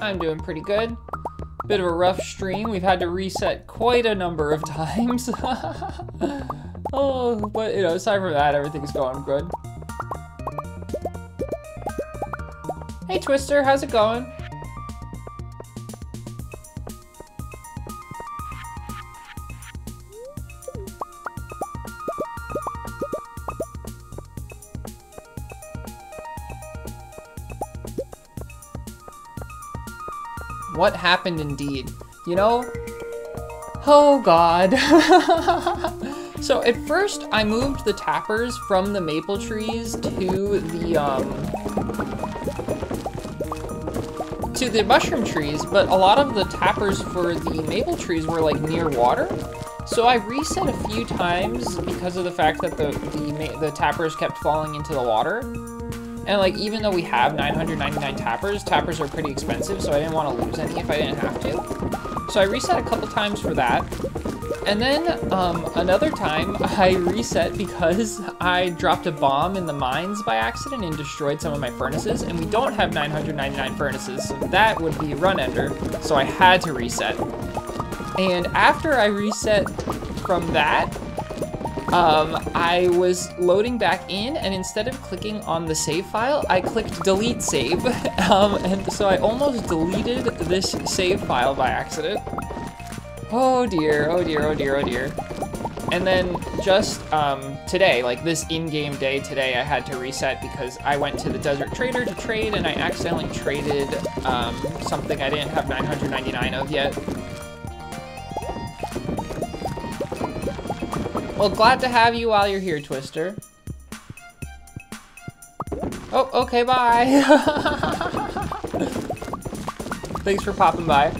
I'm doing pretty good. Bit of a rough stream. We've had to reset quite a number of *laughs* times. *laughs* oh, but you know, aside from that, everything's going good. Hey Twister, how's it going? What happened indeed? You know? Oh god. *laughs* so at first I moved the tappers from the maple trees to the um to the mushroom trees, but a lot of the tappers for the maple trees were like near water. So I reset a few times because of the fact that the the, the tappers kept falling into the water. And like, even though we have 999 tappers, tappers are pretty expensive, so I didn't want to lose any if I didn't have to. So I reset a couple times for that. And then um, another time I reset because I dropped a bomb in the mines by accident and destroyed some of my furnaces, and we don't have 999 furnaces, so that would be run ender, so I had to reset. And after I reset from that, um, I was loading back in, and instead of clicking on the save file, I clicked delete save. *laughs* um, and so I almost deleted this save file by accident. Oh dear, oh dear, oh dear, oh dear. And then just um, today, like this in-game day today, I had to reset because I went to the Desert Trader to trade, and I accidentally traded um, something I didn't have 999 of yet. Well, glad to have you while you're here, Twister. Oh, okay, bye. *laughs* Thanks for popping by.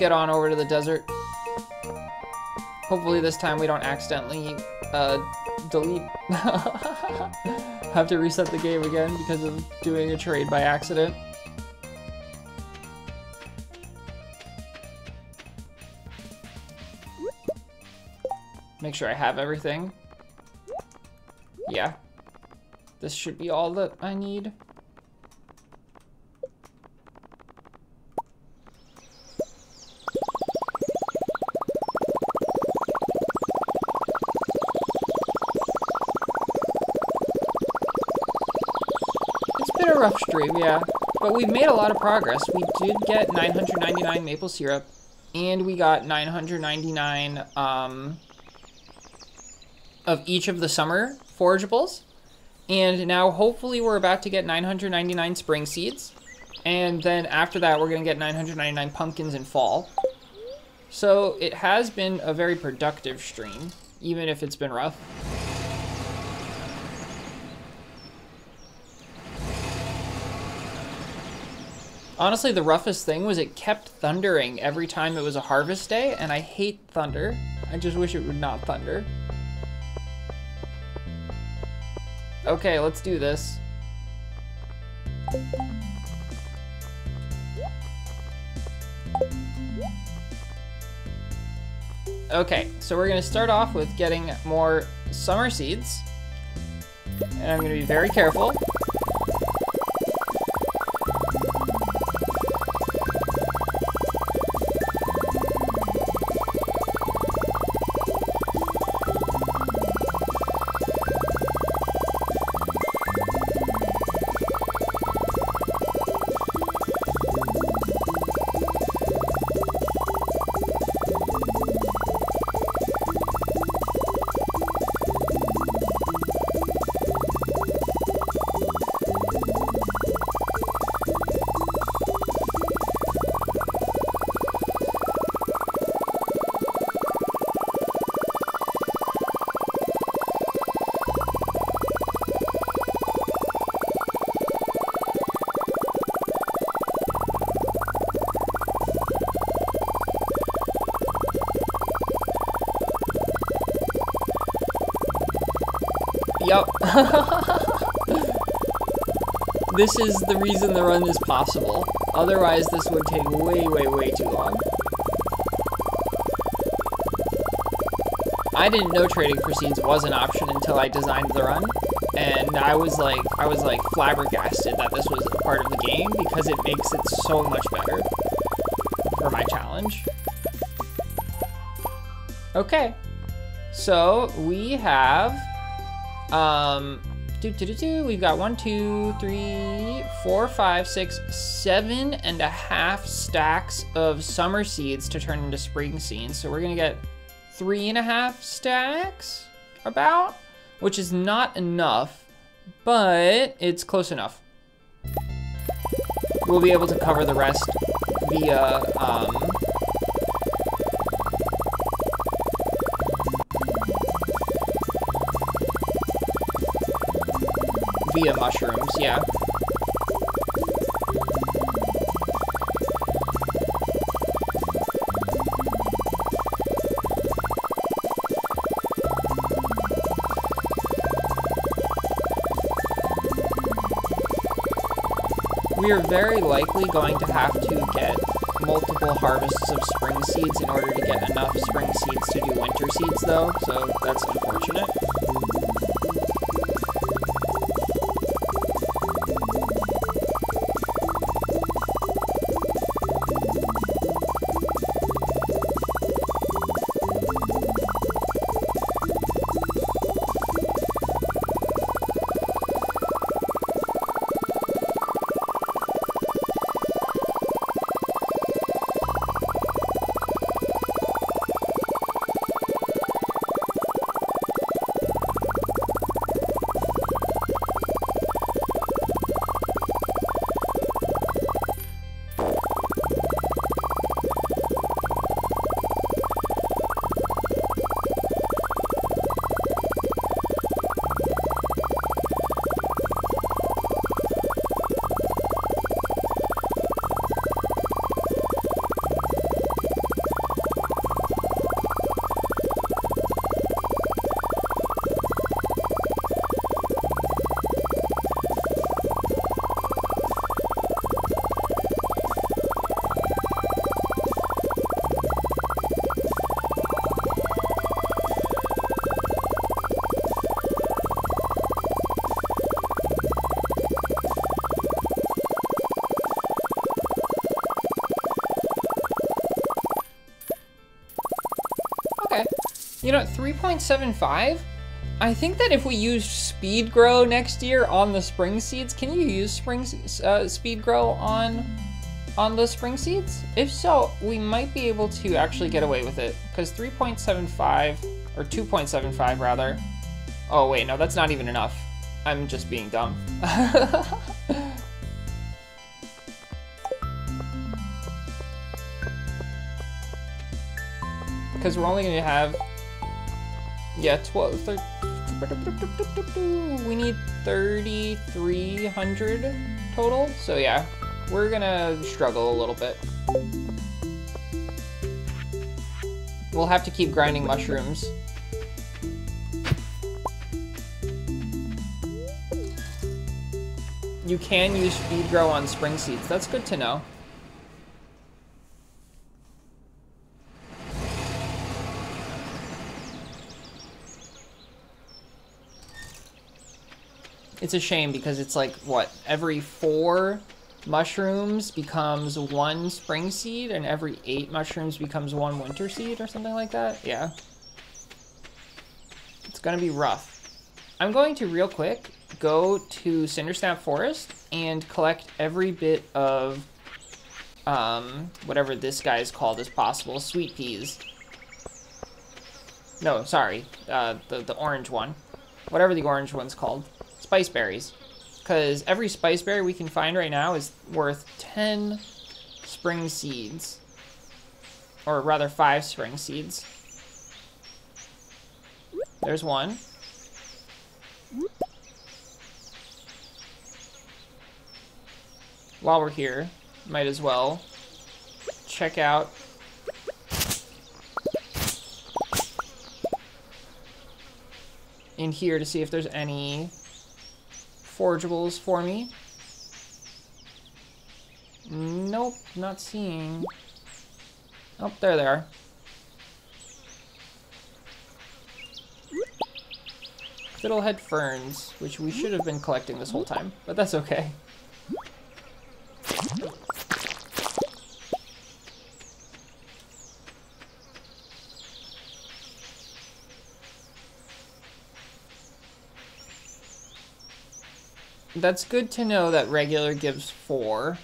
Get on over to the desert. Hopefully this time we don't accidentally uh, delete. *laughs* Have to reset the game again because of doing a trade by accident. Make sure I have everything. Yeah. This should be all that I need. Yeah. But we've made a lot of progress. We did get 999 maple syrup, and we got 999 um, of each of the summer forageables. And now hopefully we're about to get 999 spring seeds. And then after that, we're going to get 999 pumpkins in fall. So it has been a very productive stream, even if it's been rough. Honestly, the roughest thing was it kept thundering every time it was a harvest day, and I hate thunder. I just wish it would not thunder. Okay, let's do this. Okay, so we're gonna start off with getting more summer seeds. And I'm gonna be very careful. *laughs* this is the reason the run is possible. Otherwise, this would take way, way, way too long. I didn't know trading for seeds was an option until I designed the run. And I was like, I was like flabbergasted that this was a part of the game because it makes it so much better for my challenge. Okay, so we have, um. We've got one, two, three, four, five, six, seven and a half stacks of summer seeds to turn into spring seeds. So we're gonna get three and a half stacks, about, which is not enough, but it's close enough. We'll be able to cover the rest via, um, yeah. We are very likely going to have to get multiple harvests of spring seeds in order to get enough spring seeds to do winter seeds though, so that's 3.75? I think that if we use Speed-Gro next year on the spring seeds, can you use spring uh, Speed-Gro on on the spring seeds? If so, we might be able to actually get away with it because 3.75 or 2.75 rather. Oh wait, no, that's not even enough. I'm just being dumb. *laughs* Because we're only going to have yeah, 12, 13, we need 3,300 total. So yeah, we're gonna struggle a little bit. We'll have to keep grinding mushrooms. You can use Speed-Gro on spring seeds. That's good to know. It's a shame because it's like, what, every four mushrooms becomes one spring seed and every eight mushrooms becomes one winter seed or something like that? Yeah. It's gonna be rough. I'm going to real quick go to Cindersnap Forest and collect every bit of um, whatever this guy is called as possible, sweet peas. No, sorry, uh, the, the orange one. Whatever the orange one's called spice berries. Because every spice berry we can find right now is worth 10 spring seeds. Or rather, 5 spring seeds. There's one. While we're here, might as well check out in here to see if there's any forgeables for me. Nope, not seeing. Oh, there they are. Fiddlehead ferns, which we should have been collecting this whole time, but that's okay. That's good to know that regular gives four.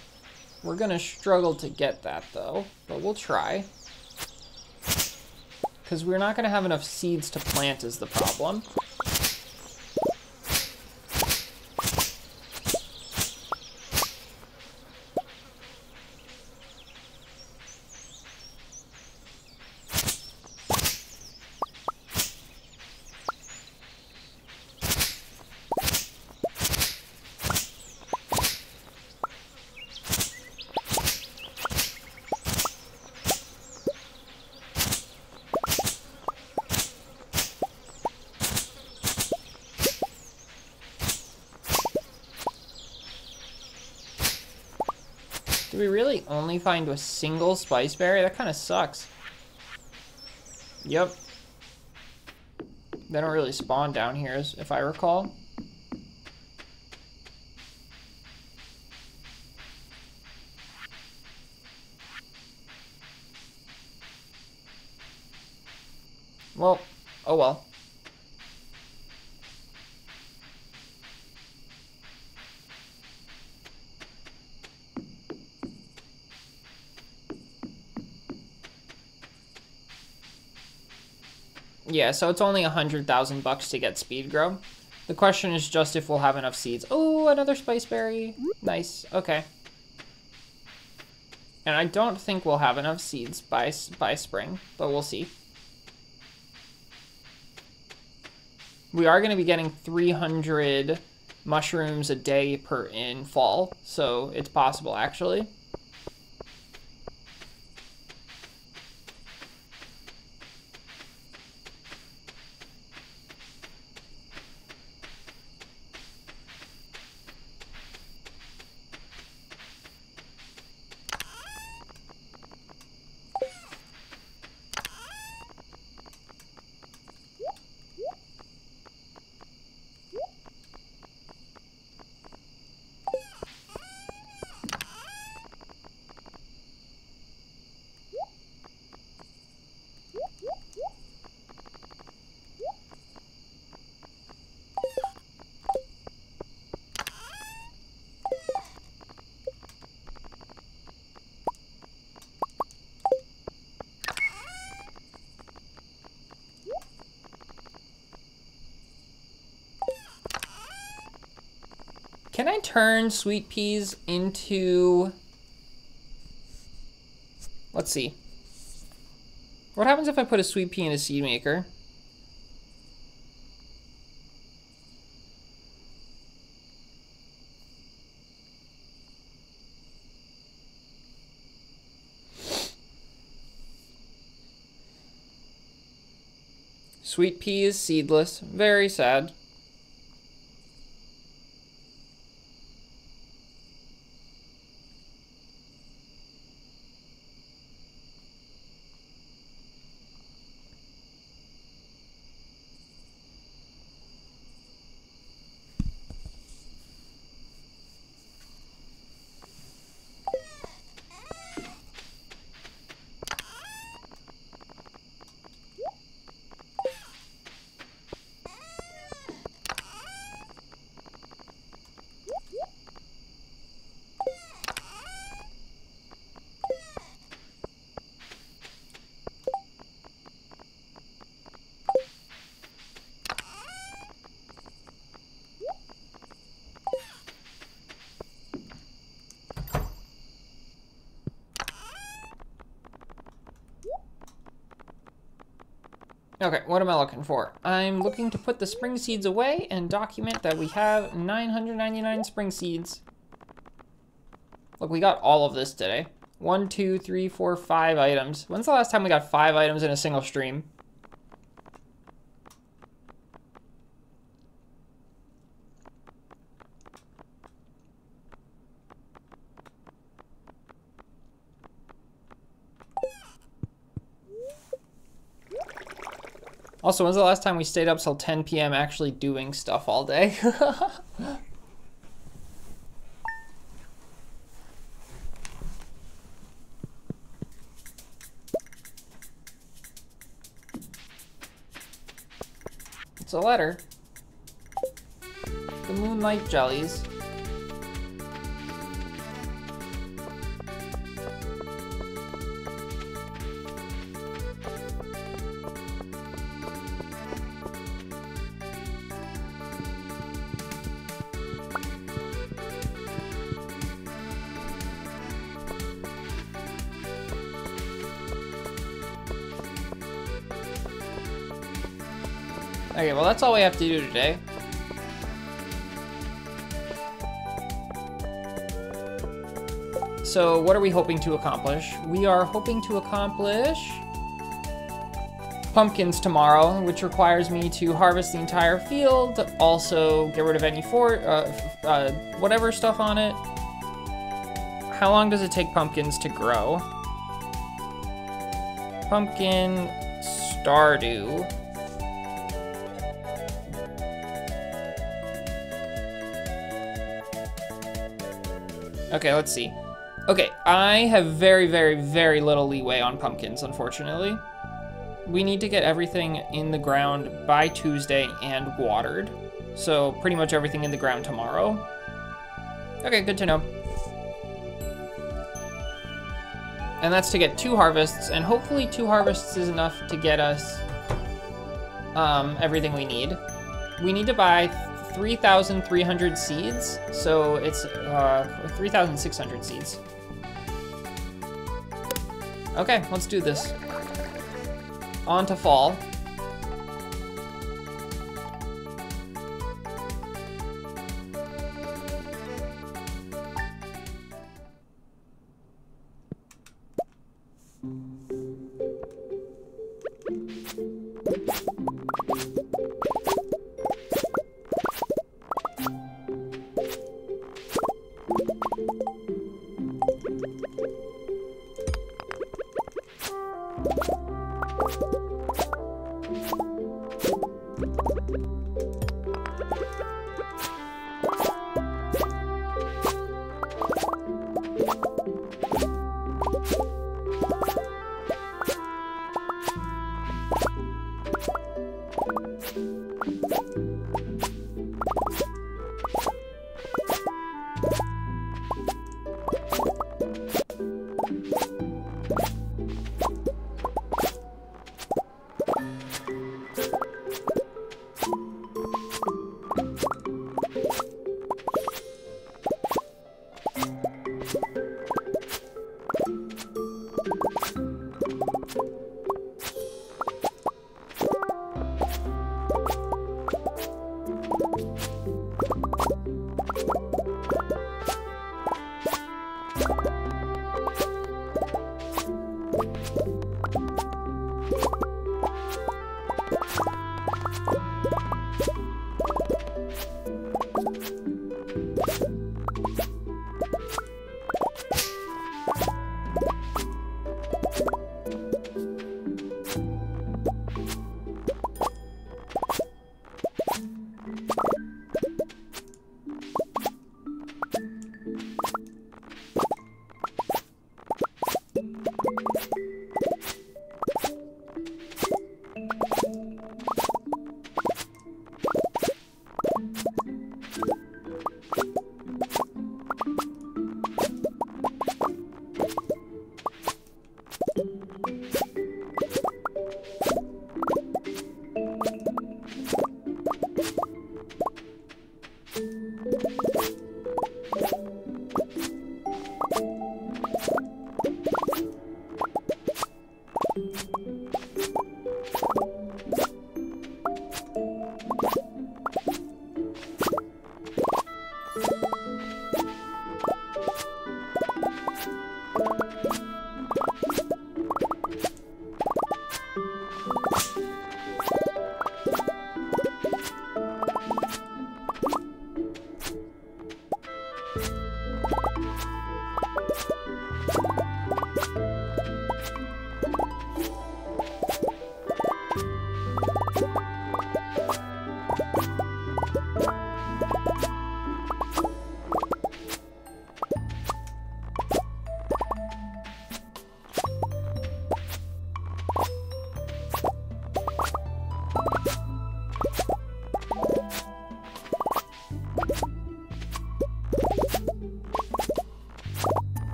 We're gonna struggle to get that though, but we'll try. Because we're not gonna have enough seeds to plant is the problem. Do we find a single spice berry? That kind of sucks. Yep. They don't really spawn down here, if I recall. Well, oh well. Yeah, so it's only a hundred thousand bucks to get Speed-Gro. The question is just if we'll have enough seeds. Oh, another spice berry. Nice. Okay. And I don't think we'll have enough seeds by by spring, but we'll see. We are going to be getting 300 mushrooms a day per in fall, so it's possible actually. Can I turn sweet peas into... Let's see. What happens if I put a sweet pea in a seed maker? Sweet pea is seedless. Very sad. Okay, what am I looking for? I'm looking to put the spring seeds away and document that we have 999 spring seeds. Look, we got all of this today. One, two, three, four, five items. When's the last time we got five items in a single stream? Also, when's the last time we stayed up till 10 p.m. actually doing stuff all day? *laughs* it's a letter. The Moonlight Jellies. Well that's all we have to do today. So what are we hoping to accomplish? We are hoping to accomplish pumpkins tomorrow, which requires me to harvest the entire field, also get rid of any for uh, uh, whatever stuff on it. How long does it take pumpkins to grow? Pumpkin Stardew. Okay, let's see. Okay, I have very, very, very little leeway on pumpkins, unfortunately. We need to get everything in the ground by Tuesday and watered. So pretty much everything in the ground tomorrow. Okay, good to know. And that's to get two harvests, and hopefully two harvests is enough to get us um, everything we need. We need to buy 3,300 seeds, so it's uh, 3,600 seeds. Okay, let's do this. On to fall.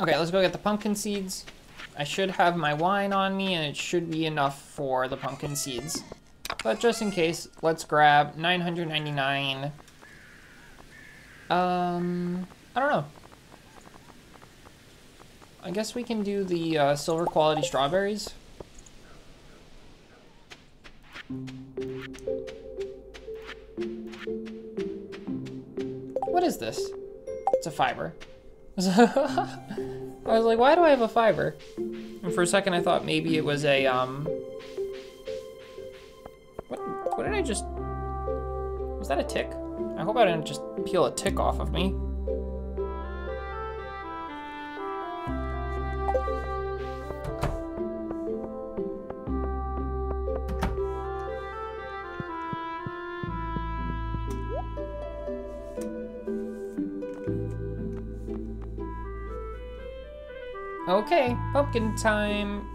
Okay, let's go get the pumpkin seeds. I should have my wine on me and it should be enough for the pumpkin seeds. But just in case, let's grab 999. Um, I don't know. I guess we can do the uh, silver quality strawberries. What is this? It's a fiber. *laughs* I was like, why do I have a fiber? And for a second I thought maybe it was a, um... What, what did I just... Was that a tick? I hope I didn't just peel a tick off of me. Pumpkin time.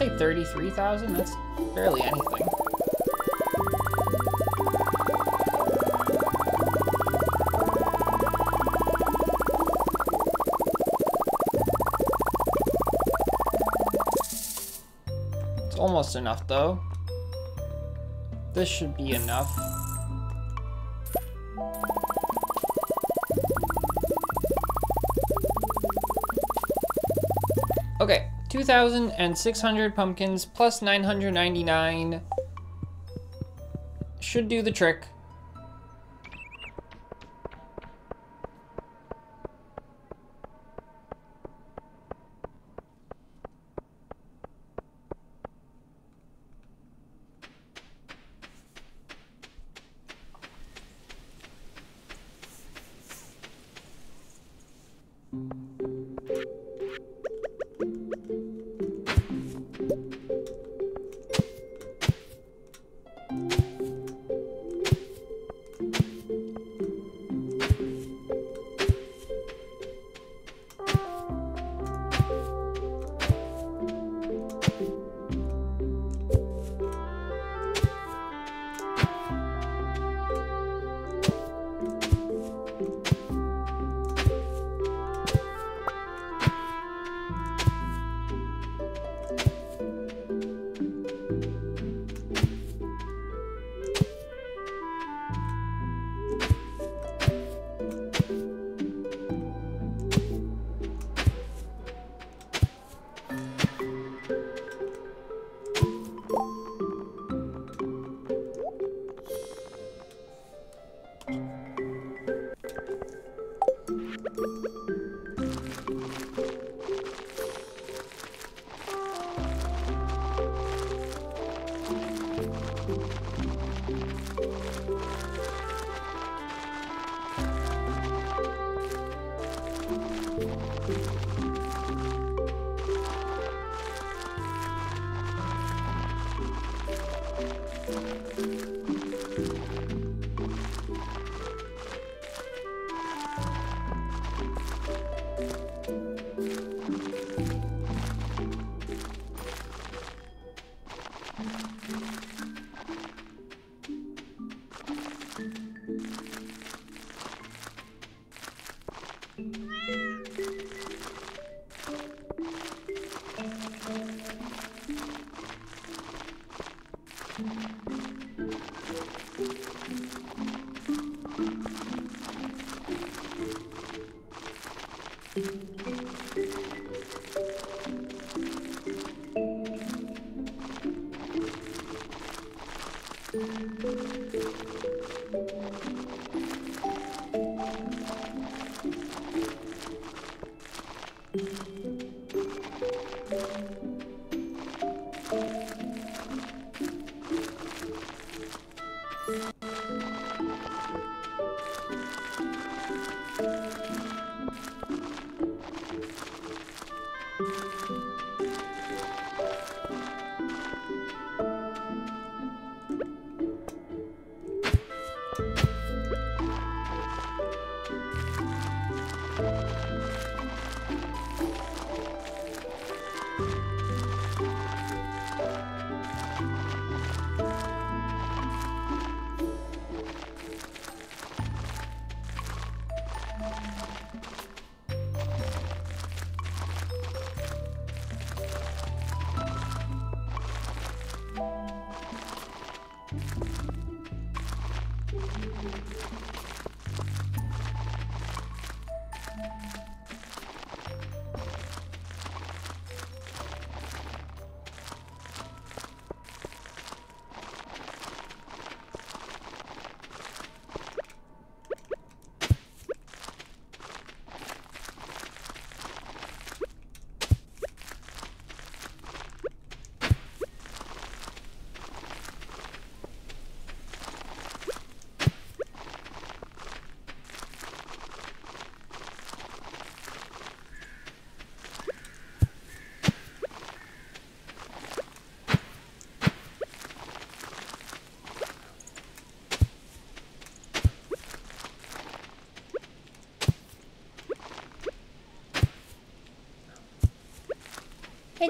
Say 33,000? That's barely anything. It's almost enough though. This should be enough. 2,600 pumpkins plus 999 should do the trick.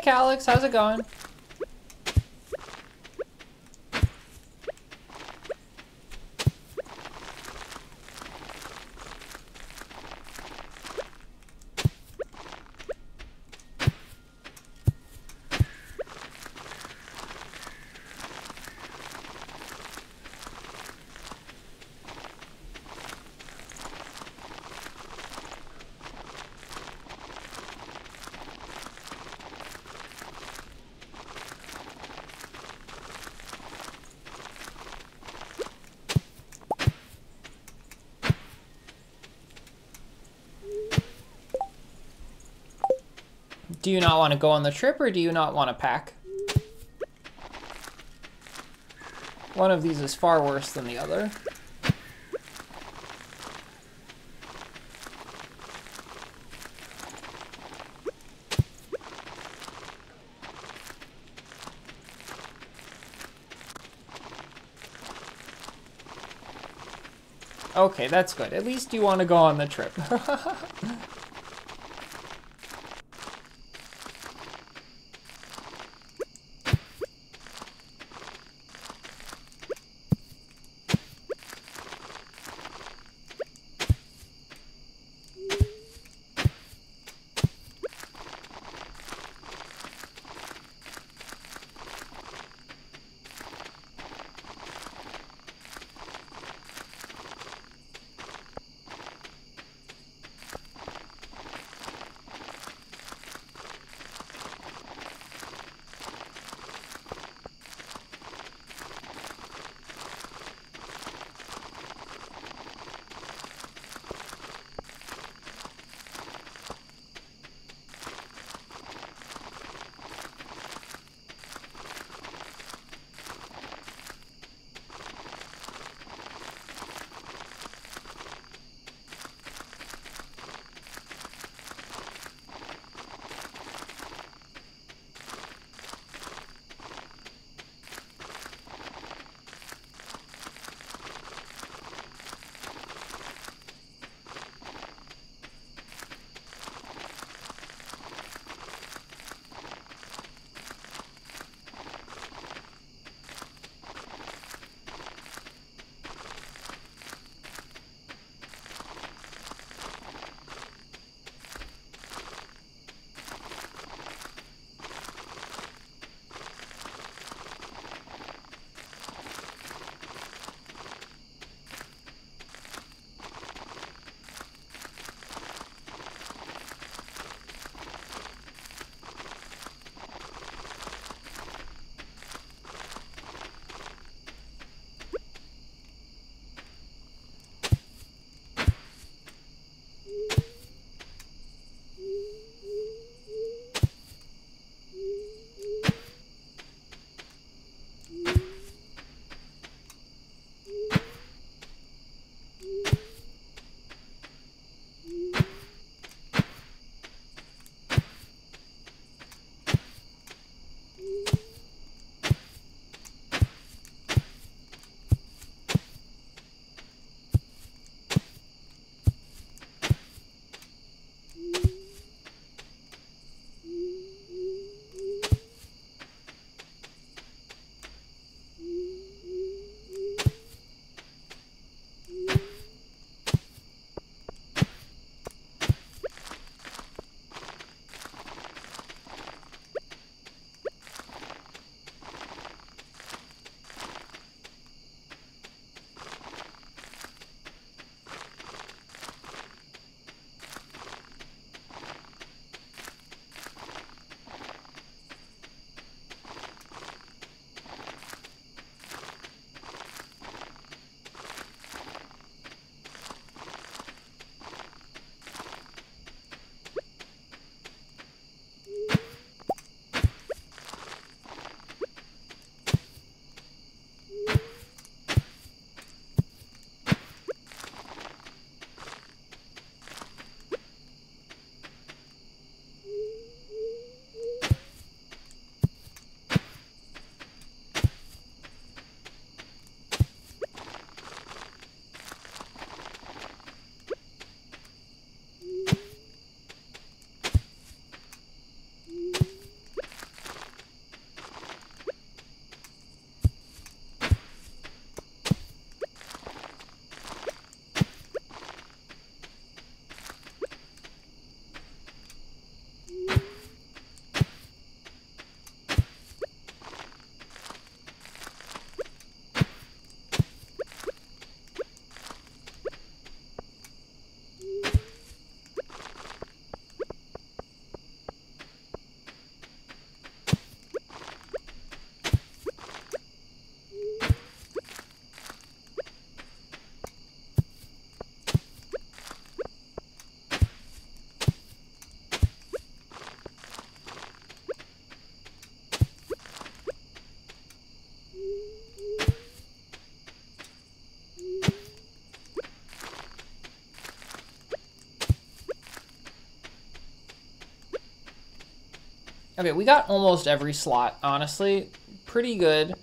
Hey, Calix, how's it going? Do you not want to go on the trip or do you not want to pack? One of these is far worse than the other. Okay, that's good. At least you want to go on the trip. *laughs* Okay, we got almost every slot, honestly. Pretty good.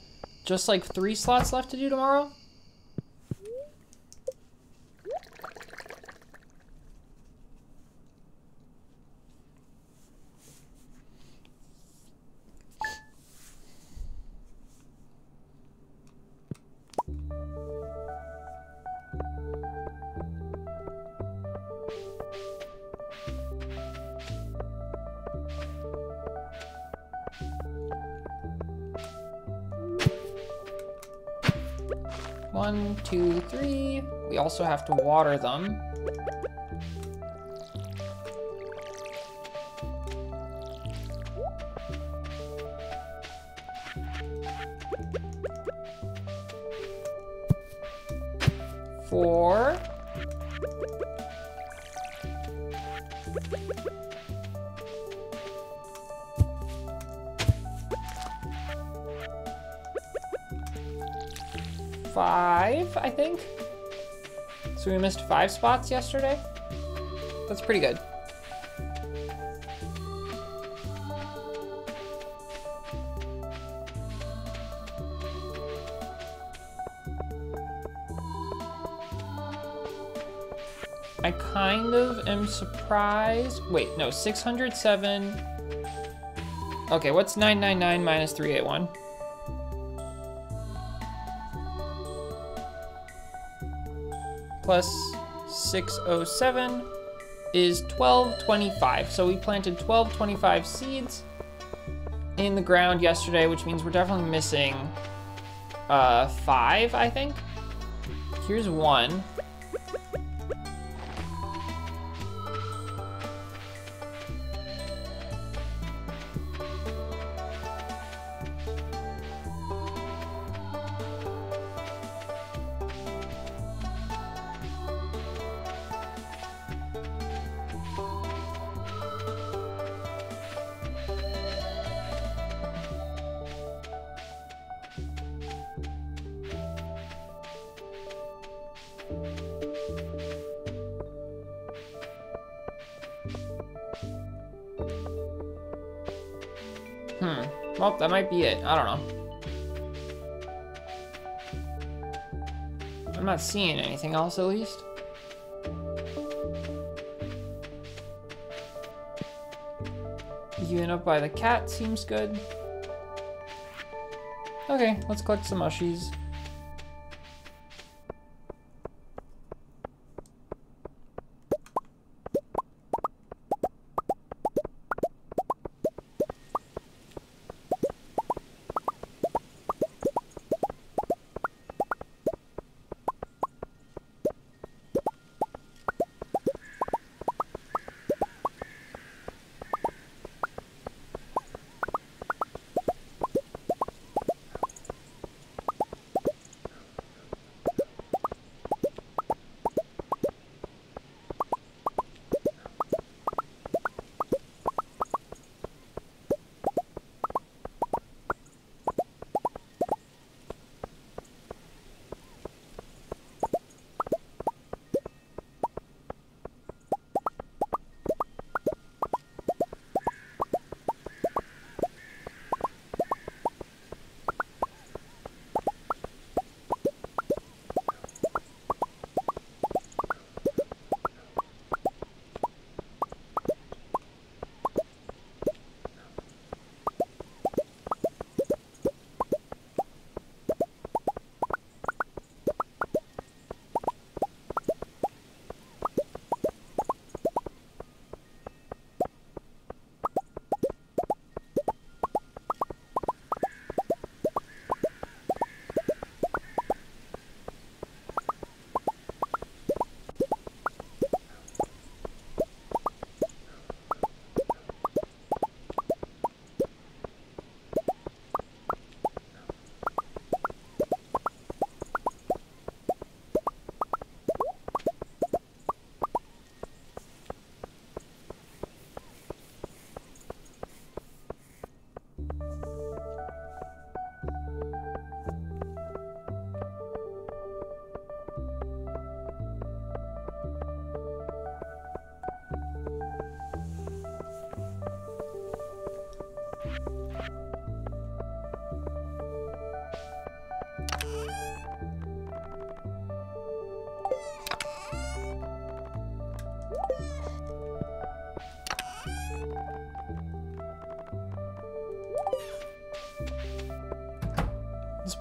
Just like three slots left to do tomorrow. One, two, three. We also have to water them. Missed five spots yesterday. That's pretty good. I kind of am surprised. Wait, no, 607. Okay, what's 999 minus 381? Plus 607 is 1225. So we planted 1225 seeds in the ground yesterday, which means we're definitely missing uh, five, I think. Here's one. I don't know. I'm not seeing anything else, at least. Even up by the cat seems good. Okay, let's collect some mushies.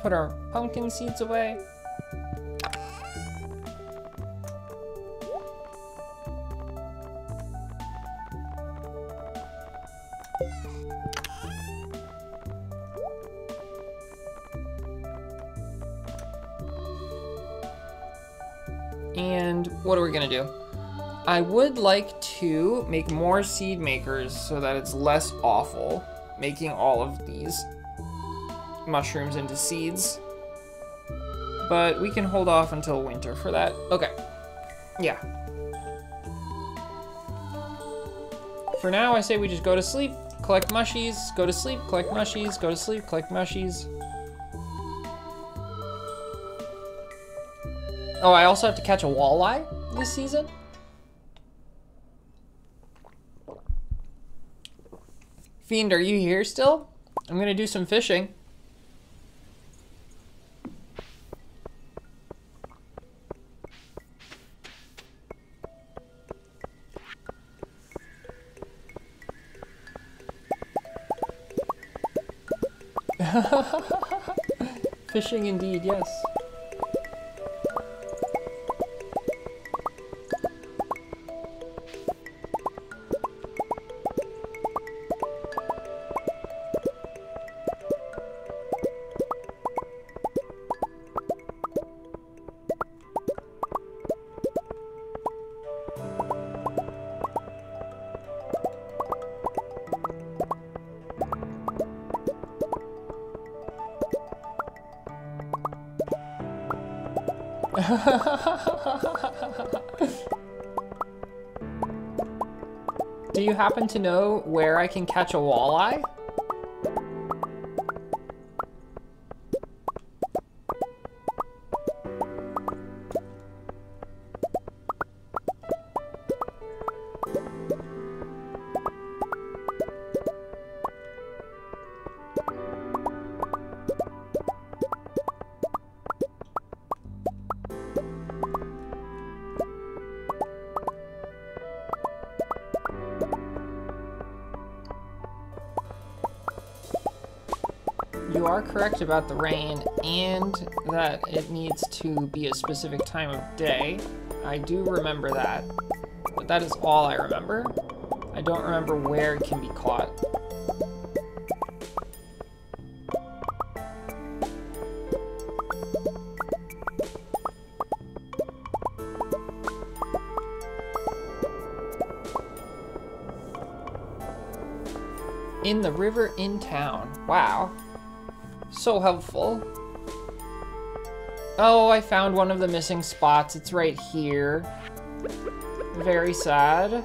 Put our pumpkin seeds away. And what are we gonna do? I would like to make more seed makers so that it's less awful making all of these mushrooms into seeds. But we can hold off until winter for that. Okay. Yeah. For now, I say we just go to sleep, collect mushies, go to sleep, collect mushies, go to sleep, collect mushies. Oh, I also have to catch a walleye this season? Fiend, are you here still? I'm gonna do some fishing. Fishing indeed, yes. Happen to know where I can catch a walleye? Correct about the rain and that it needs to be a specific time of day. I do remember that, but that is all I remember. I don't remember where it can be caught. In the river in town. Wow. So helpful. Oh, I found one of the missing spots. It's right here. Very sad.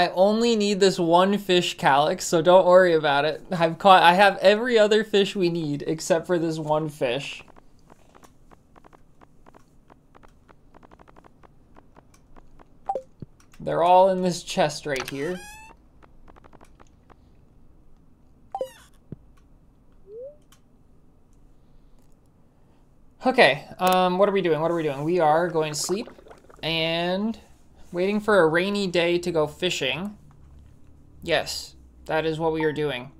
I only need this one fish calyx, so don't worry about it. I've caught I have every other fish we need except for this one fish. They're all in this chest right here. Okay, um, what are we doing? What are we doing? We are going to sleep and Waiting for a rainy day to go fishing. Yes, that is what we are doing.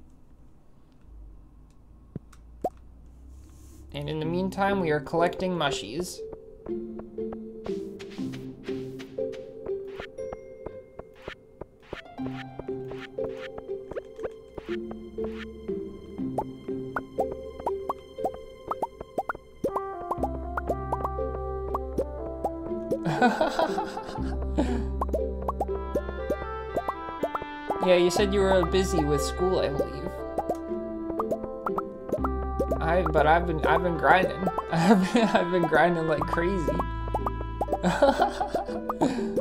And in the meantime, we are collecting mushies. You said you were busy with school, I believe. I but I've been I've been grinding. *laughs* I've been, I've been grinding like crazy. *laughs*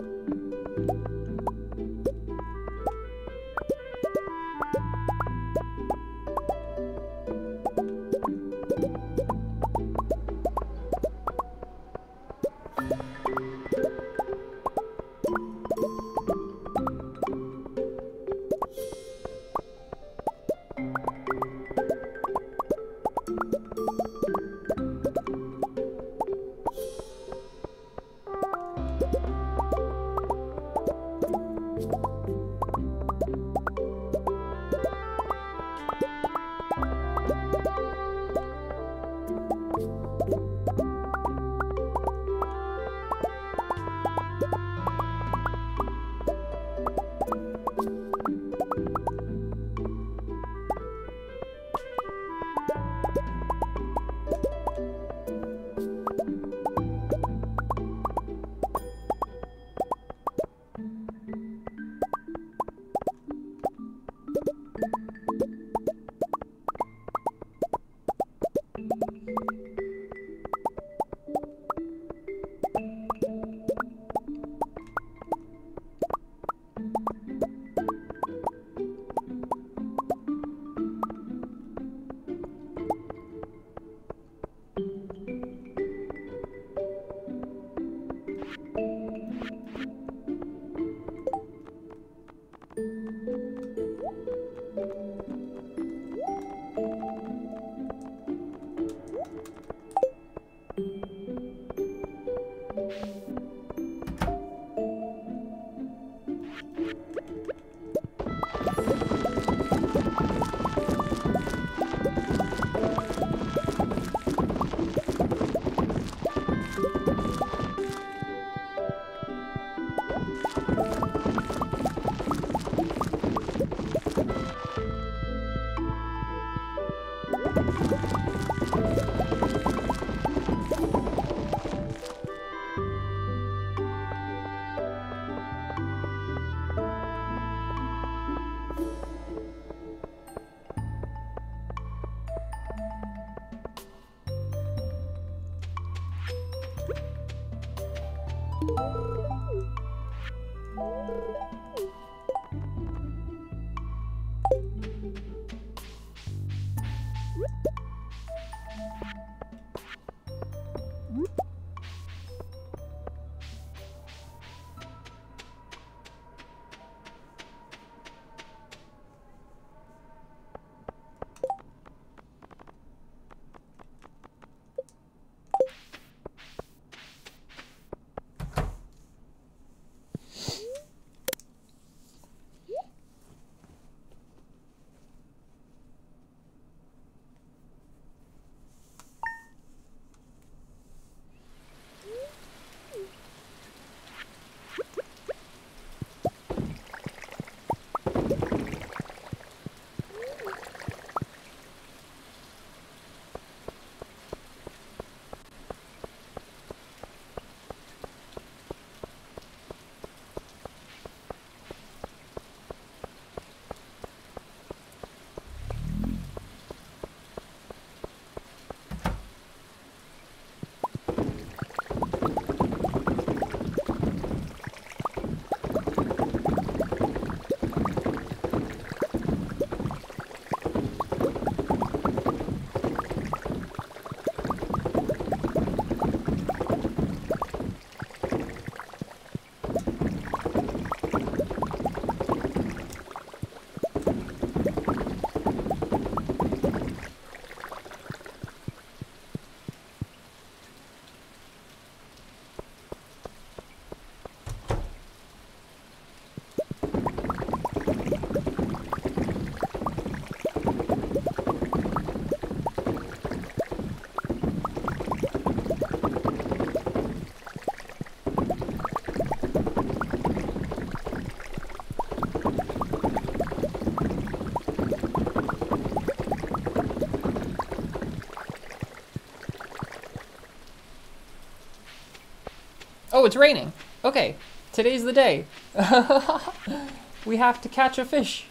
Oh, it's raining. Okay, today's the day. *laughs* we have to catch a fish.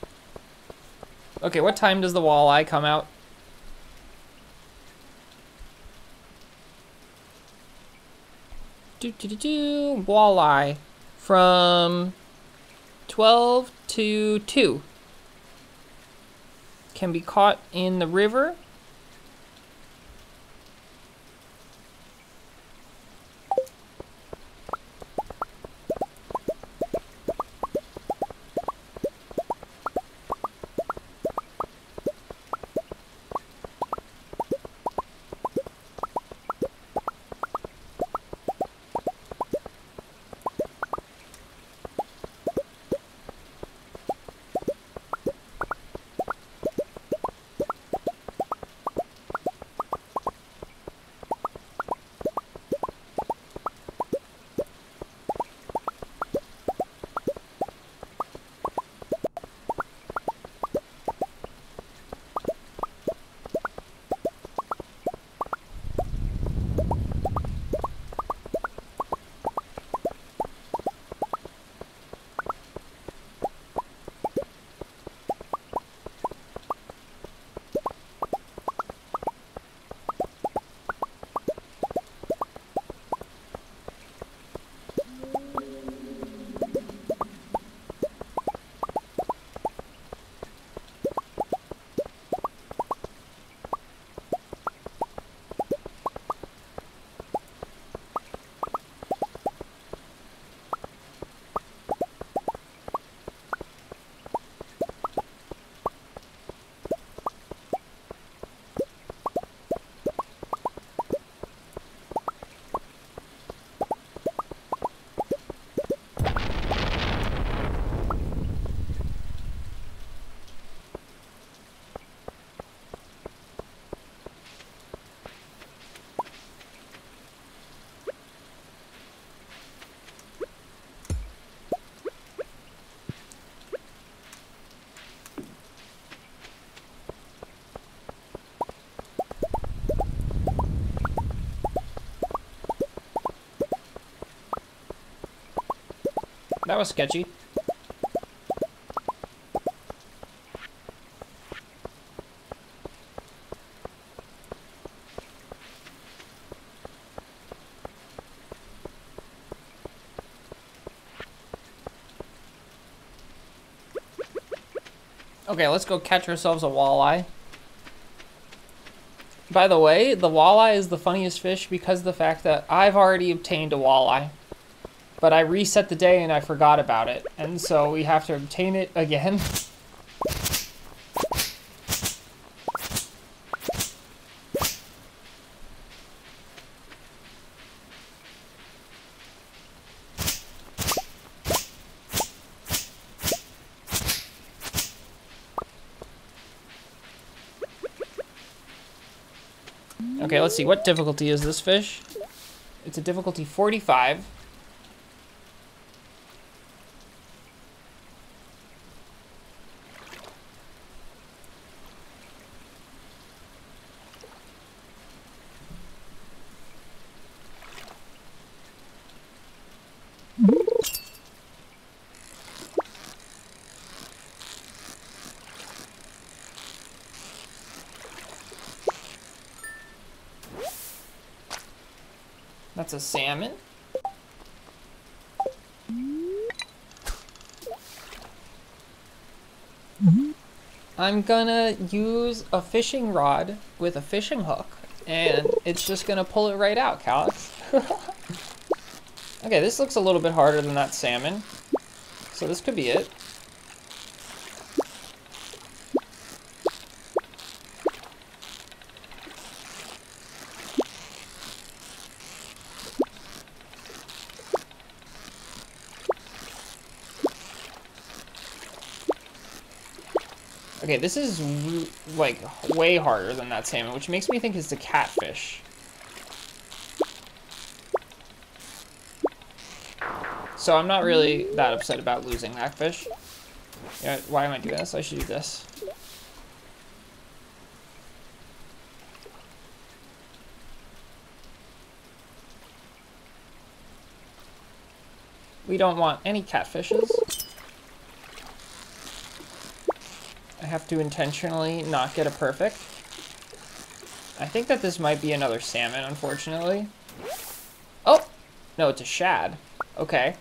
Okay, what time does the walleye come out? Do do do do walleye from 12 to 2 can be caught in the river That was sketchy. Okay, let's go catch ourselves a walleye. By the way, the walleye is the funniest fish because the fact that I've already obtained a walleye. But I reset the day and I forgot about it. And so we have to obtain it again. *laughs* Okay, let's see. What difficulty is this fish? It's a difficulty 45. That's a salmon. I'm gonna use a fishing rod with a fishing hook and it's just gonna pull it right out, Calyx. *laughs* okay, this looks a little bit harder than that salmon. So this could be it. Okay, this is like way harder than that salmon, which makes me think it's the catfish. So I'm not really that upset about losing that fish. Why am I doing this? I should do this. We don't want any catfishes. I have to intentionally not get a perfect. I think that this might be another salmon, unfortunately. Oh! No, it's a shad. Okay.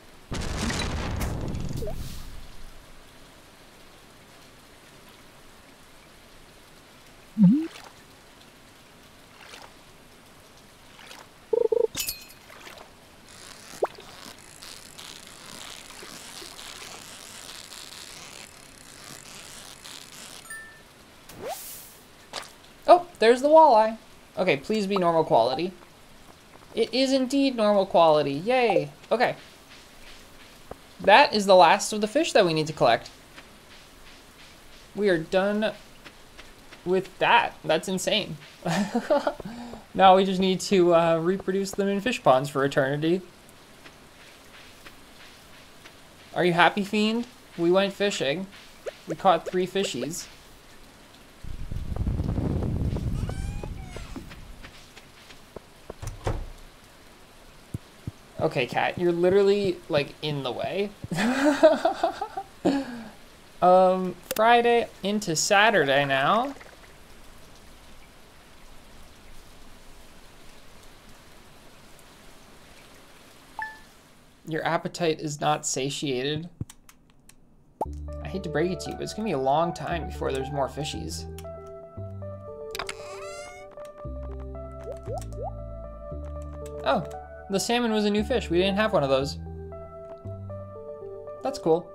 There's the walleye. Okay, please be normal quality. It is indeed normal quality. Yay. Okay. That is the last of the fish that we need to collect. We are done with that. That's insane. *laughs* now we just need to uh, reproduce them in fish ponds for eternity. Are you happy, Fiend? We went fishing. We caught three fishies. Okay, cat, you're literally like in the way. *laughs* um, Friday into Saturday now. Your appetite is not satiated. I hate to break it to you, but it's gonna be a long time before there's more fishies. Oh, the salmon was a new fish. We didn't have one of those. That's cool.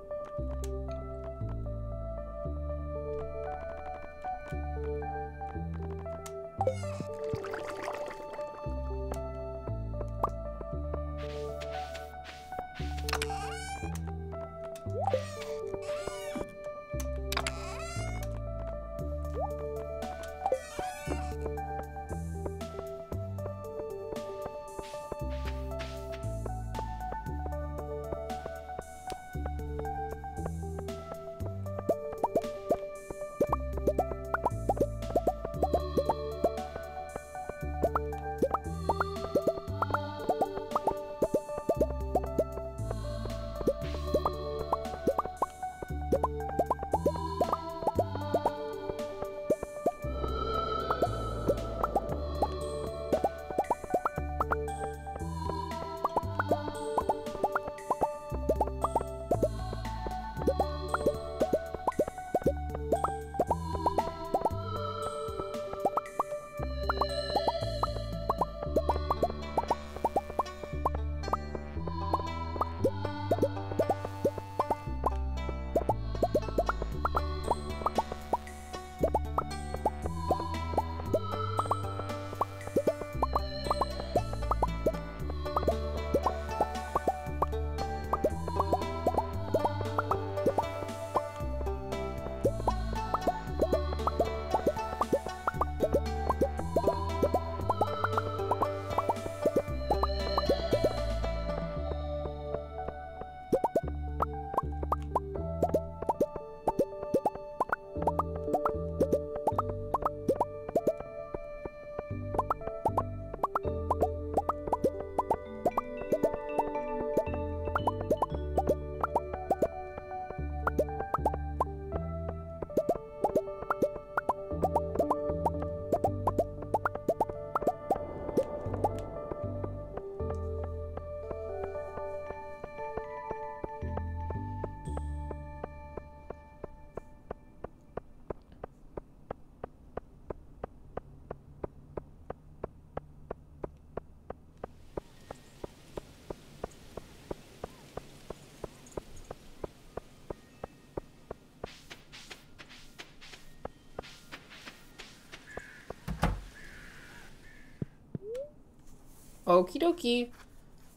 Okie dokie.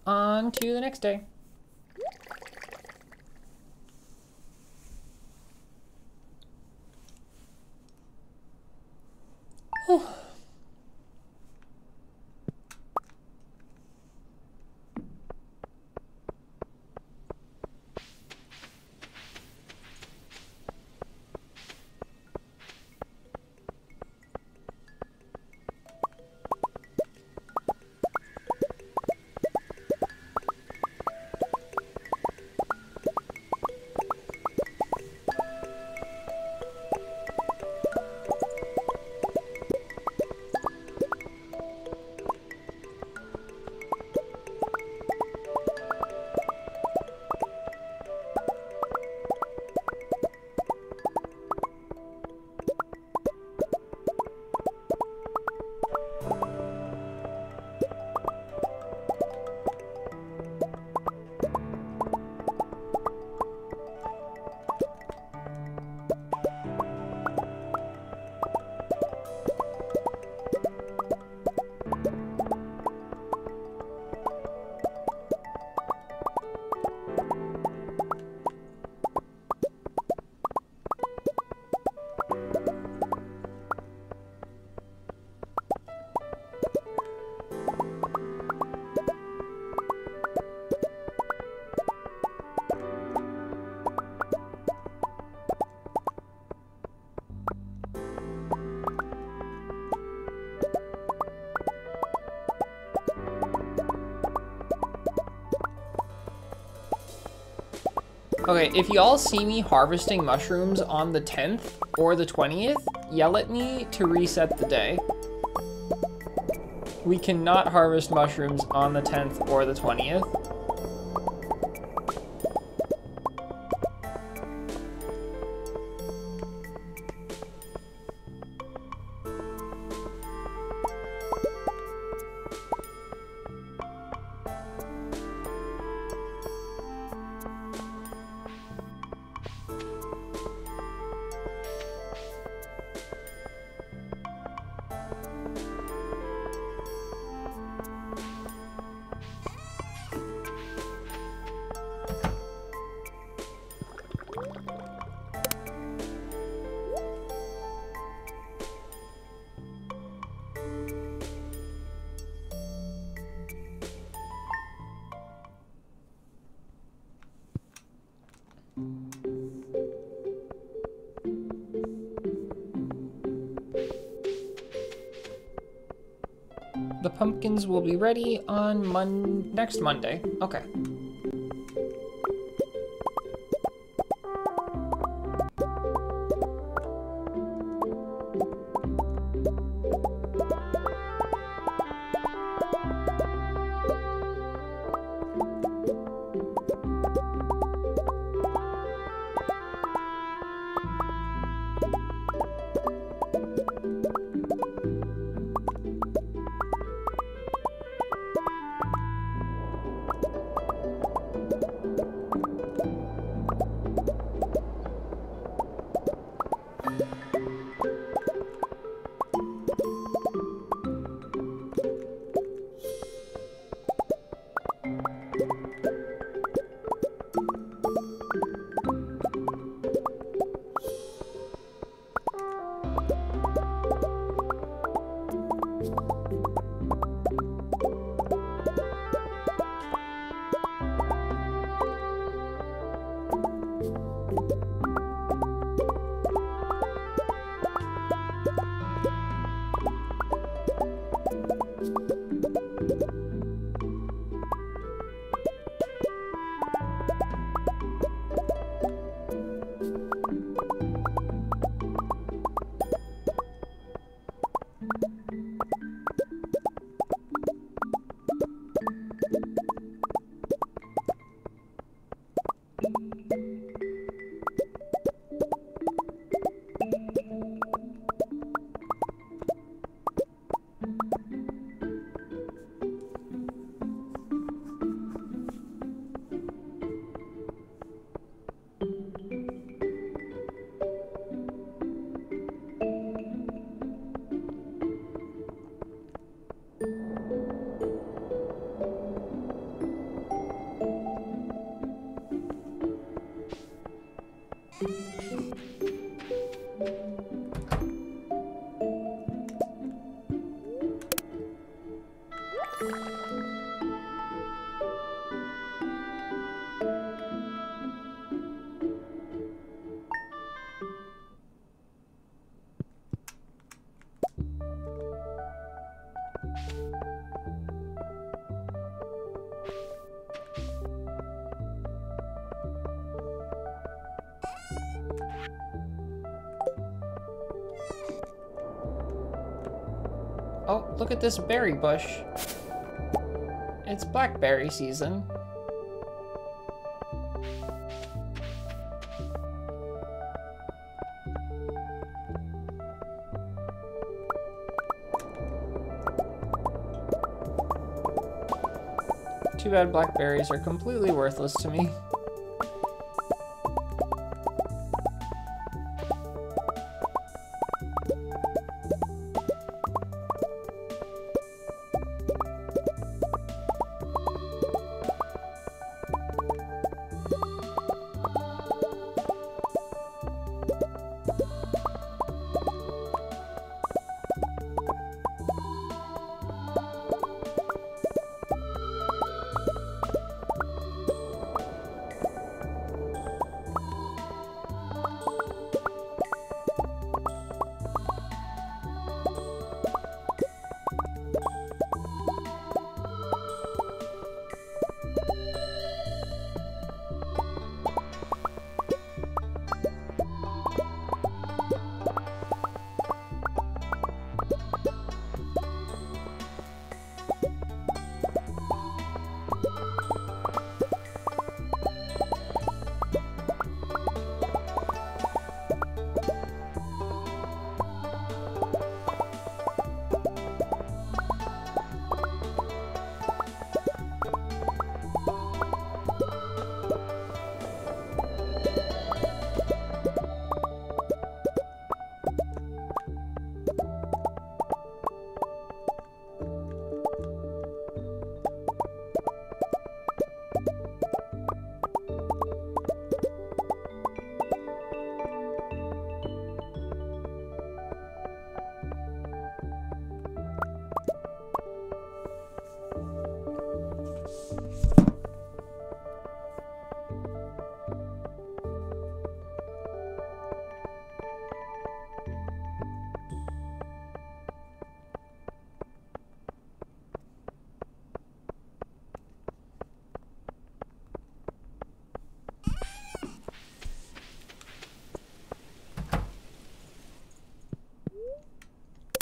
On to the next day. Okay, if y'all see me harvesting mushrooms on the 10th or the 20th, yell at me to reset the day. We cannot harvest mushrooms on the 10th or the 20th. Be ready on mon next Monday. Okay. At this berry bush. It's blackberry season. Too bad blackberries are completely worthless to me.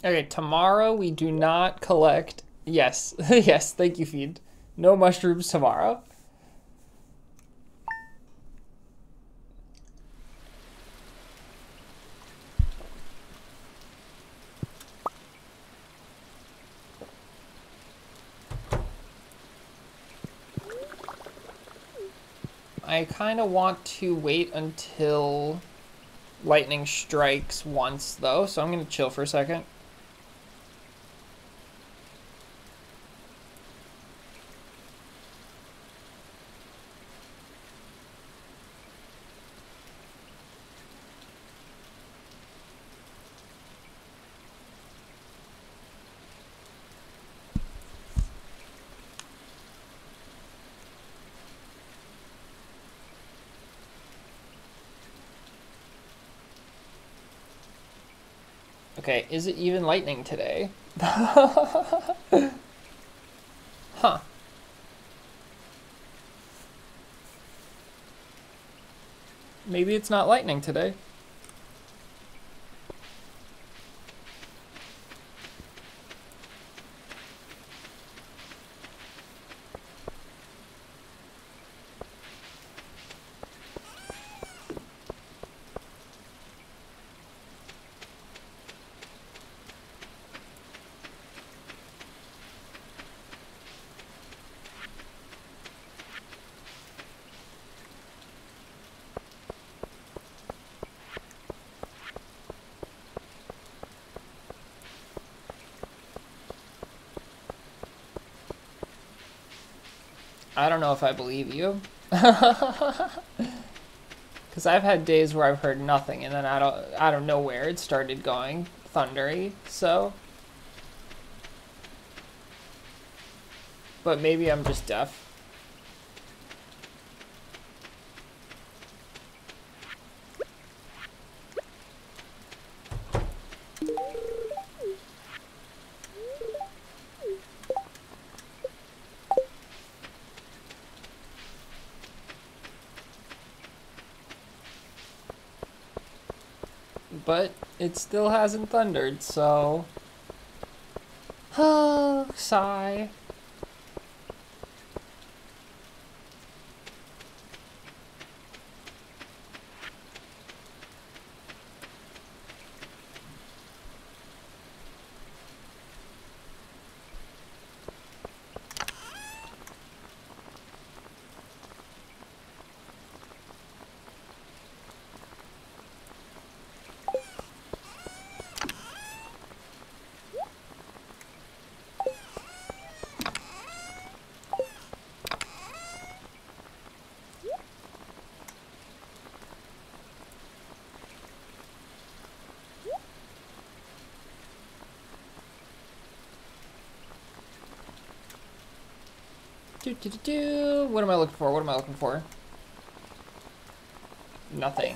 Okay, tomorrow we do not collect. Yes, *laughs* yes, thank you, Feed. No mushrooms tomorrow. I kind of want to wait until lightning strikes once, though, so I'm going to chill for a second. Okay, is it even lightning today? *laughs* huh. Maybe it's not lightning today. I don't know if I believe you. *laughs* Because I've had days where I've heard nothing, and then of, out of nowhere it started going thundery, so... But maybe I'm just deaf. but it still hasn't thundered, so... *sighs* Sigh. Do, do, do, do. What am I looking for? What am I looking for? Nothing.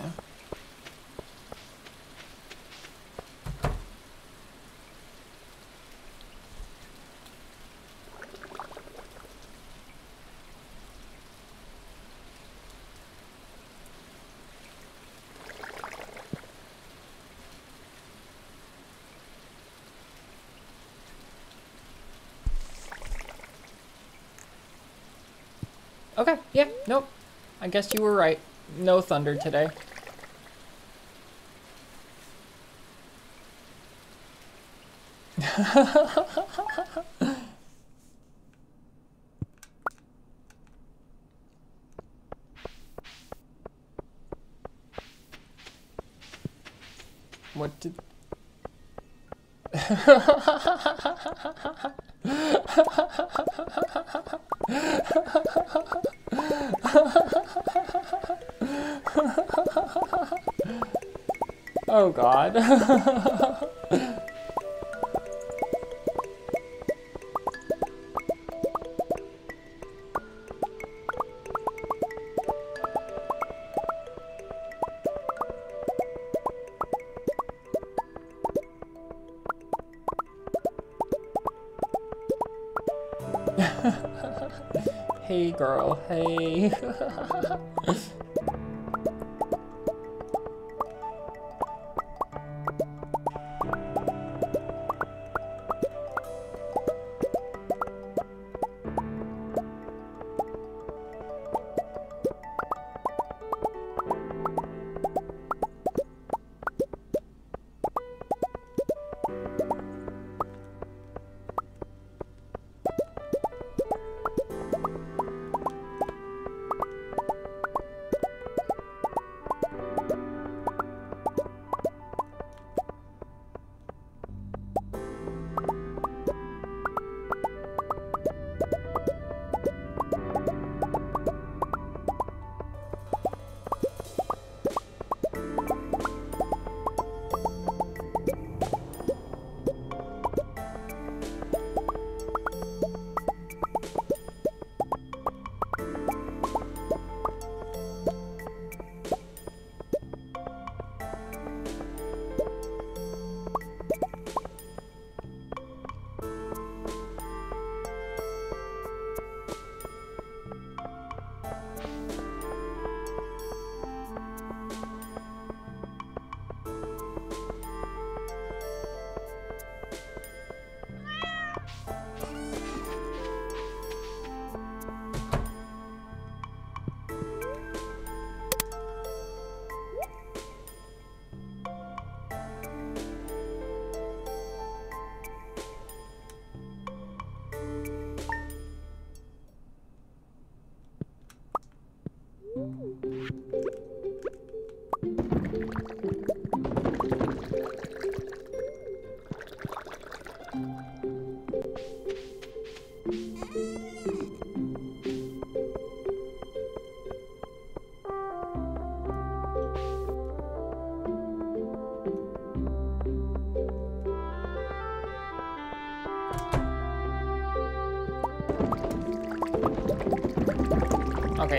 Okay, yeah, nope. I guess you were right. No thunder today. *laughs* what did... *laughs* Oh god. *laughs* hey girl, hey. *laughs*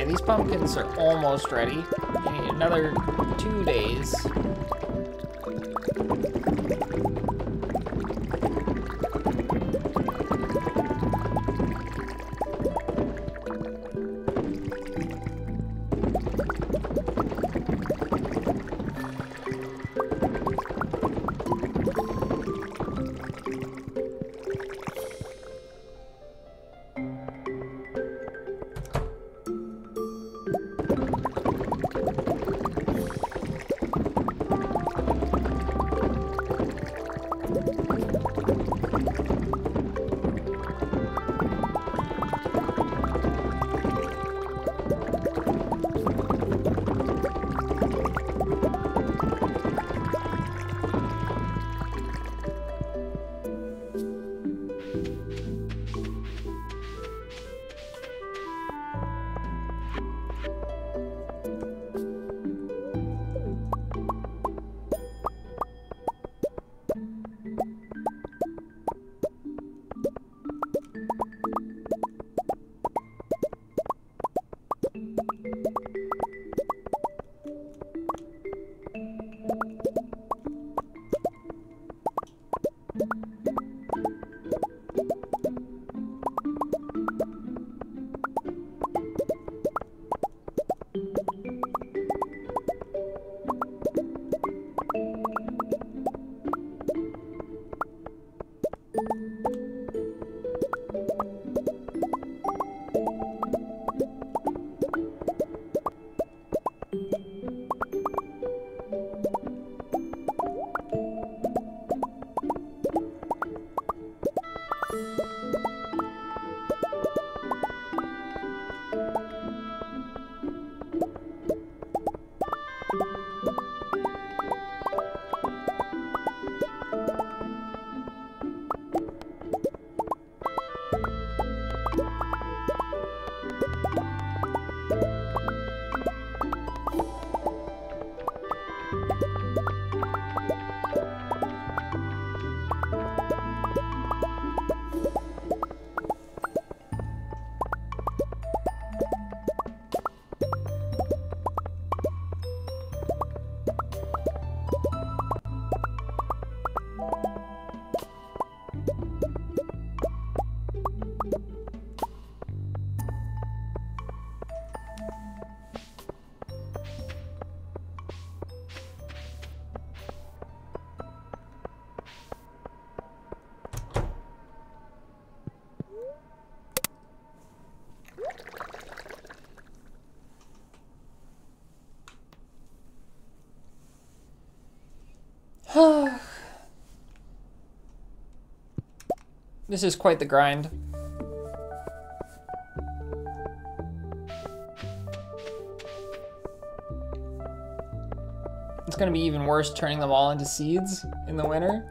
these pumpkins are almost ready. Another two days. This is quite the grind. It's gonna be even worse turning them all into seeds in the winter.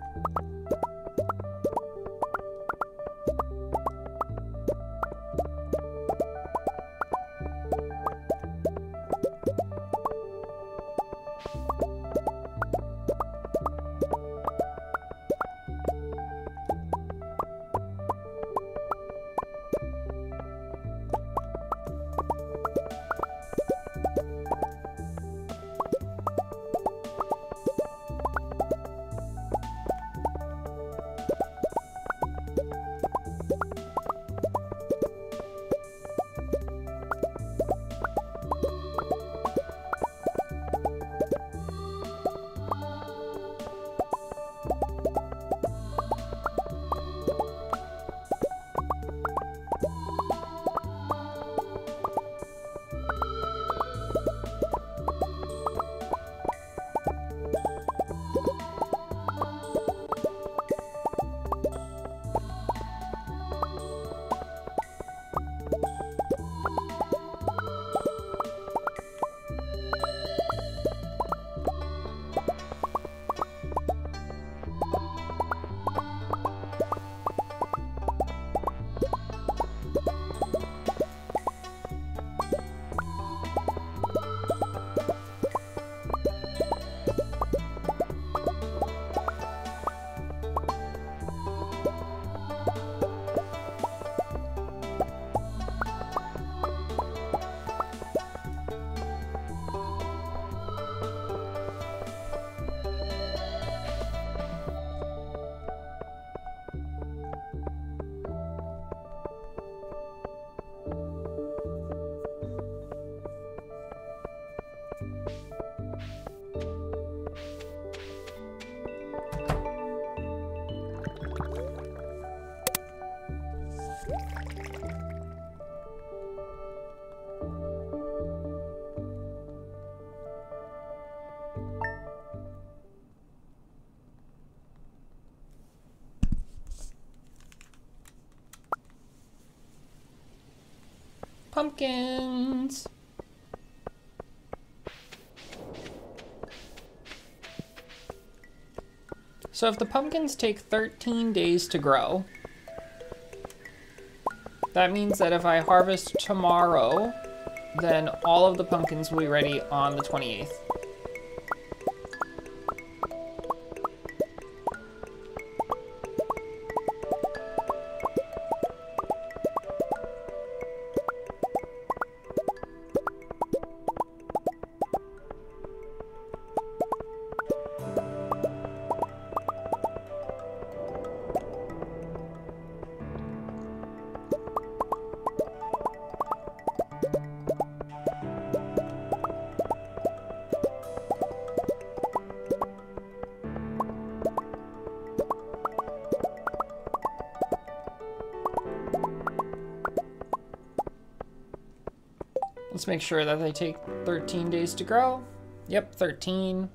So if the pumpkins take 13 days to grow, that means that if I harvest tomorrow, then all of the pumpkins will be ready on the 28th. Make sure that they take 13 days to grow. Yep, 13.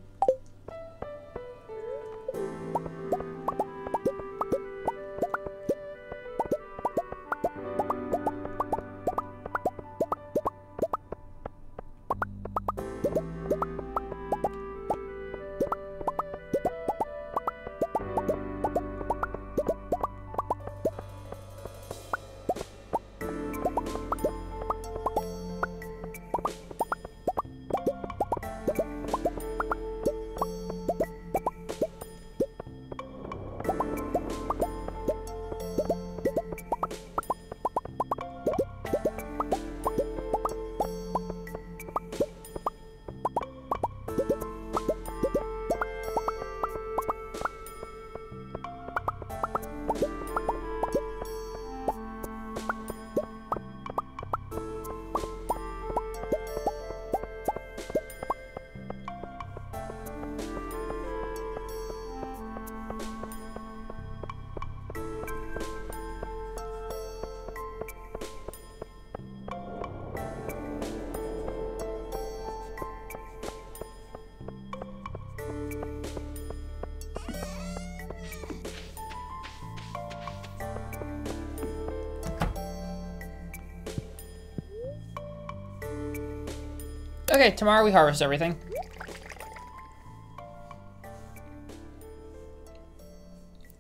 Okay, tomorrow we harvest everything.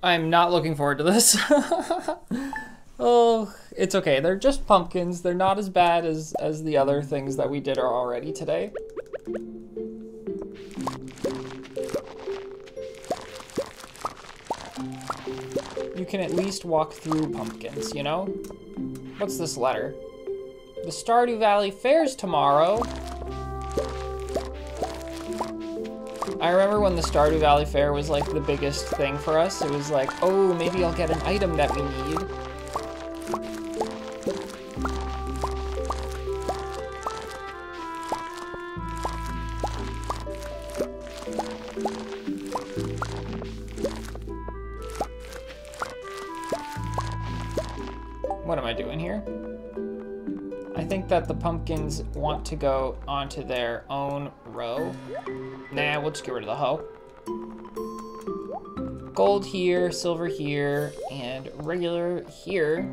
I'm not looking forward to this. *laughs* oh, it's okay. They're just pumpkins. They're not as bad as, as the other things that we did are already today. You can at least walk through pumpkins, you know? What's this letter? The Stardew Valley Fair's tomorrow. I remember when the Stardew Valley Fair was like the biggest thing for us. It was like, oh, maybe I'll get an item that we need. What am I doing here? I think that the pumpkins want to go onto their own we'll just get rid of the hoe. Gold here, silver here, and regular here.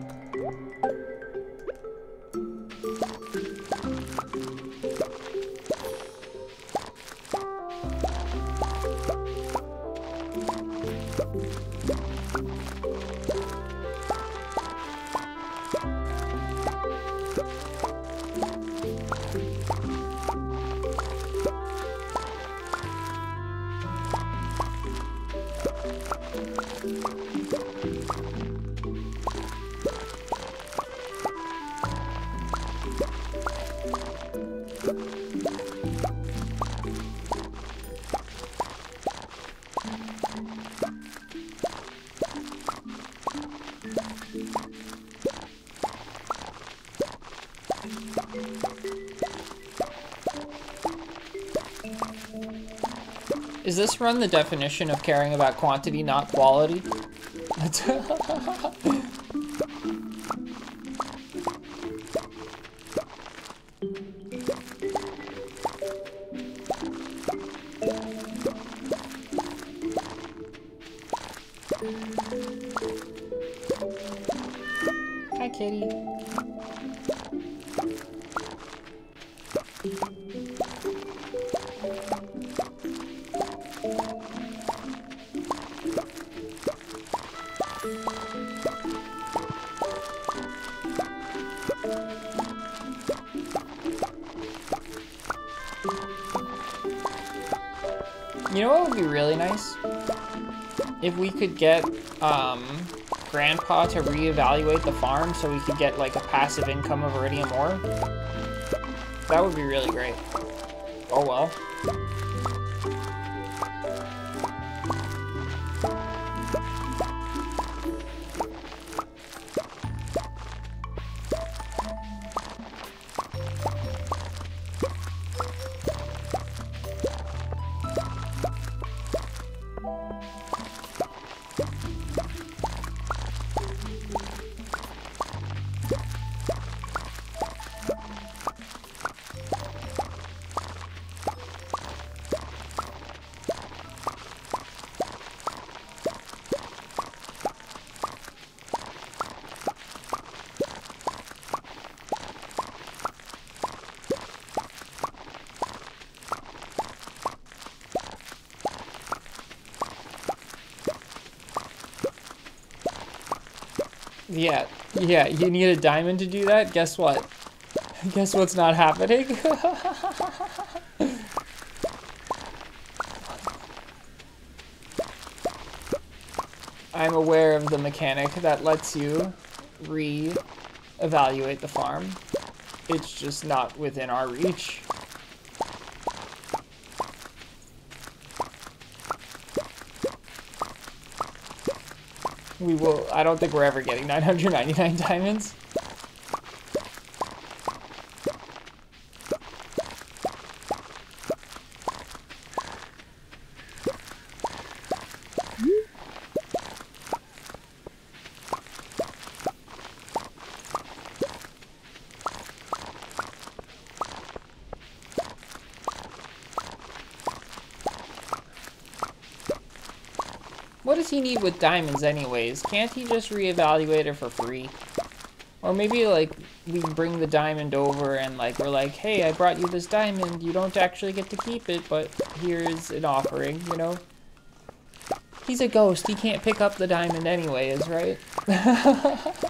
Run the definition of caring about quantity, not quality? *laughs* If we could get um, Grandpa to reevaluate the farm so we could get like a passive income of Iridium ore. That would be really great. Oh well. Yeah, you need a diamond to do that? Guess what? *laughs* Guess what's not happening? *laughs* I'm aware of the mechanic that lets you re-evaluate the farm. It's just not within our reach. We will, I don't think we're ever getting 999 *laughs* diamonds. He need with diamonds anyways? Can't he just reevaluate it for free? Or maybe like we bring the diamond over and like we're like, hey, I brought you this diamond. You don't actually get to keep it, but here's an offering, you know? He's a ghost. He can't pick up the diamond anyways, right? *laughs*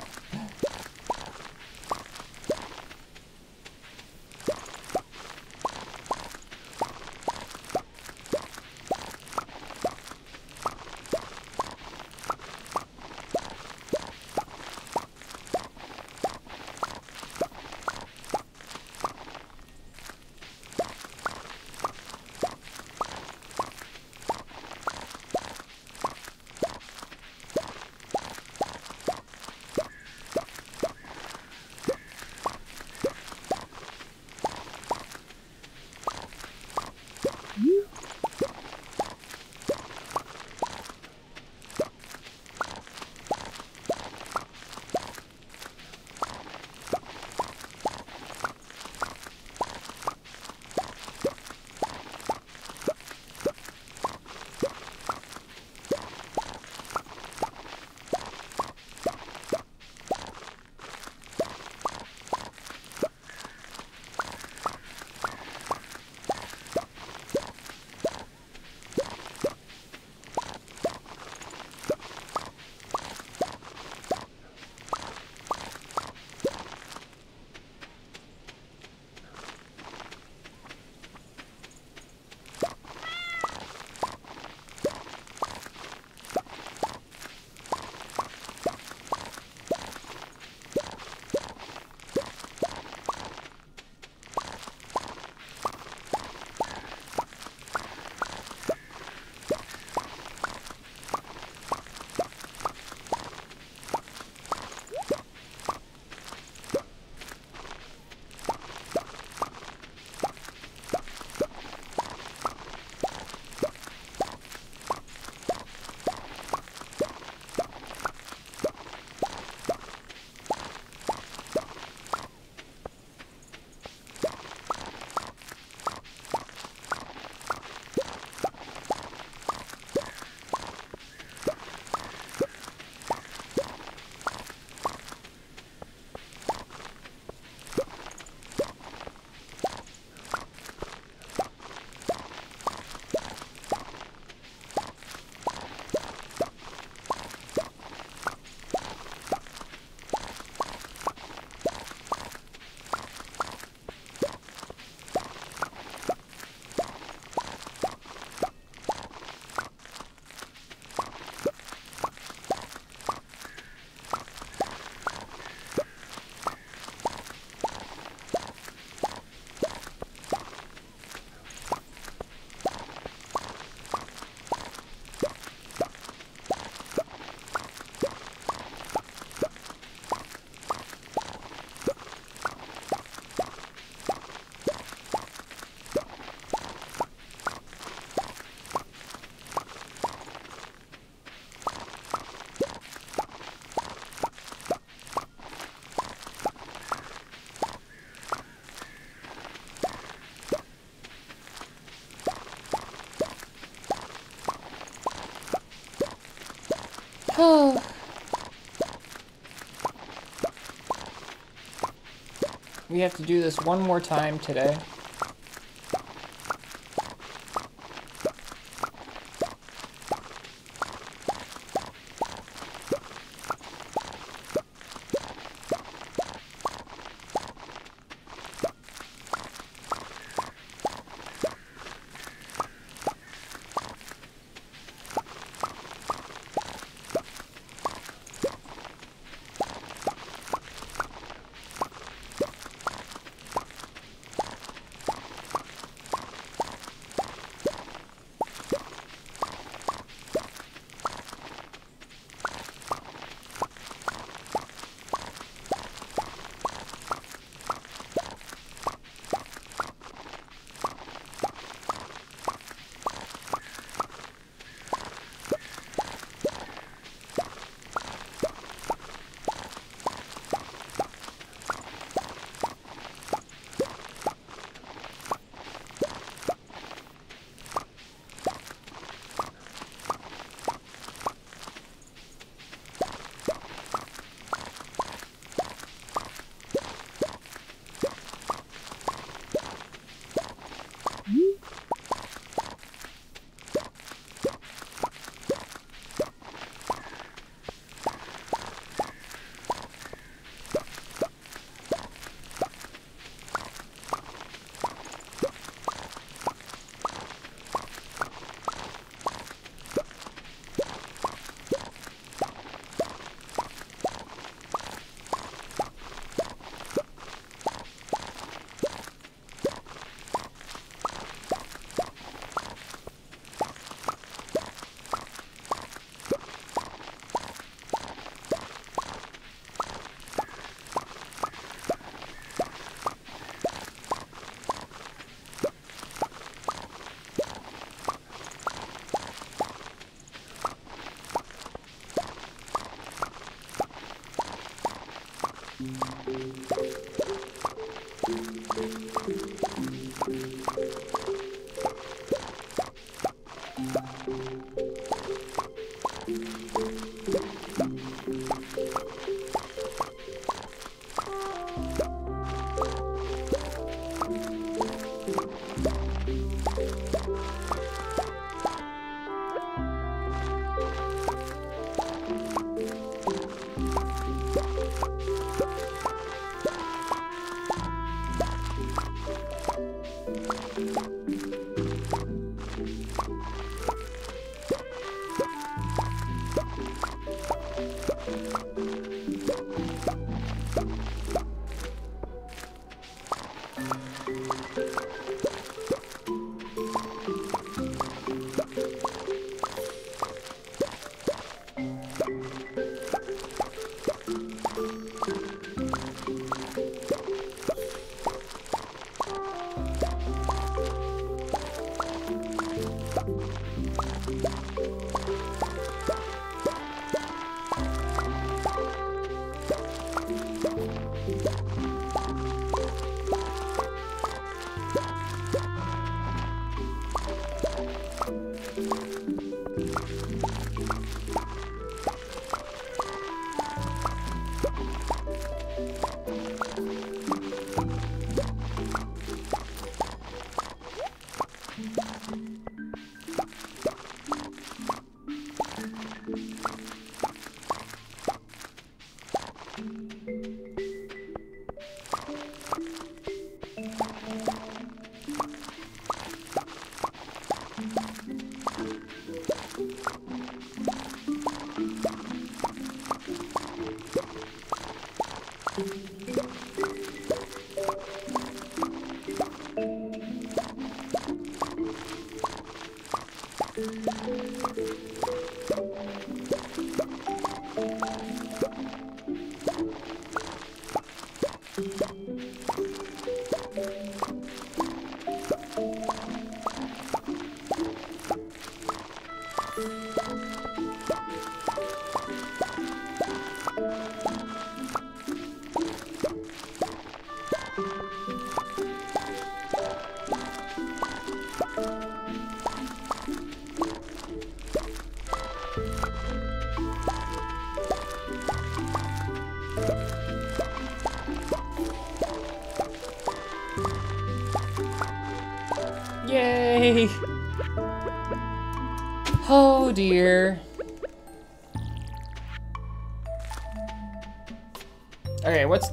we have to do this one more time today.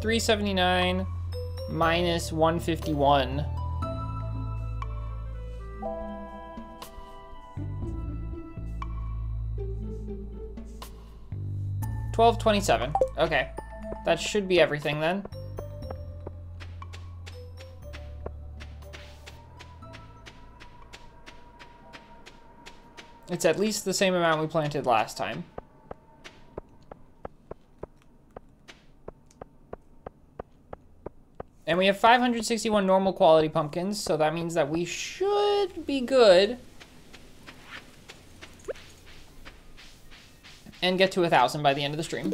379 minus 151? Twelve twenty-seven. Okay, that should be everything then. It's at least the same amount we planted last time. And we have 561 normal quality pumpkins, so that means that we should be good. And get to a thousand by the end of the stream.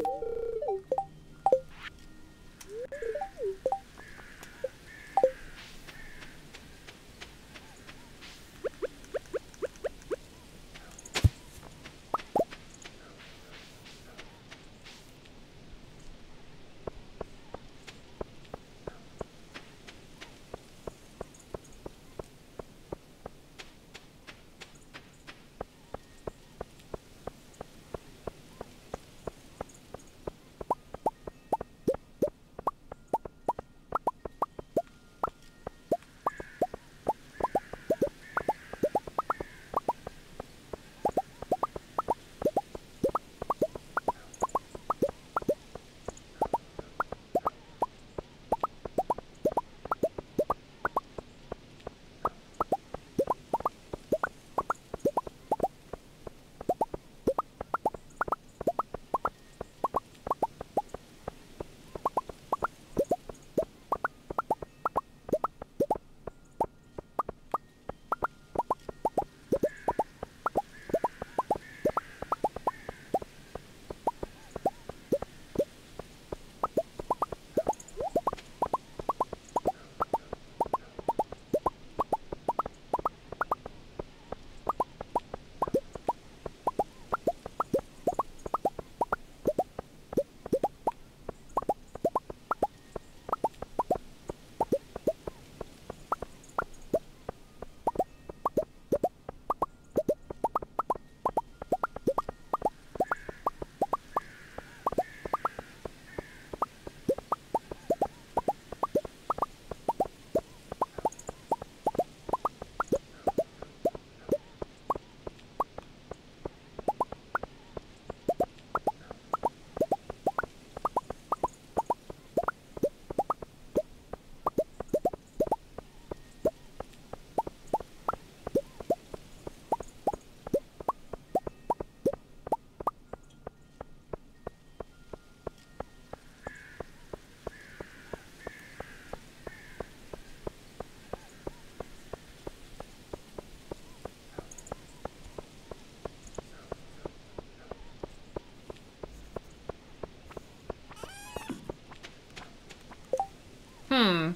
Hmm.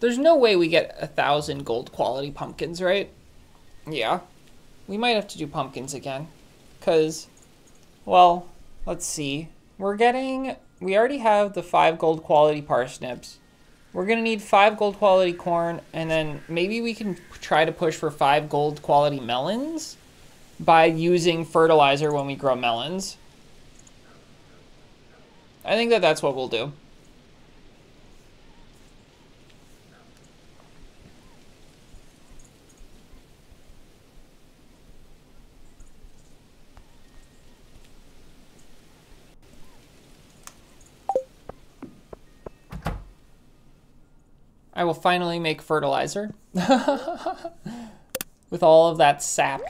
There's no way we get a thousand gold quality pumpkins, right? Yeah. We might have to do pumpkins again. Because, well, let's see. We're getting, we already have the five gold quality parsnips. We're going to need five gold quality corn, and then maybe we can try to push for five gold quality melons by using fertilizer when we grow melons. I think that that's what we'll do. I will finally make fertilizer. *laughs* With all of that sap.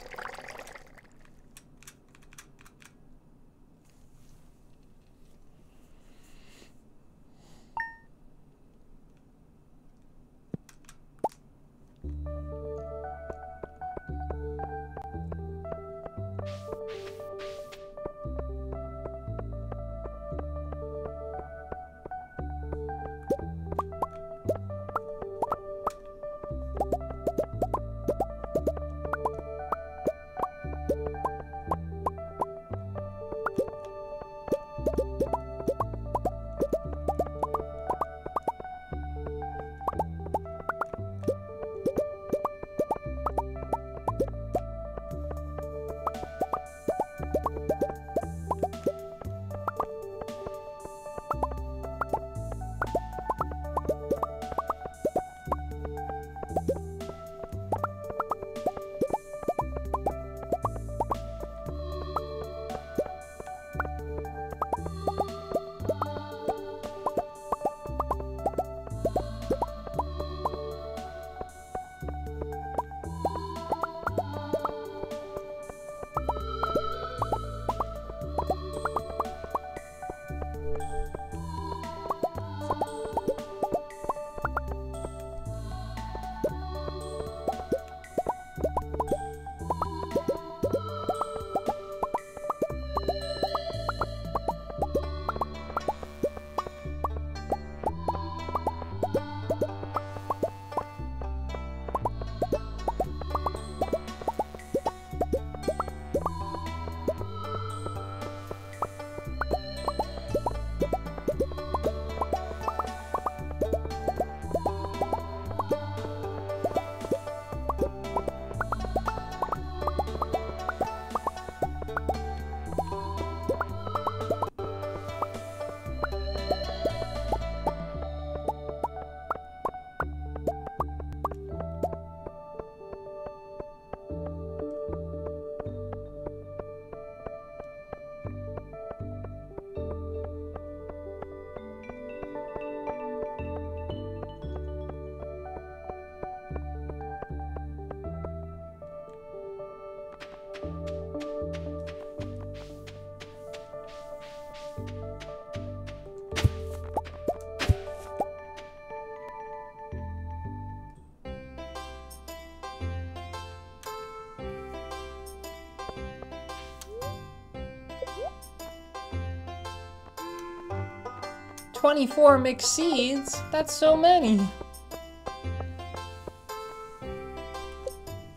24 mixed seeds? That's so many.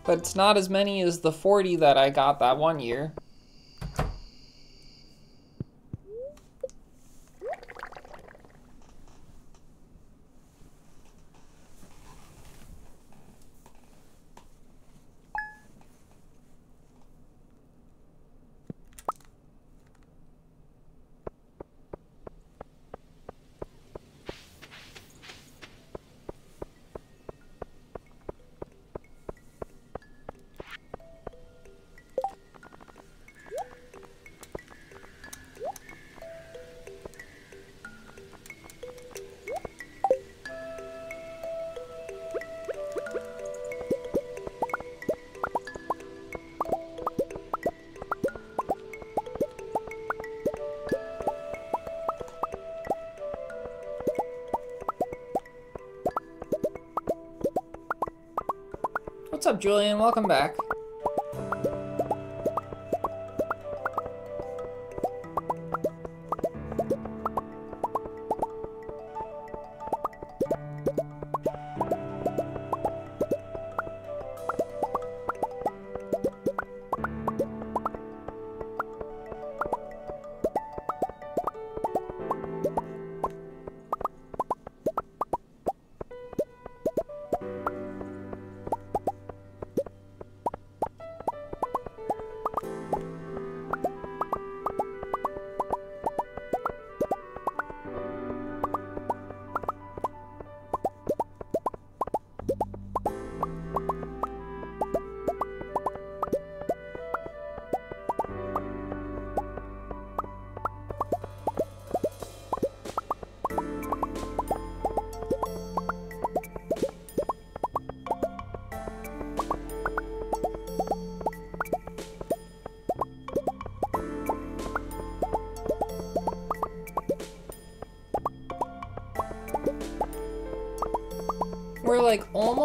But it's not as many as the 40 that I got that one year. Julian? Welcome back.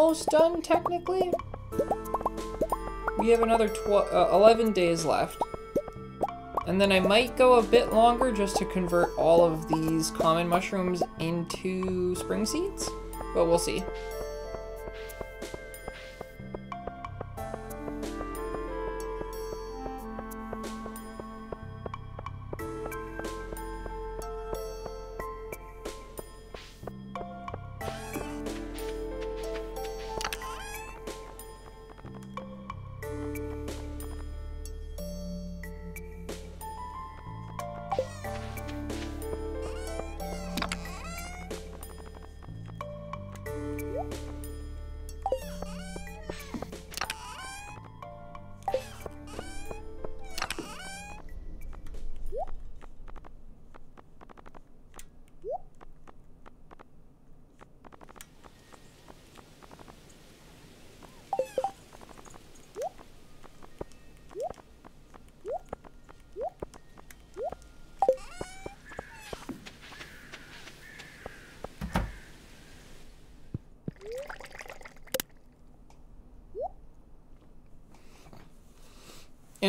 Almost done technically. We have another uh, 11 days left. And then I might go a bit longer just to convert all of these common mushrooms into spring seeds, but we'll see.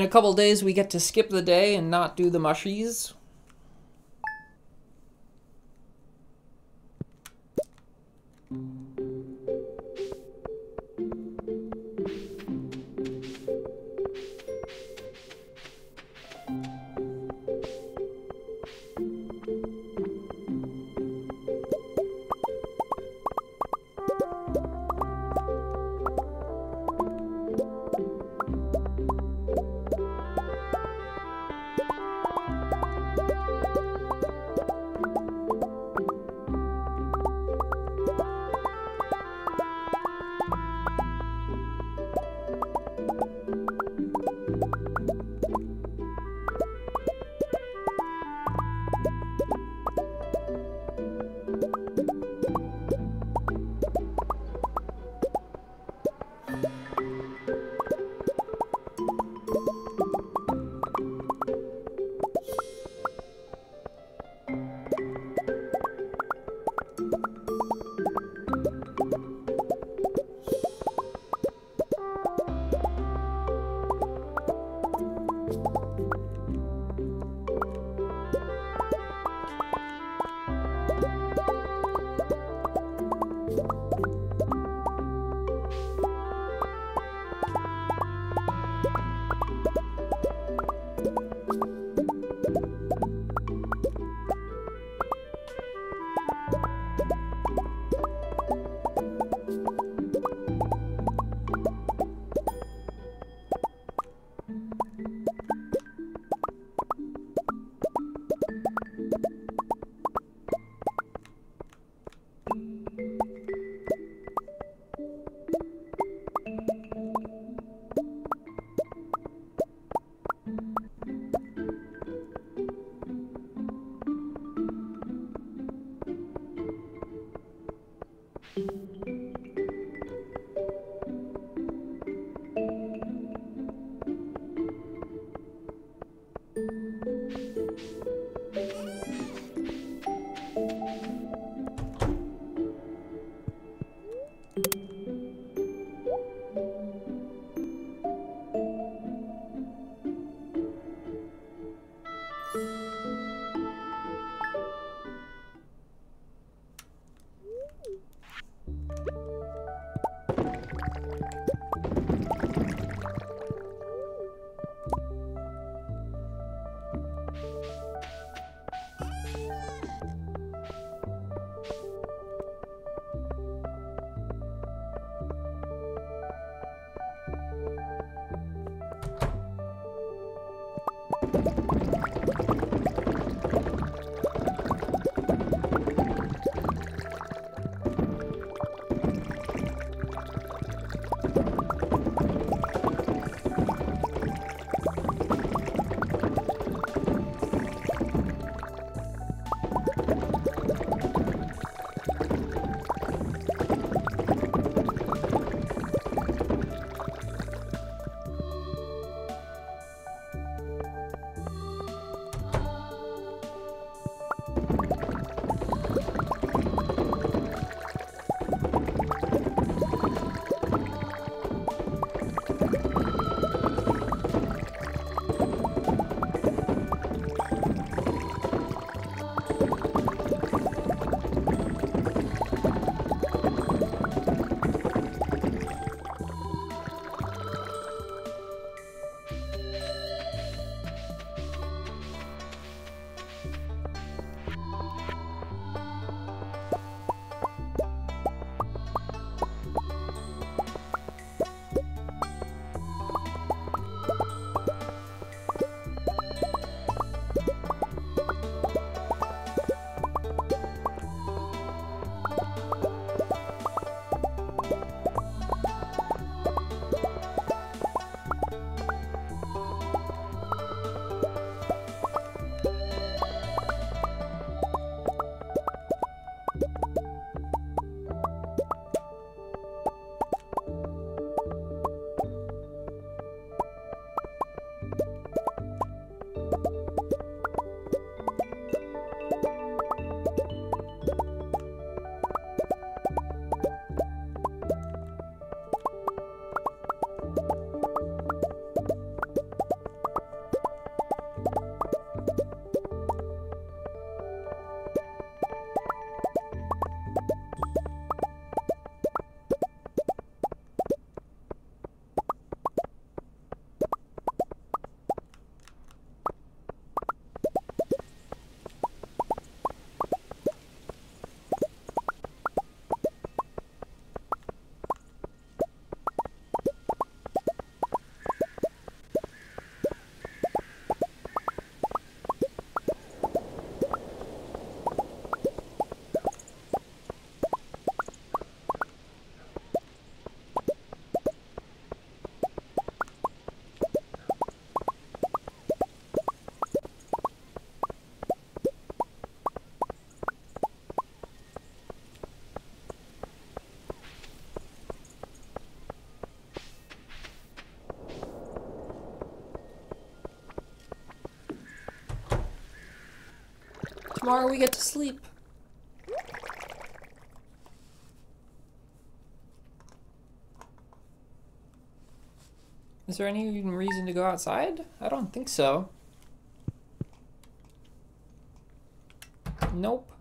Couple days, we get to skip the day and not do the mushies. Tomorrow we get to sleep. Is there any reason to go outside? I don't think so. Nope.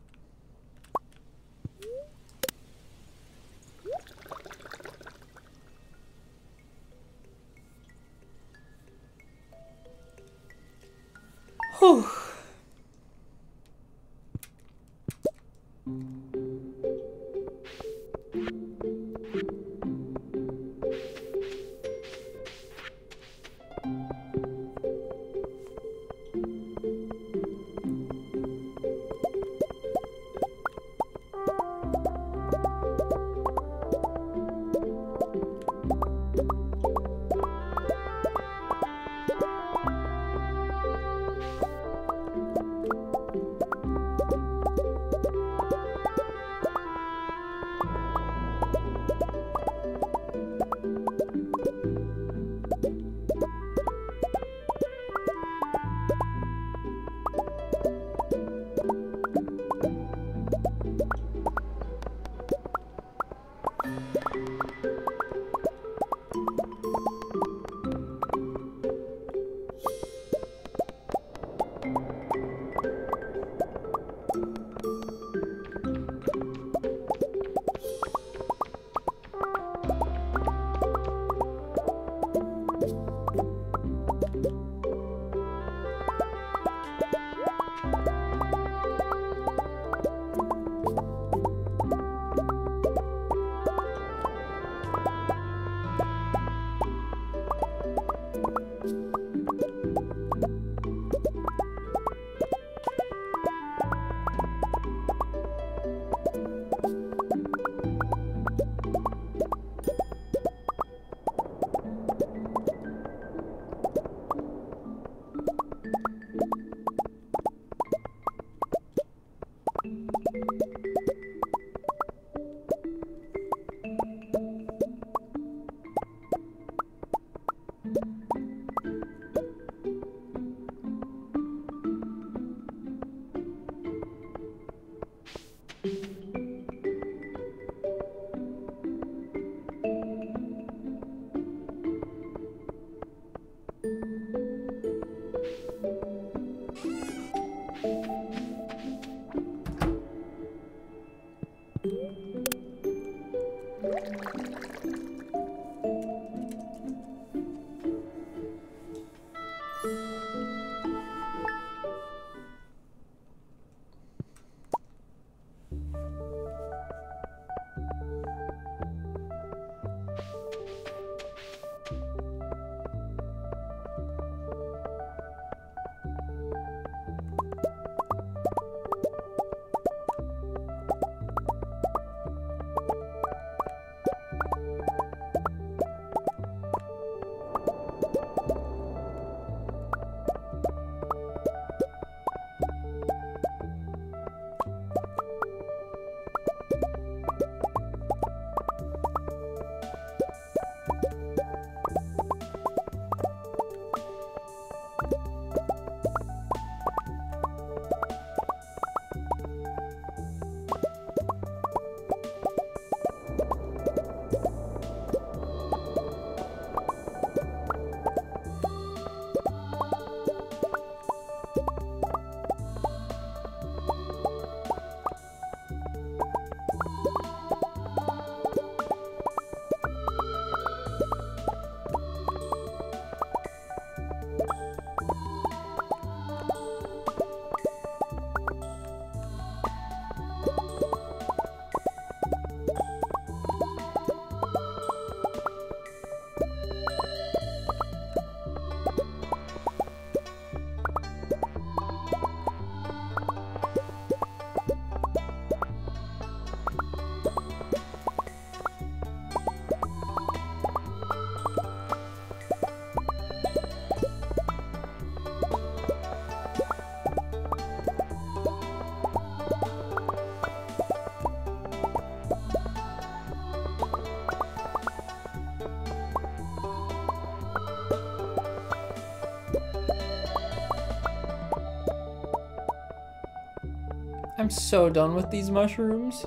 I'm so done with these mushrooms.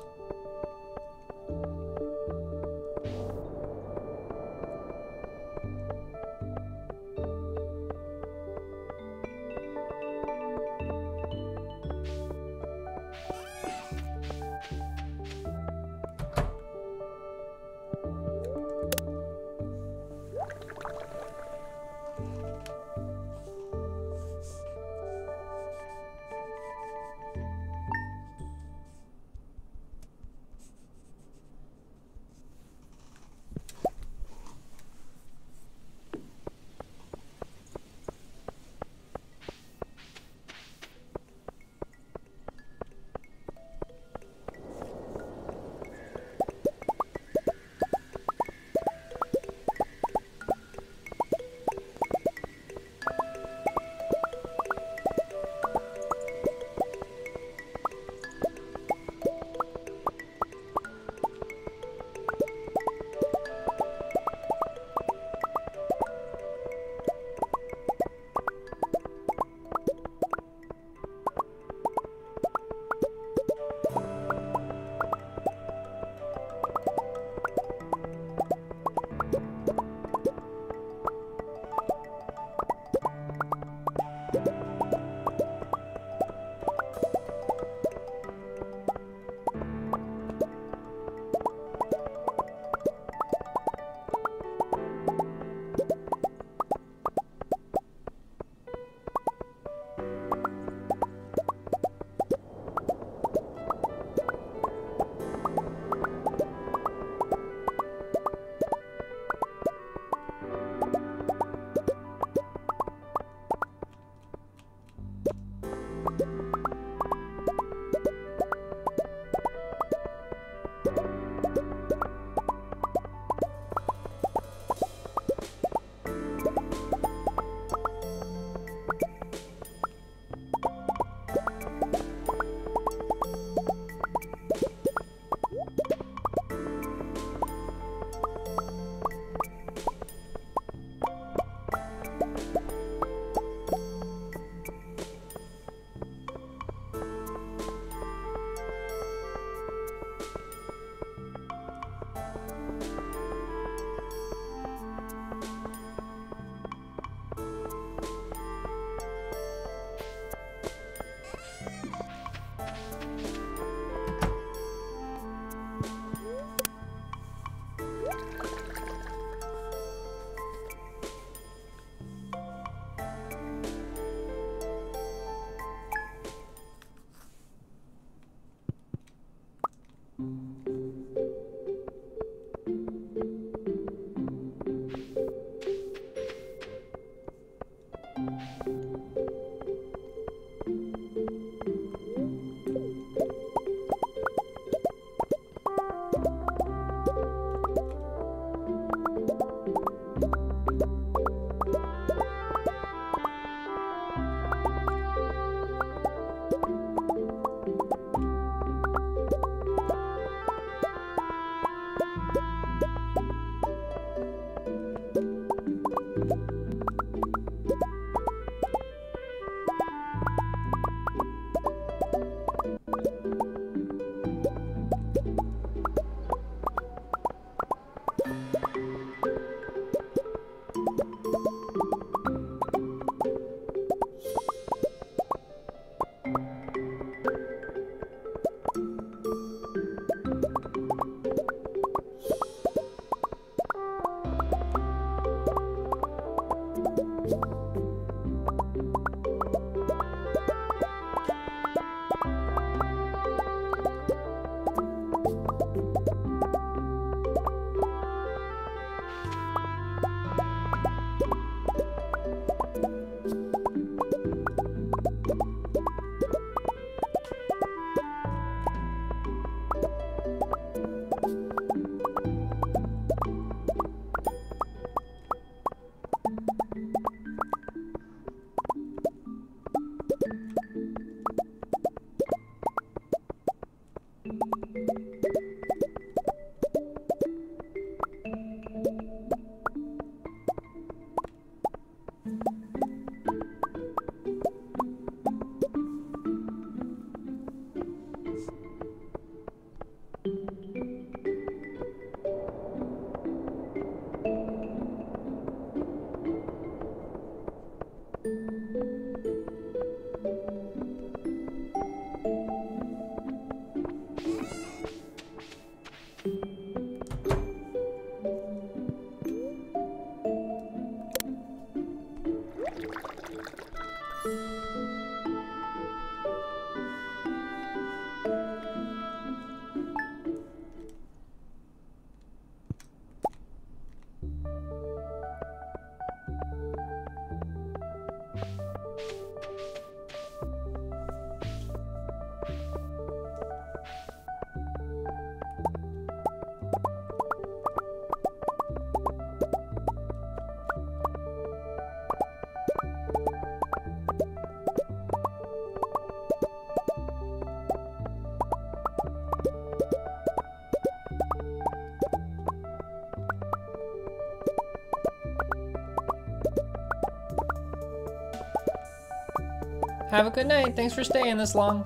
Have a good night. Thanks for staying this long.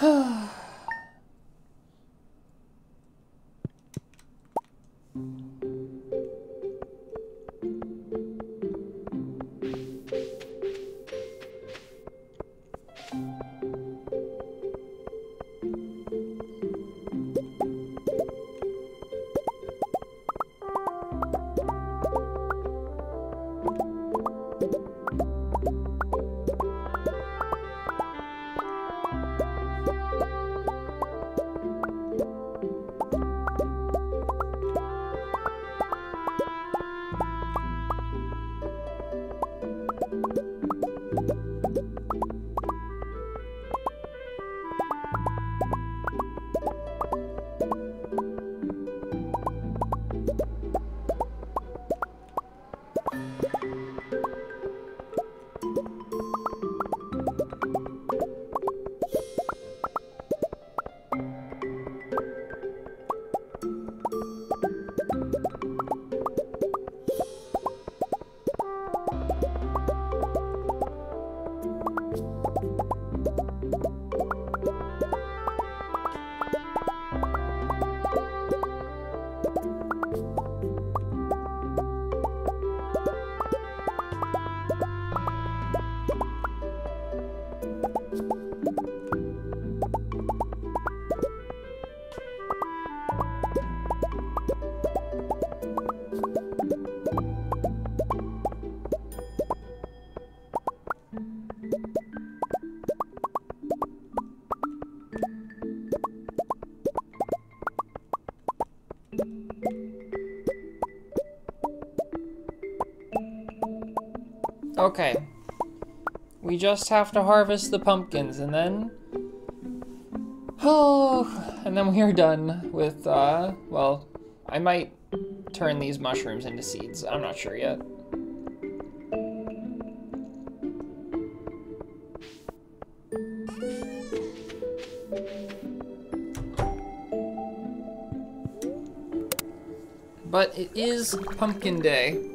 Oh. Okay. We just have to harvest the pumpkins and then... Oh, and then we are done with, uh, well, I might turn these mushrooms into seeds. I'm not sure yet. But it is pumpkin day.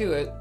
To it.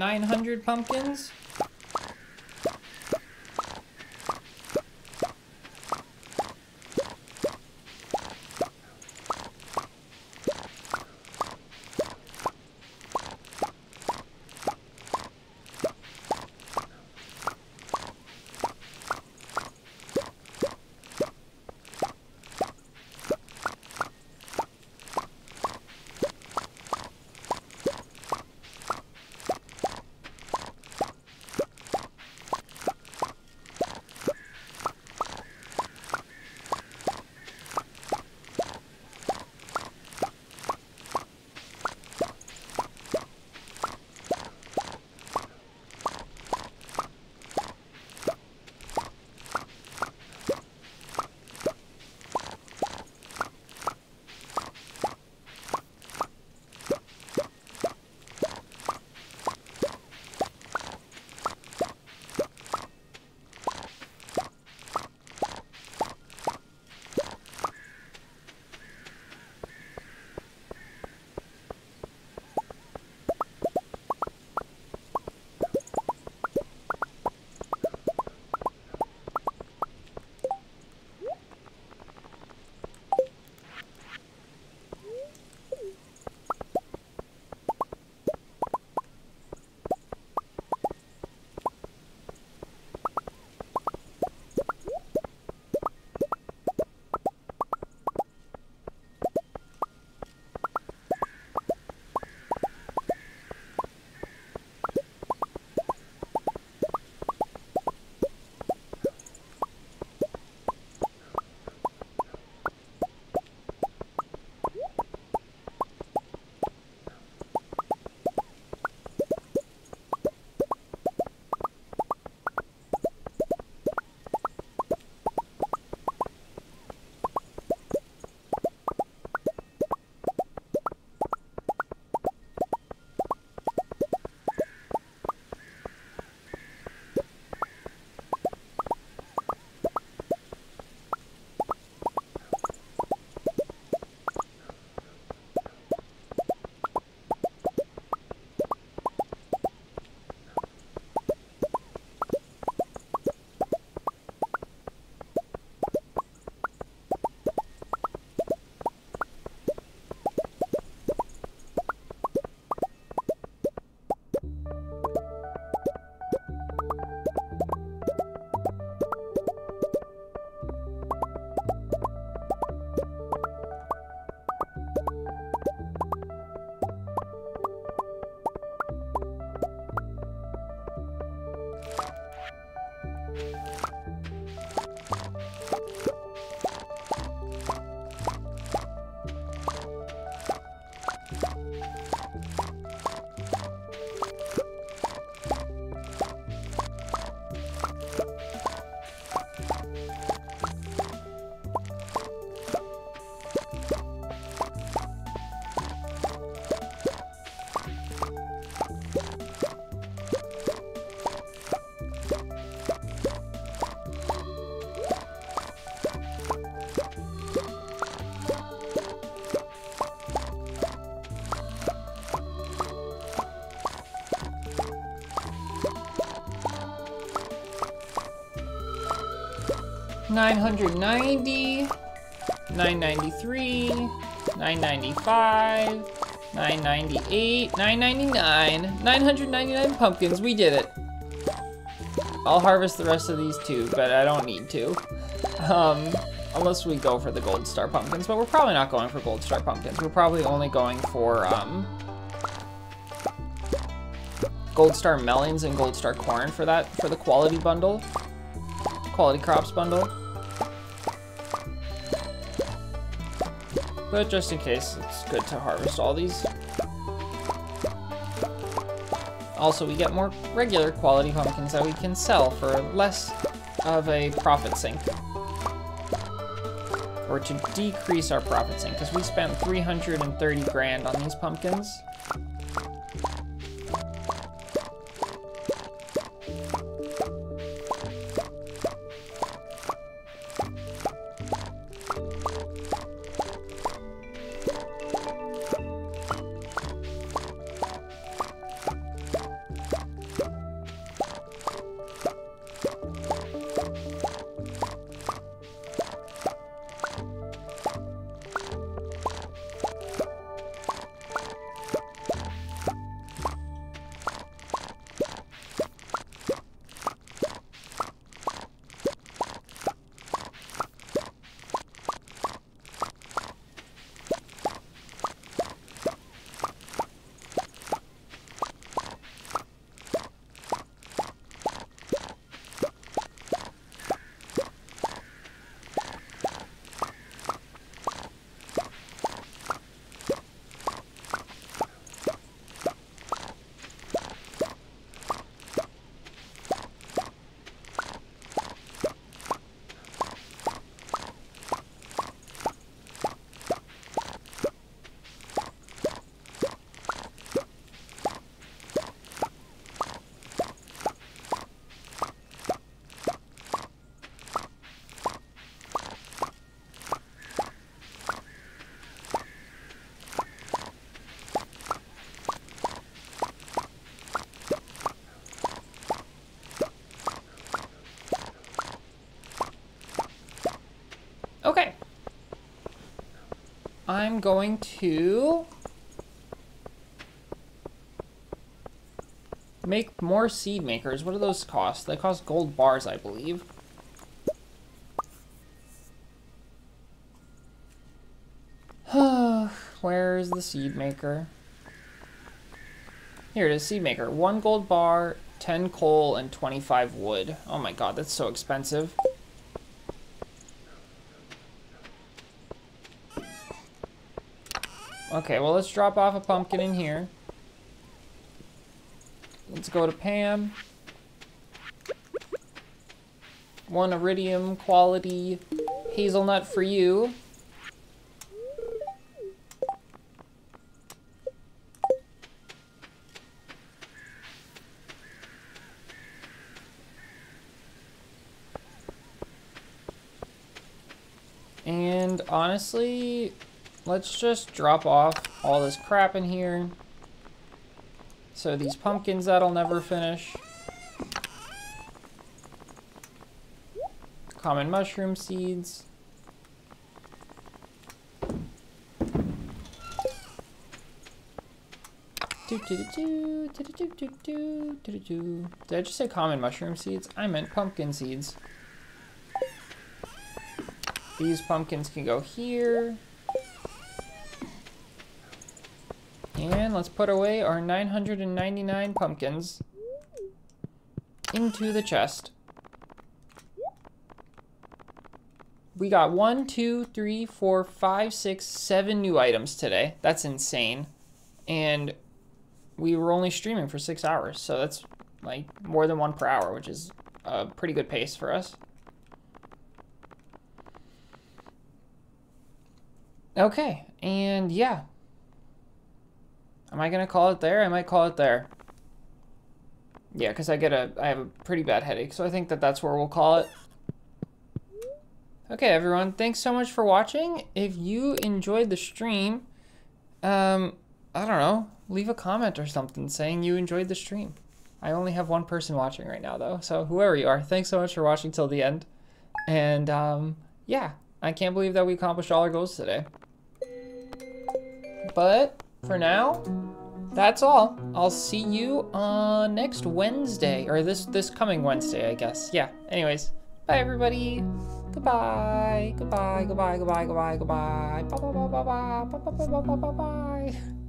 900 pumpkins. 990, 993, 995, 998, 999, 999 pumpkins. We did it. I'll harvest the rest of these too, but I don't need to. Um, unless we go for the gold star pumpkins, but we're probably not going for gold star pumpkins. We're probably only going for um, gold star melons and gold star corn for that, for the quality bundle, quality crops bundle. But just in case, it's good to harvest all these. Also, we get more regular quality pumpkins that we can sell for less of a profit sink. Or to decrease our profit sink, because we spent 330 grand on these pumpkins. I'm going to make more seed makers. What do those cost? They cost gold bars, I believe. *sighs* Where's the seed maker? Here it is, seed maker. One gold bar, 10 coal, and 25 wood. Oh my god, that's so expensive. Okay, well let's drop off a pumpkin in here. Let's go to Pam. One iridium quality hazelnut for you. And honestly, let's just drop off all this crap in here. So these pumpkins that'll never finish. Common mushroom seeds. Did I just say common mushroom seeds? I meant pumpkin seeds. These pumpkins can go here. And let's put away our 999 pumpkins into the chest. We got one, two, three, four, five, six, seven new items today. That's insane. And we were only streaming for six hours, so that's like more than one per hour, which is a pretty good pace for us. Okay, and yeah. Am I gonna call it there? I might call it there. Yeah, because I get a, I have a pretty bad headache, so I think that that's where we'll call it. Okay, everyone, thanks so much for watching. If you enjoyed the stream, um, I don't know, leave a comment or something saying you enjoyed the stream. I only have one person watching right now, though, so whoever you are, thanks so much for watching till the end. And, um, yeah, I can't believe that we accomplished all our goals today. But for now, that's all. I'll see you on next Wednesday, or this this coming Wednesday, I guess. Yeah. Anyways, bye everybody. Goodbye. Goodbye. Goodbye. Goodbye. Goodbye. Goodbye. Bye. Bye. Bye. Bye. Bye. Bye. Bye. Bye. Bye.